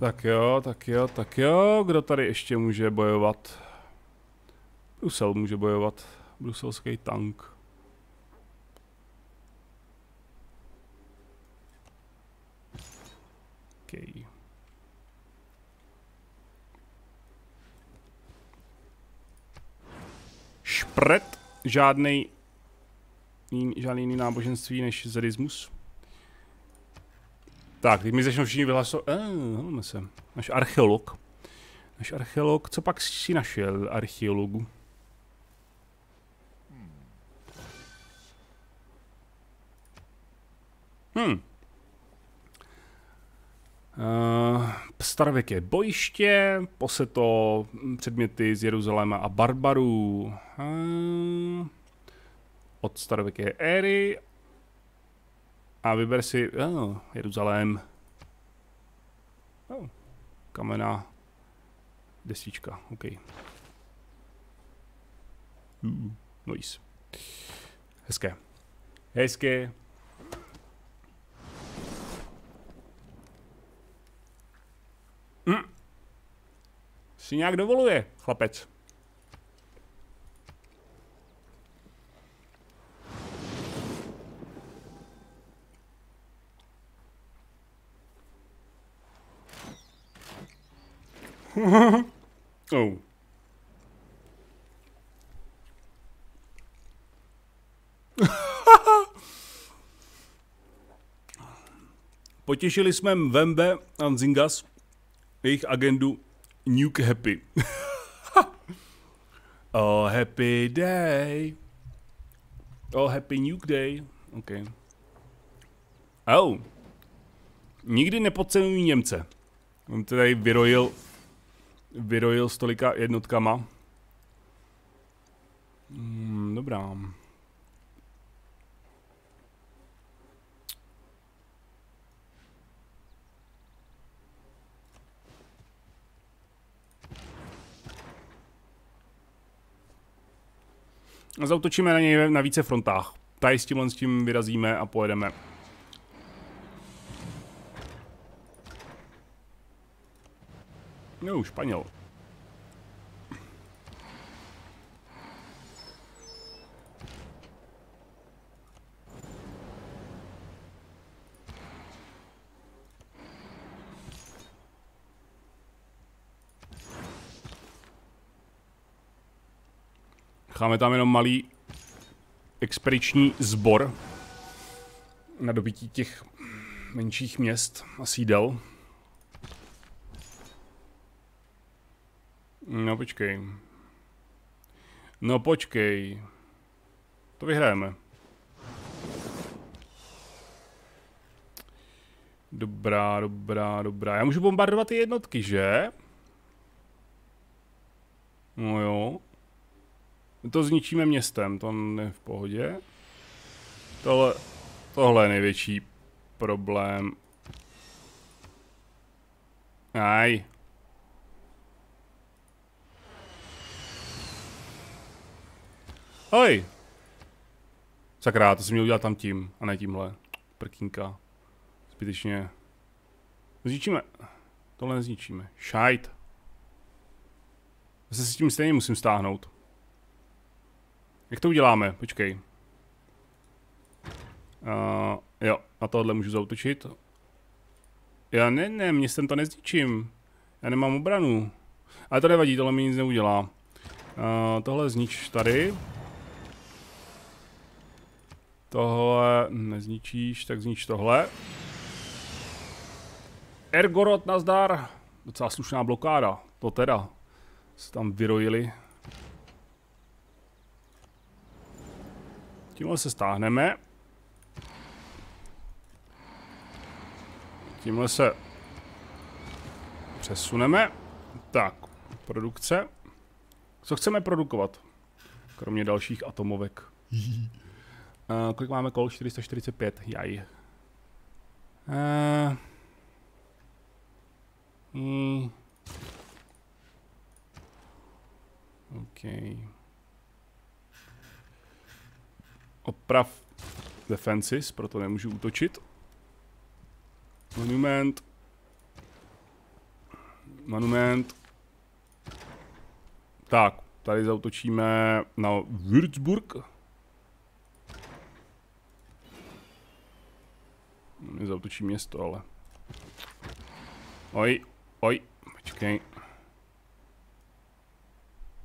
Tak jo, tak jo, tak jo, kdo tady ještě může bojovat? Brusel může bojovat. Bruselský tank. Okay. Špret, žádný žádný jiný náboženství než zedismus. Tak, teď mi začnou všichni vyhlasovat. Eh, se. Náš archeolog. Náš archeolog, co pak si našel archeologu? Hmm. Uh, starověké bojiště, poseto předměty z Jeruzaléma a barbarů. Uh, od starověké éry. A vyber si uh, Jeruzalém. Oh, kamená desíčka, OK. Uh, nice. Hezké. Hezké. Hm. Si nějak dovoluje, chlapec. oh. Potěšili jsme Vembe a Nzingas jejich agendu Nuke Happy. oh, happy day. Oh, happy Nuke Day. OK. Oh. Nikdy nepodceňují Němce. On tady vyrojil, vyrojil s tolika jednotkama. Hmm, dobrá. Zautočíme na něj na více frontách. Tady s tímhle s tím vyrazíme a pojedeme. No, Španěl. Necháme tam jenom malý expediční sbor na dobytí těch menších měst a sídel. No počkej. No počkej. To vyhrajeme. Dobrá, dobrá, dobrá. Já můžu bombardovat ty jednotky, že? No jo. To zničíme městem, to je v pohodě. Tohle, tohle je největší problém. Aj. Oj. Sakra, to jsem měl udělat tam tím, a ne tímhle. Prkínka. Zbytečně. Zničíme. Tohle nezničíme. Šajt. Zase si tím stejně musím stáhnout. Jak to uděláme? Počkej. Uh, jo, na tohle můžu zautočit. Já ne, ne, městem to nezničím. Já nemám obranu. Ale to nevadí, tohle mi nic neudělá. Uh, tohle znič tady. Tohle nezničíš, tak znič tohle. Ergorod, nazdar. Docela slušná blokáda, to teda. Se tam vyrojili. Tímhle se stáhneme. Tímhle se přesuneme. Tak, produkce. Co chceme produkovat? Kromě dalších atomovek. uh, kolik máme kol? 445. Jaj. Uh, mm. OK. Oprav defenses, proto nemůžu útočit. Monument. Monument. Tak, tady zautočíme na Würzburg. Nezautočí město, ale. Oj, oj, počkej.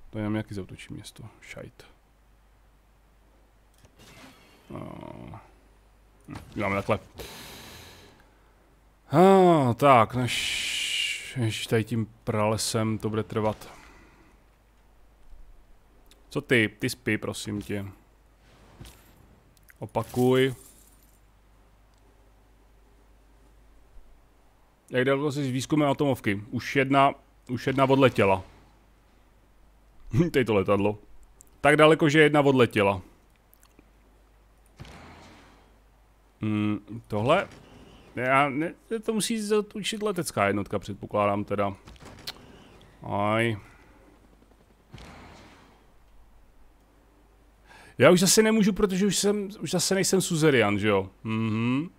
To je jaký zautočí město. Šajt. Uh, hm, takhle. Ah, tak, než, než tady tím pralesem to bude trvat. Co ty? Ty spí, prosím tě. Opakuj. Jak daleko jsi s výzkumem atomovky? Už jedna, už jedna odletěla. Tady to letadlo. Tak daleko, že jedna odletěla. Hmm, tohle já, ne, to musí zaučit letecká jednotka, předpokládám teda. Aj. Já už zase nemůžu, protože už jsem, už zase nejsem suzerian, že jo? Mhm.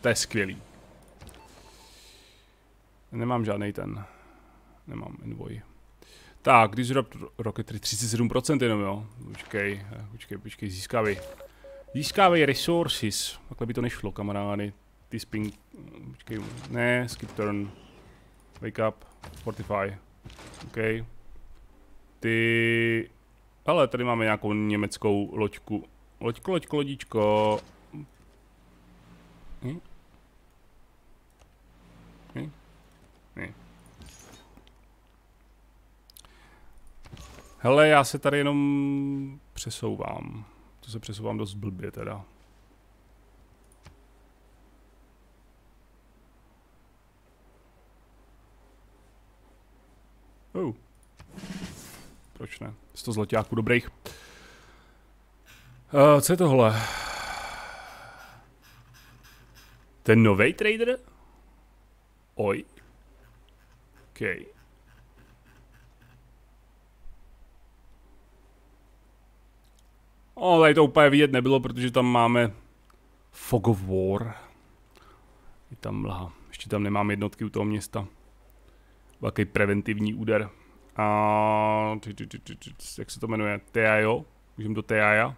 To je skvělý. Nemám žádný ten. Nemám envoy. Tak, disrupt rocketry 37% jenom jo. Počkej, počkej, počkej, získávej. Získávají resources. Takhle by to nešlo, kamarády. Ty sping... Počkej, ne, skip turn. Wake up. Fortify. OK. Ty... Ale tady máme nějakou německou loďku. Loďko, loďko, lodičko. Hm? Hm. Hele, já se tady jenom přesouvám. To se přesouvám dost blbě teda. Oh. Proč ne? 100 zlatáků dobrých. Uh, co je tohle? Ten nový trader? Oj. Okay. O, tady to úplně vidět nebylo, protože tam máme Fog of War. Je tam mlha. Ještě tam nemám jednotky u toho města. Velký preventivní úder. A... Jak se to jmenuje? TIO? Můžeme do TIA?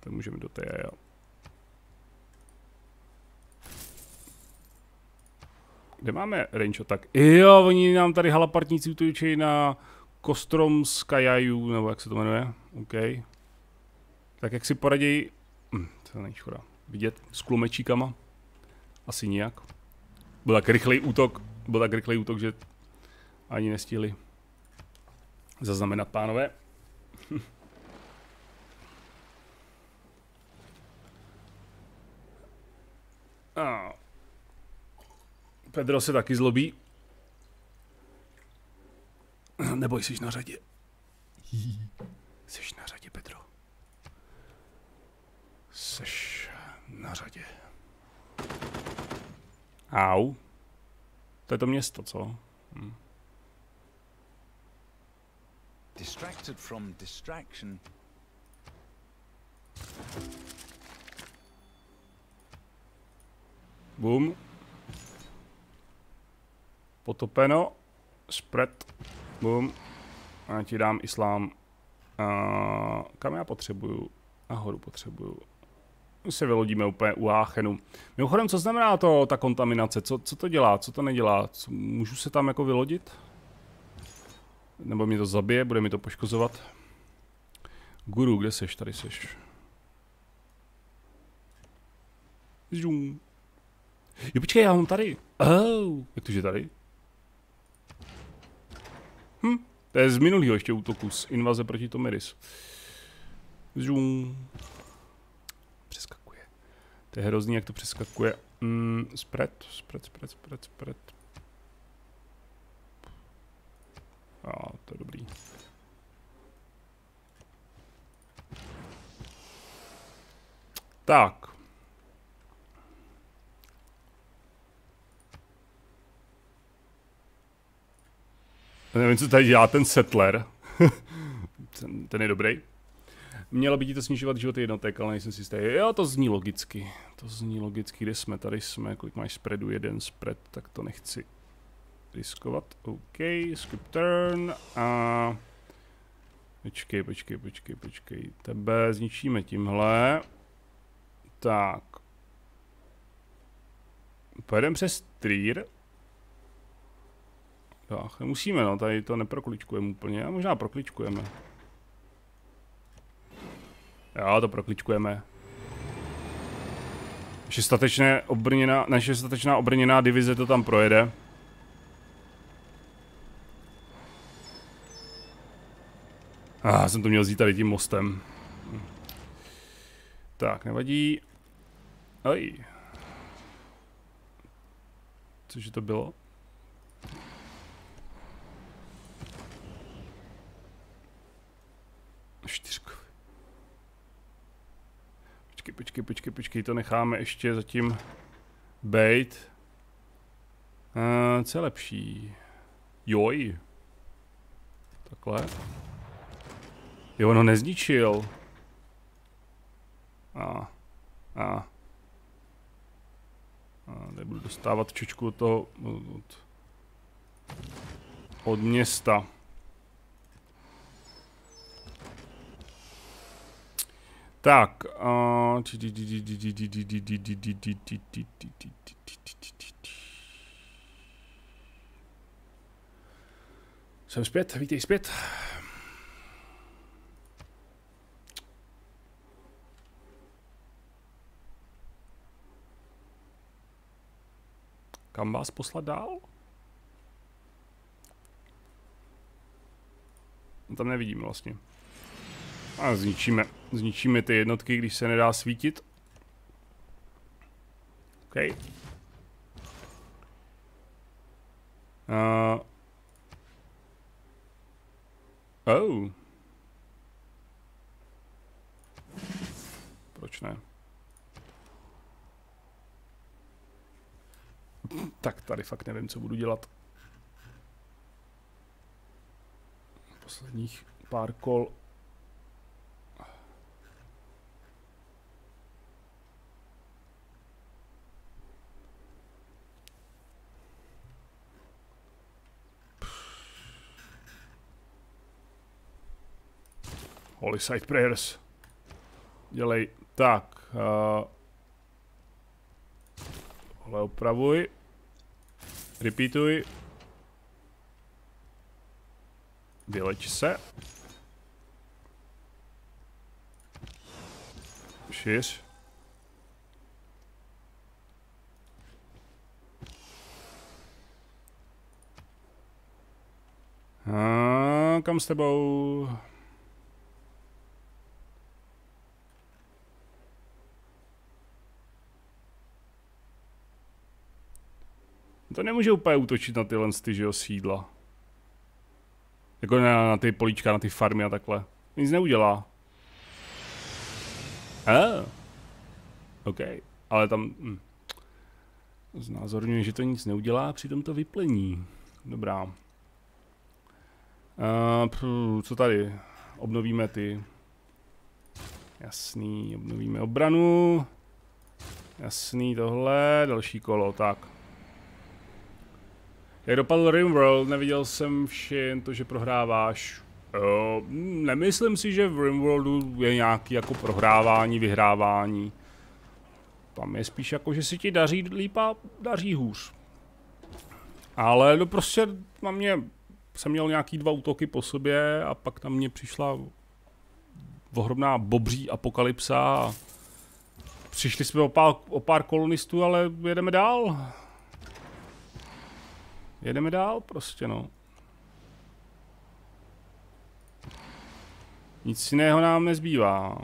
Tak můžeme do TIA. Kde máme range attack? Jo, oni nám tady halapartníci útočí na Kostrom z Kajajů, nebo jak se to jmenuje. OK. Tak jak si poradí? Hm, to není škoda. Vidět s klumečíkama? Asi nijak. Byl tak rychlej útok, byl tak rychlej útok, že ani nestihli zaznamenat pánové. Pedro se taky zlobí. Neboj, jsi na řadě. Jsi na řadě, Pedro. Seš na řadě. Au. To je to město, co? Hm. Distracted from distraction. Boom. Potopeno. Spread. Boom. A já ti dám islám. A kam já potřebuju? Nahoru potřebuju. My se vylodíme úplně u Aachenu. Mimochodem, co znamená to, ta kontaminace? Co, co to dělá? Co to nedělá? Co, můžu se tam jako vylodit? Nebo mě to zabije? Bude mi to poškozovat? Guru, kde seš? Tady seš. Zoom. Jo, počkej, já mám tady. Oh, jak to, že tady? Hm, to je z minulého ještě útoku, z invaze proti Tomeris. Zoom. Přeskakuje. To je hrozný, jak to přeskakuje. Mm, spread, spread, spread, spread, spread. A, to je dobrý. Tak. Nevím, co tady dělá ten settler. ten, ten je dobrý. Mělo by ti to snižovat životy jednotek, ale nejsem si jistý. Jo, to zní logicky. To zní logicky, kde jsme. Tady jsme, kolik máš spreadu, jeden spread, tak to nechci riskovat. OK, skip turn a... Počkej, počkej, počkej, počkej. Tebe zničíme tímhle. Tak. Pojedeme přes Trier. Tak, nemusíme, no, tady to neprokličkujeme úplně, a možná prokličkujeme. Jo, to prokličkujeme. Naše statečné obrněná, naše statečná obrněná divize to tam projede. A ah, jsem to měl zít tady tím mostem. Tak, nevadí. Oj. Cože to bylo? Počkej, počkej, počkej, to necháme ještě zatím bejt. Uh, co je lepší? Joj. Takhle. Jo, ono nezničil. A. A. A nebudu dostávat čočku od toho od, od města. Tak. Jsem zpět, vítej zpět. Kam vás poslat dál? Tam nevidím vlastně. A zničíme, zničíme ty jednotky, když se nedá svítit. OK. Uh. Oh. Proč ne? Tak tady fakt nevím, co budu dělat. Posledních pár kol Holy Side Prayers. Dělej. Tak. Uh, tohle opravuj. Repeatuj. Vyleč se. Šiř. A kam s tebou? To nemůže úplně útočit na tyhle ty, že jo, sídla. Jako na, na ty políčka, na ty farmy a takhle. Nic neudělá. Ah. OK. Ale tam... Hm. Znázorňuje, že to nic neudělá, přitom to vyplení. Dobrá. Uh, pff, co tady? Obnovíme ty. Jasný, obnovíme obranu. Jasný, tohle, další kolo, tak. Jak dopadl Rimworld, neviděl jsem všem to, že prohráváš. Uh, nemyslím si, že v Rimworldu je nějaký jako prohrávání, vyhrávání. Tam je spíš jako, že si ti daří líp a daří hůř. Ale no prostě na mě jsem měl nějaký dva útoky po sobě a pak tam mě přišla ohromná bobří apokalypsa a přišli jsme o pár, o pár kolonistů, ale jedeme dál. Jedeme dál prostě no. Nic jiného nám nezbývá.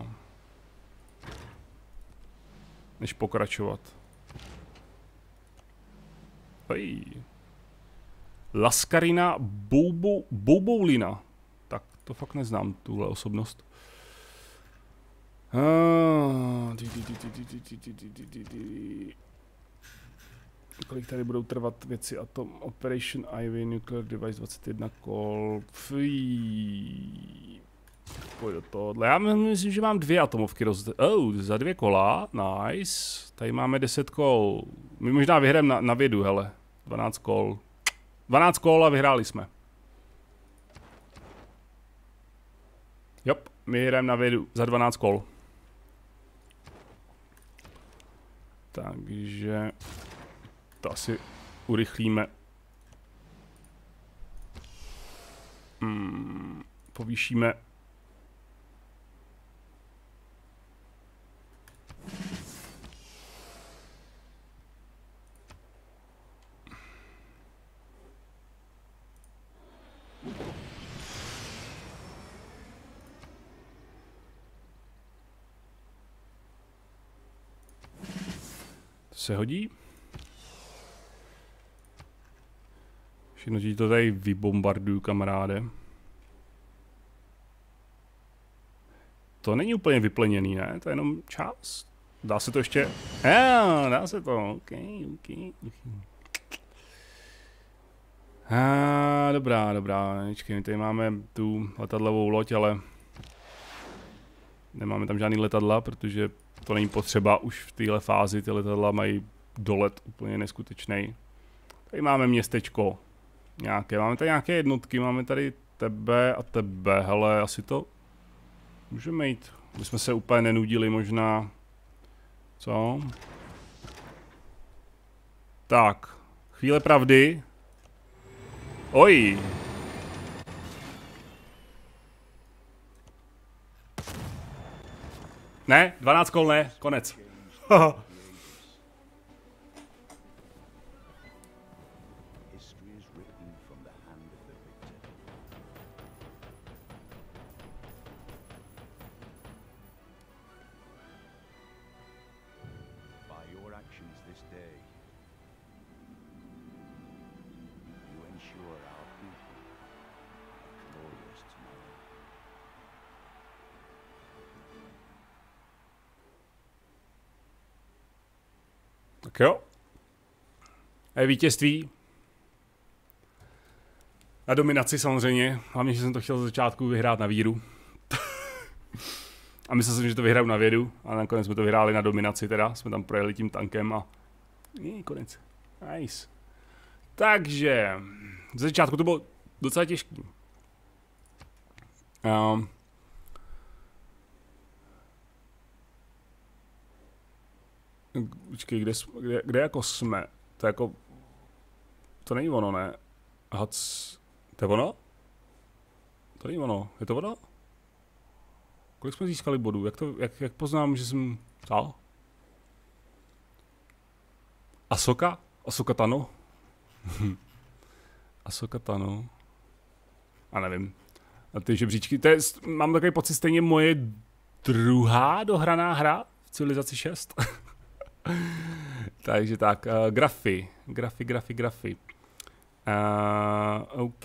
Než pokračovat. Hej. Laskarina Boubou, Bouboulina. Tak to fakt neznám, tuhle osobnost. Kolik tady budou trvat věci Atom Operation Ivy Nuclear Device 21 call. Fíí. Pojď do tohohle. Já myslím, že mám dvě atomovky roz... Oh, za dvě kola. Nice. Tady máme 10 kol. My možná vyhrajeme na, na vědu, hele. 12 kol. 12 kol a vyhráli jsme. Jop, my jdeme na vědu za 12 kol. Takže to asi urychlíme. Hmm, povýšíme se hodí. Všechno ti to tady vybombarduju, kamaráde. To není úplně vyplněný, ne? To je jenom čas. Dá se to ještě... Já, dá se to. OK, OK. A, dobrá, dobrá. Počkej, tady máme tu letadlovou loď, ale nemáme tam žádný letadla, protože to není potřeba už v téhle fázi, ty letadla mají dolet úplně neskutečný. Tady máme městečko nějaké, máme tady nějaké jednotky, máme tady tebe a tebe, hele, asi to můžeme jít, my jsme se úplně nenudili možná, co? Tak, chvíle pravdy. Oj, Ne, 12 kol ne, konec. Tak jo. A vítězství. Na dominaci samozřejmě. Hlavně, že jsem to chtěl z začátku vyhrát na víru. a myslel jsem, že to vyhraju na vědu. A nakonec jsme to vyhráli na dominaci teda. Jsme tam projeli tím tankem a... Je, konec. Nice. Takže... Z začátku to bylo docela těžký. Um, Počkej, kde, kde, kde jako jsme? To jako... To není ono, ne? Hac... To je ono? To není ono. Je to ono? Kolik jsme získali bodů? Jak, to, jak, jak poznám, že jsem psal? Asoka? Asoka Tano? Asoka Tano? A nevím. A ty žebříčky, to je, mám takový pocit stejně moje druhá dohraná hra v Civilizaci 6. Takže tak, uh, grafy, grafy, grafy, grafy. Uh, OK.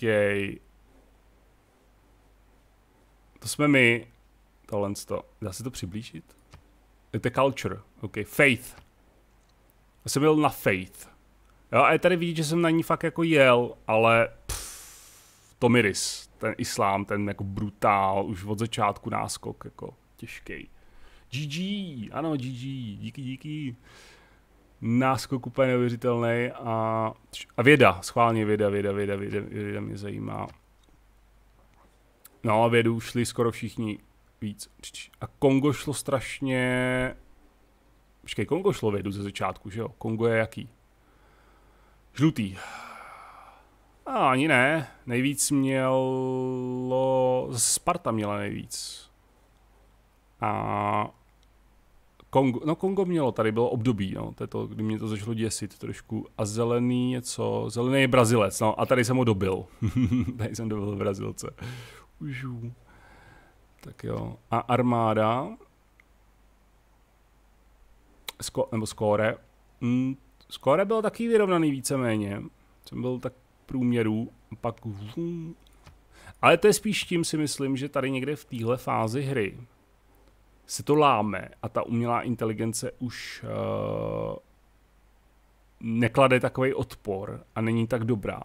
To jsme my, tohle to. Dá se to přiblížit? The culture, OK. Faith. Já jsem byl na Faith. Jo, a je tady vidět, že jsem na ní fakt jako jel, ale pff, Tomiris, ten islám, ten jako brutál, už od začátku náskok, jako těžký. GG, ano, GG, díky, díky. Náskok úplně neuvěřitelný a, a věda, schválně věda, věda, věda, věda, věda mě zajímá. No a vědu šli skoro všichni víc. A Kongo šlo strašně... Počkej, Kongo šlo vědu ze začátku, že jo? Kongo je jaký? Žlutý. A ani ne. Nejvíc mělo... Sparta měla nejvíc. A Kongo, no Kongo mělo, tady bylo období, no, to je to, kdy mě to začalo děsit trošku. A zelený něco, zelený je Brazilec, no a tady jsem ho dobil. tady jsem dobil Brazilce. Užů. Tak jo. A armáda, Sko, nebo skóre, mm, skóre bylo taky vyrovnaný víceméně. Jsem byl tak průměru, pak. Ale to je spíš tím si myslím, že tady někde v téhle fázi hry se to láme a ta umělá inteligence už uh, neklade takový odpor a není tak dobrá.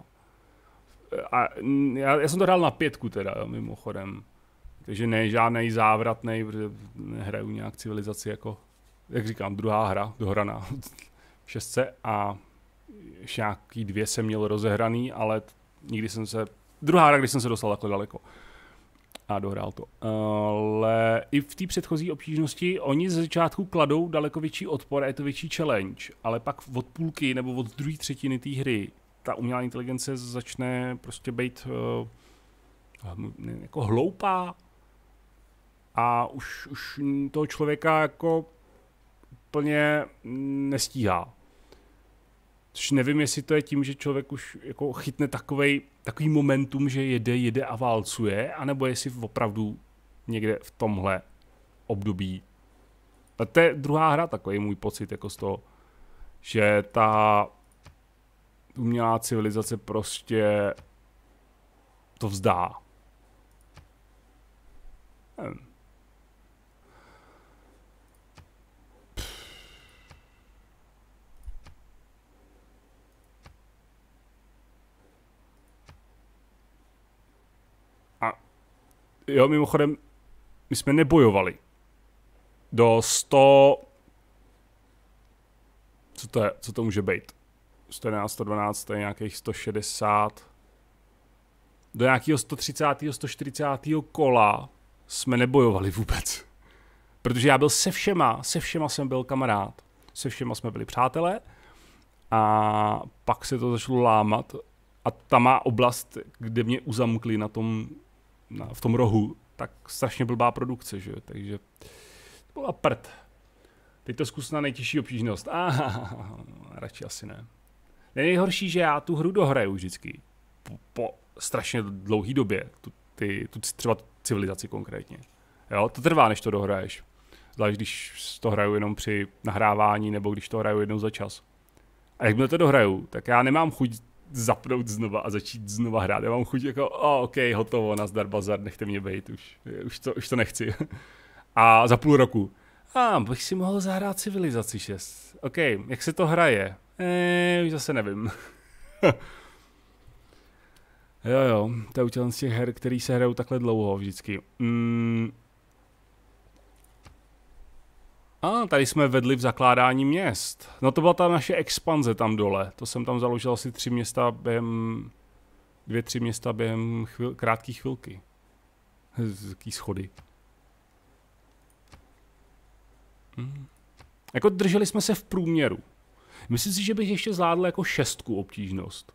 A já, já jsem to hrál na pětku teda, mimochodem. Takže ne žádný závratný, protože nehraju nějak civilizaci jako, jak říkám, druhá hra, dohraná v šestce a nějaký dvě jsem měl rozehraný, ale nikdy jsem se, druhá hra, když jsem se dostal takhle daleko a dohrál to. Ale i v té předchozí obtížnosti oni ze začátku kladou daleko větší odpor a je to větší challenge, ale pak od půlky nebo od druhé třetiny té hry ta umělá inteligence začne prostě být uh, jako hloupá a už, už toho člověka jako úplně nestíhá. Což nevím, jestli to je tím, že člověk už jako chytne takovej, takový momentum, že jede, jede a válcuje, anebo jestli opravdu někde v tomhle období. A to je druhá hra, takový můj pocit jako z toho, že ta umělá civilizace prostě to vzdá. Nevím. Jo, mimochodem, my jsme nebojovali. Do 100... Co to je? Co to může být? 111, 112, to je nějakých 160. Do nějakého 130. 140. kola jsme nebojovali vůbec. Protože já byl se všema, se všema jsem byl kamarád. Se všema jsme byli přátelé. A pak se to začalo lámat. A ta má oblast, kde mě uzamkli na tom na, v tom rohu, tak strašně blbá produkce, že takže to byla prd. Teď to zkus na nejtěžší obtížnost. Ah, radši asi ne. Nejhorší, že já tu hru dohraju vždycky. Po, po strašně dlouhé době. Tu, ty, tu třeba civilizaci konkrétně. Jo, to trvá, než to dohraješ. Zvlášť, když to hraju jenom při nahrávání, nebo když to hraju jednou za čas. A jakmile to dohraju, tak já nemám chuť zapnout znova a začít znova hrát. Já mám chuť jako, oh, OK, hotovo, nazdar bazar, nechte mě být, už, už, to, už to nechci. a za půl roku, a ah, bych si mohl zahrát Civilizaci 6. OK, jak se to hraje? Eee, už zase nevím. jo, jo, to je u těch her, který se hrajou takhle dlouho vždycky. Mm, a tady jsme vedli v zakládání měst. No to byla ta naše expanze tam dole. To jsem tam založil asi tři města během... Dvě, tři města během chvil, krátké chvilky. Jaký schody. Hmm. Jako drželi jsme se v průměru. Myslím si, že bych ještě zvládl jako šestku obtížnost.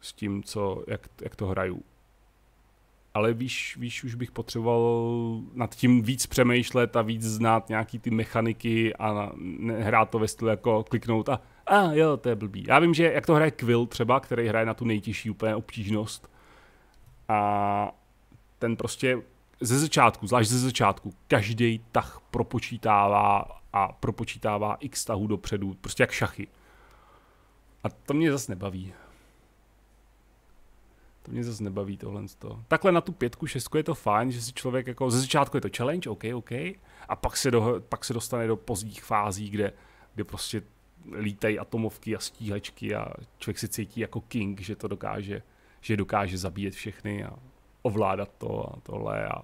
S tím, co, jak, jak to hraju ale víš, víš, už bych potřeboval nad tím víc přemýšlet a víc znát nějaký ty mechaniky a hrát to ve stylu jako kliknout a a jo, to je blbý. Já vím, že jak to hraje Quill třeba, který hraje na tu nejtěžší úplně obtížnost a ten prostě ze začátku, zvlášť ze začátku, každý tah propočítává a propočítává x tahů dopředu, prostě jak šachy. A to mě zase nebaví. To mě zase nebaví tohle. Takhle na tu pětku, šestku je to fajn, že si člověk jako, ze začátku je to challenge, OK, OK, a pak se, do, pak se dostane do pozdních fází, kde, kde prostě lítají atomovky a stíhačky a člověk se cítí jako king, že to dokáže, že dokáže zabíjet všechny a ovládat to a tohle a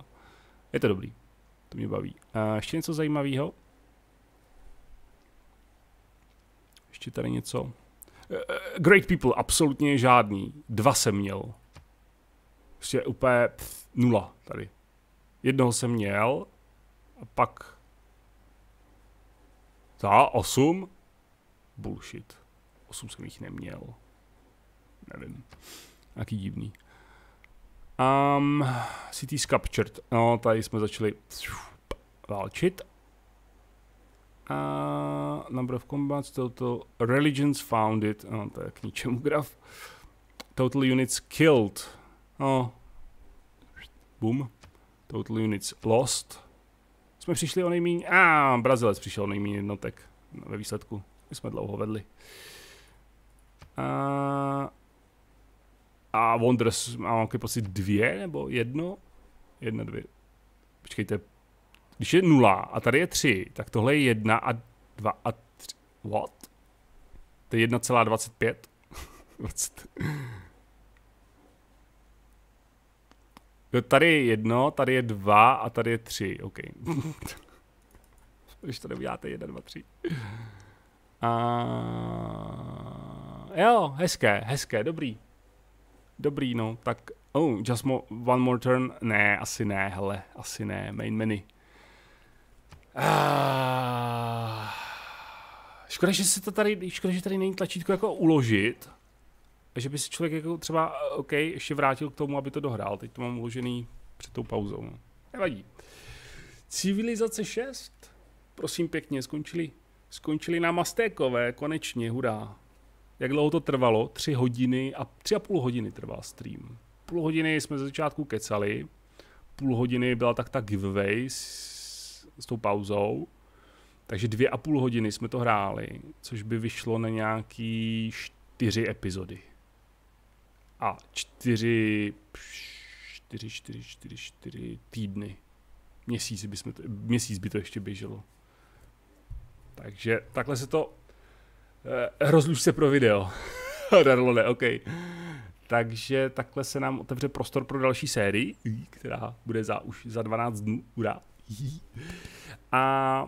je to dobrý. To mě baví. A ještě něco zajímavého? Ještě tady něco. Eh, eh, great People, absolutně žádný. Dva jsem měl. Prostě úplně pff, nula tady. Jednoho jsem měl a pak za osm? Bullshit. Osm jsem jich neměl. Nevím. Jaký divný. Um, City Captured. No, tady jsme začali válčit. Uh, number of combats, total religions founded. No, to je k ničemu graf. Total units killed. No. Boom. Total units lost. Jsme přišli o nejméně... A, ah, Brazilec přišel o nejméně jednotek ve výsledku. My jsme dlouho vedli. Uh, a Wonders, mám pocit dvě nebo jedno? Jedna, dvě. Počkejte, když je nula a tady je tři, tak tohle je jedna a dva a tři. What? To je 1,25? jo, tady je jedno, tady je dva a tady je tři, OK. Když to neuděláte jedna, dva, tři. A... Jo, hezké, hezké, dobrý. Dobrý, no, tak, oh, just mo- one more turn, ne, asi ne, hele, asi ne, main menu. Ah, škoda, že se to tady, škoda, že tady není tlačítko jako uložit, že by si člověk jako třeba, OK, ještě vrátil k tomu, aby to dohrál, teď to mám uložený před tou pauzou, no. Nevadí. Civilizace 6, prosím pěkně, skončili, skončili na Mastékové, konečně, hurá jak dlouho to trvalo, tři hodiny a tři a půl hodiny trval stream. Půl hodiny jsme ze začátku kecali, půl hodiny byla tak ta giveaway s, s tou pauzou, takže dvě a půl hodiny jsme to hráli, což by vyšlo na nějaký čtyři epizody. A čtyři, čtyři, čtyři, čtyři, čtyři týdny. Měsíc by, jsme to, měsíc by to ještě běželo. Takže takhle se to Uh, rozluž se pro video. Darlone, OK. Takže takhle se nám otevře prostor pro další sérii, která bude za už za 12 dnů. Ura. A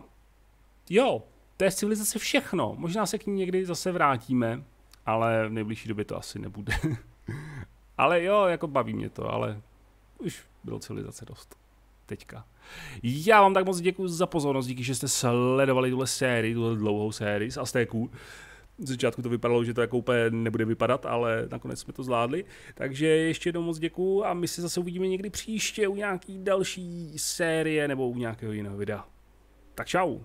jo, to je civilizace všechno. Možná se k ní někdy zase vrátíme, ale v nejbližší době to asi nebude. ale jo, jako baví mě to, ale už bylo civilizace dost. Teďka. Já vám tak moc děkuji za pozornost, díky, že jste sledovali tuhle sérii, tuhle dlouhou sérii z Aztéků. Z začátku to vypadalo, že to jako úplně nebude vypadat, ale nakonec jsme to zvládli. Takže ještě jednou moc děkuji a my se zase uvidíme někdy příště u nějaký další série nebo u nějakého jiného videa. Tak čau.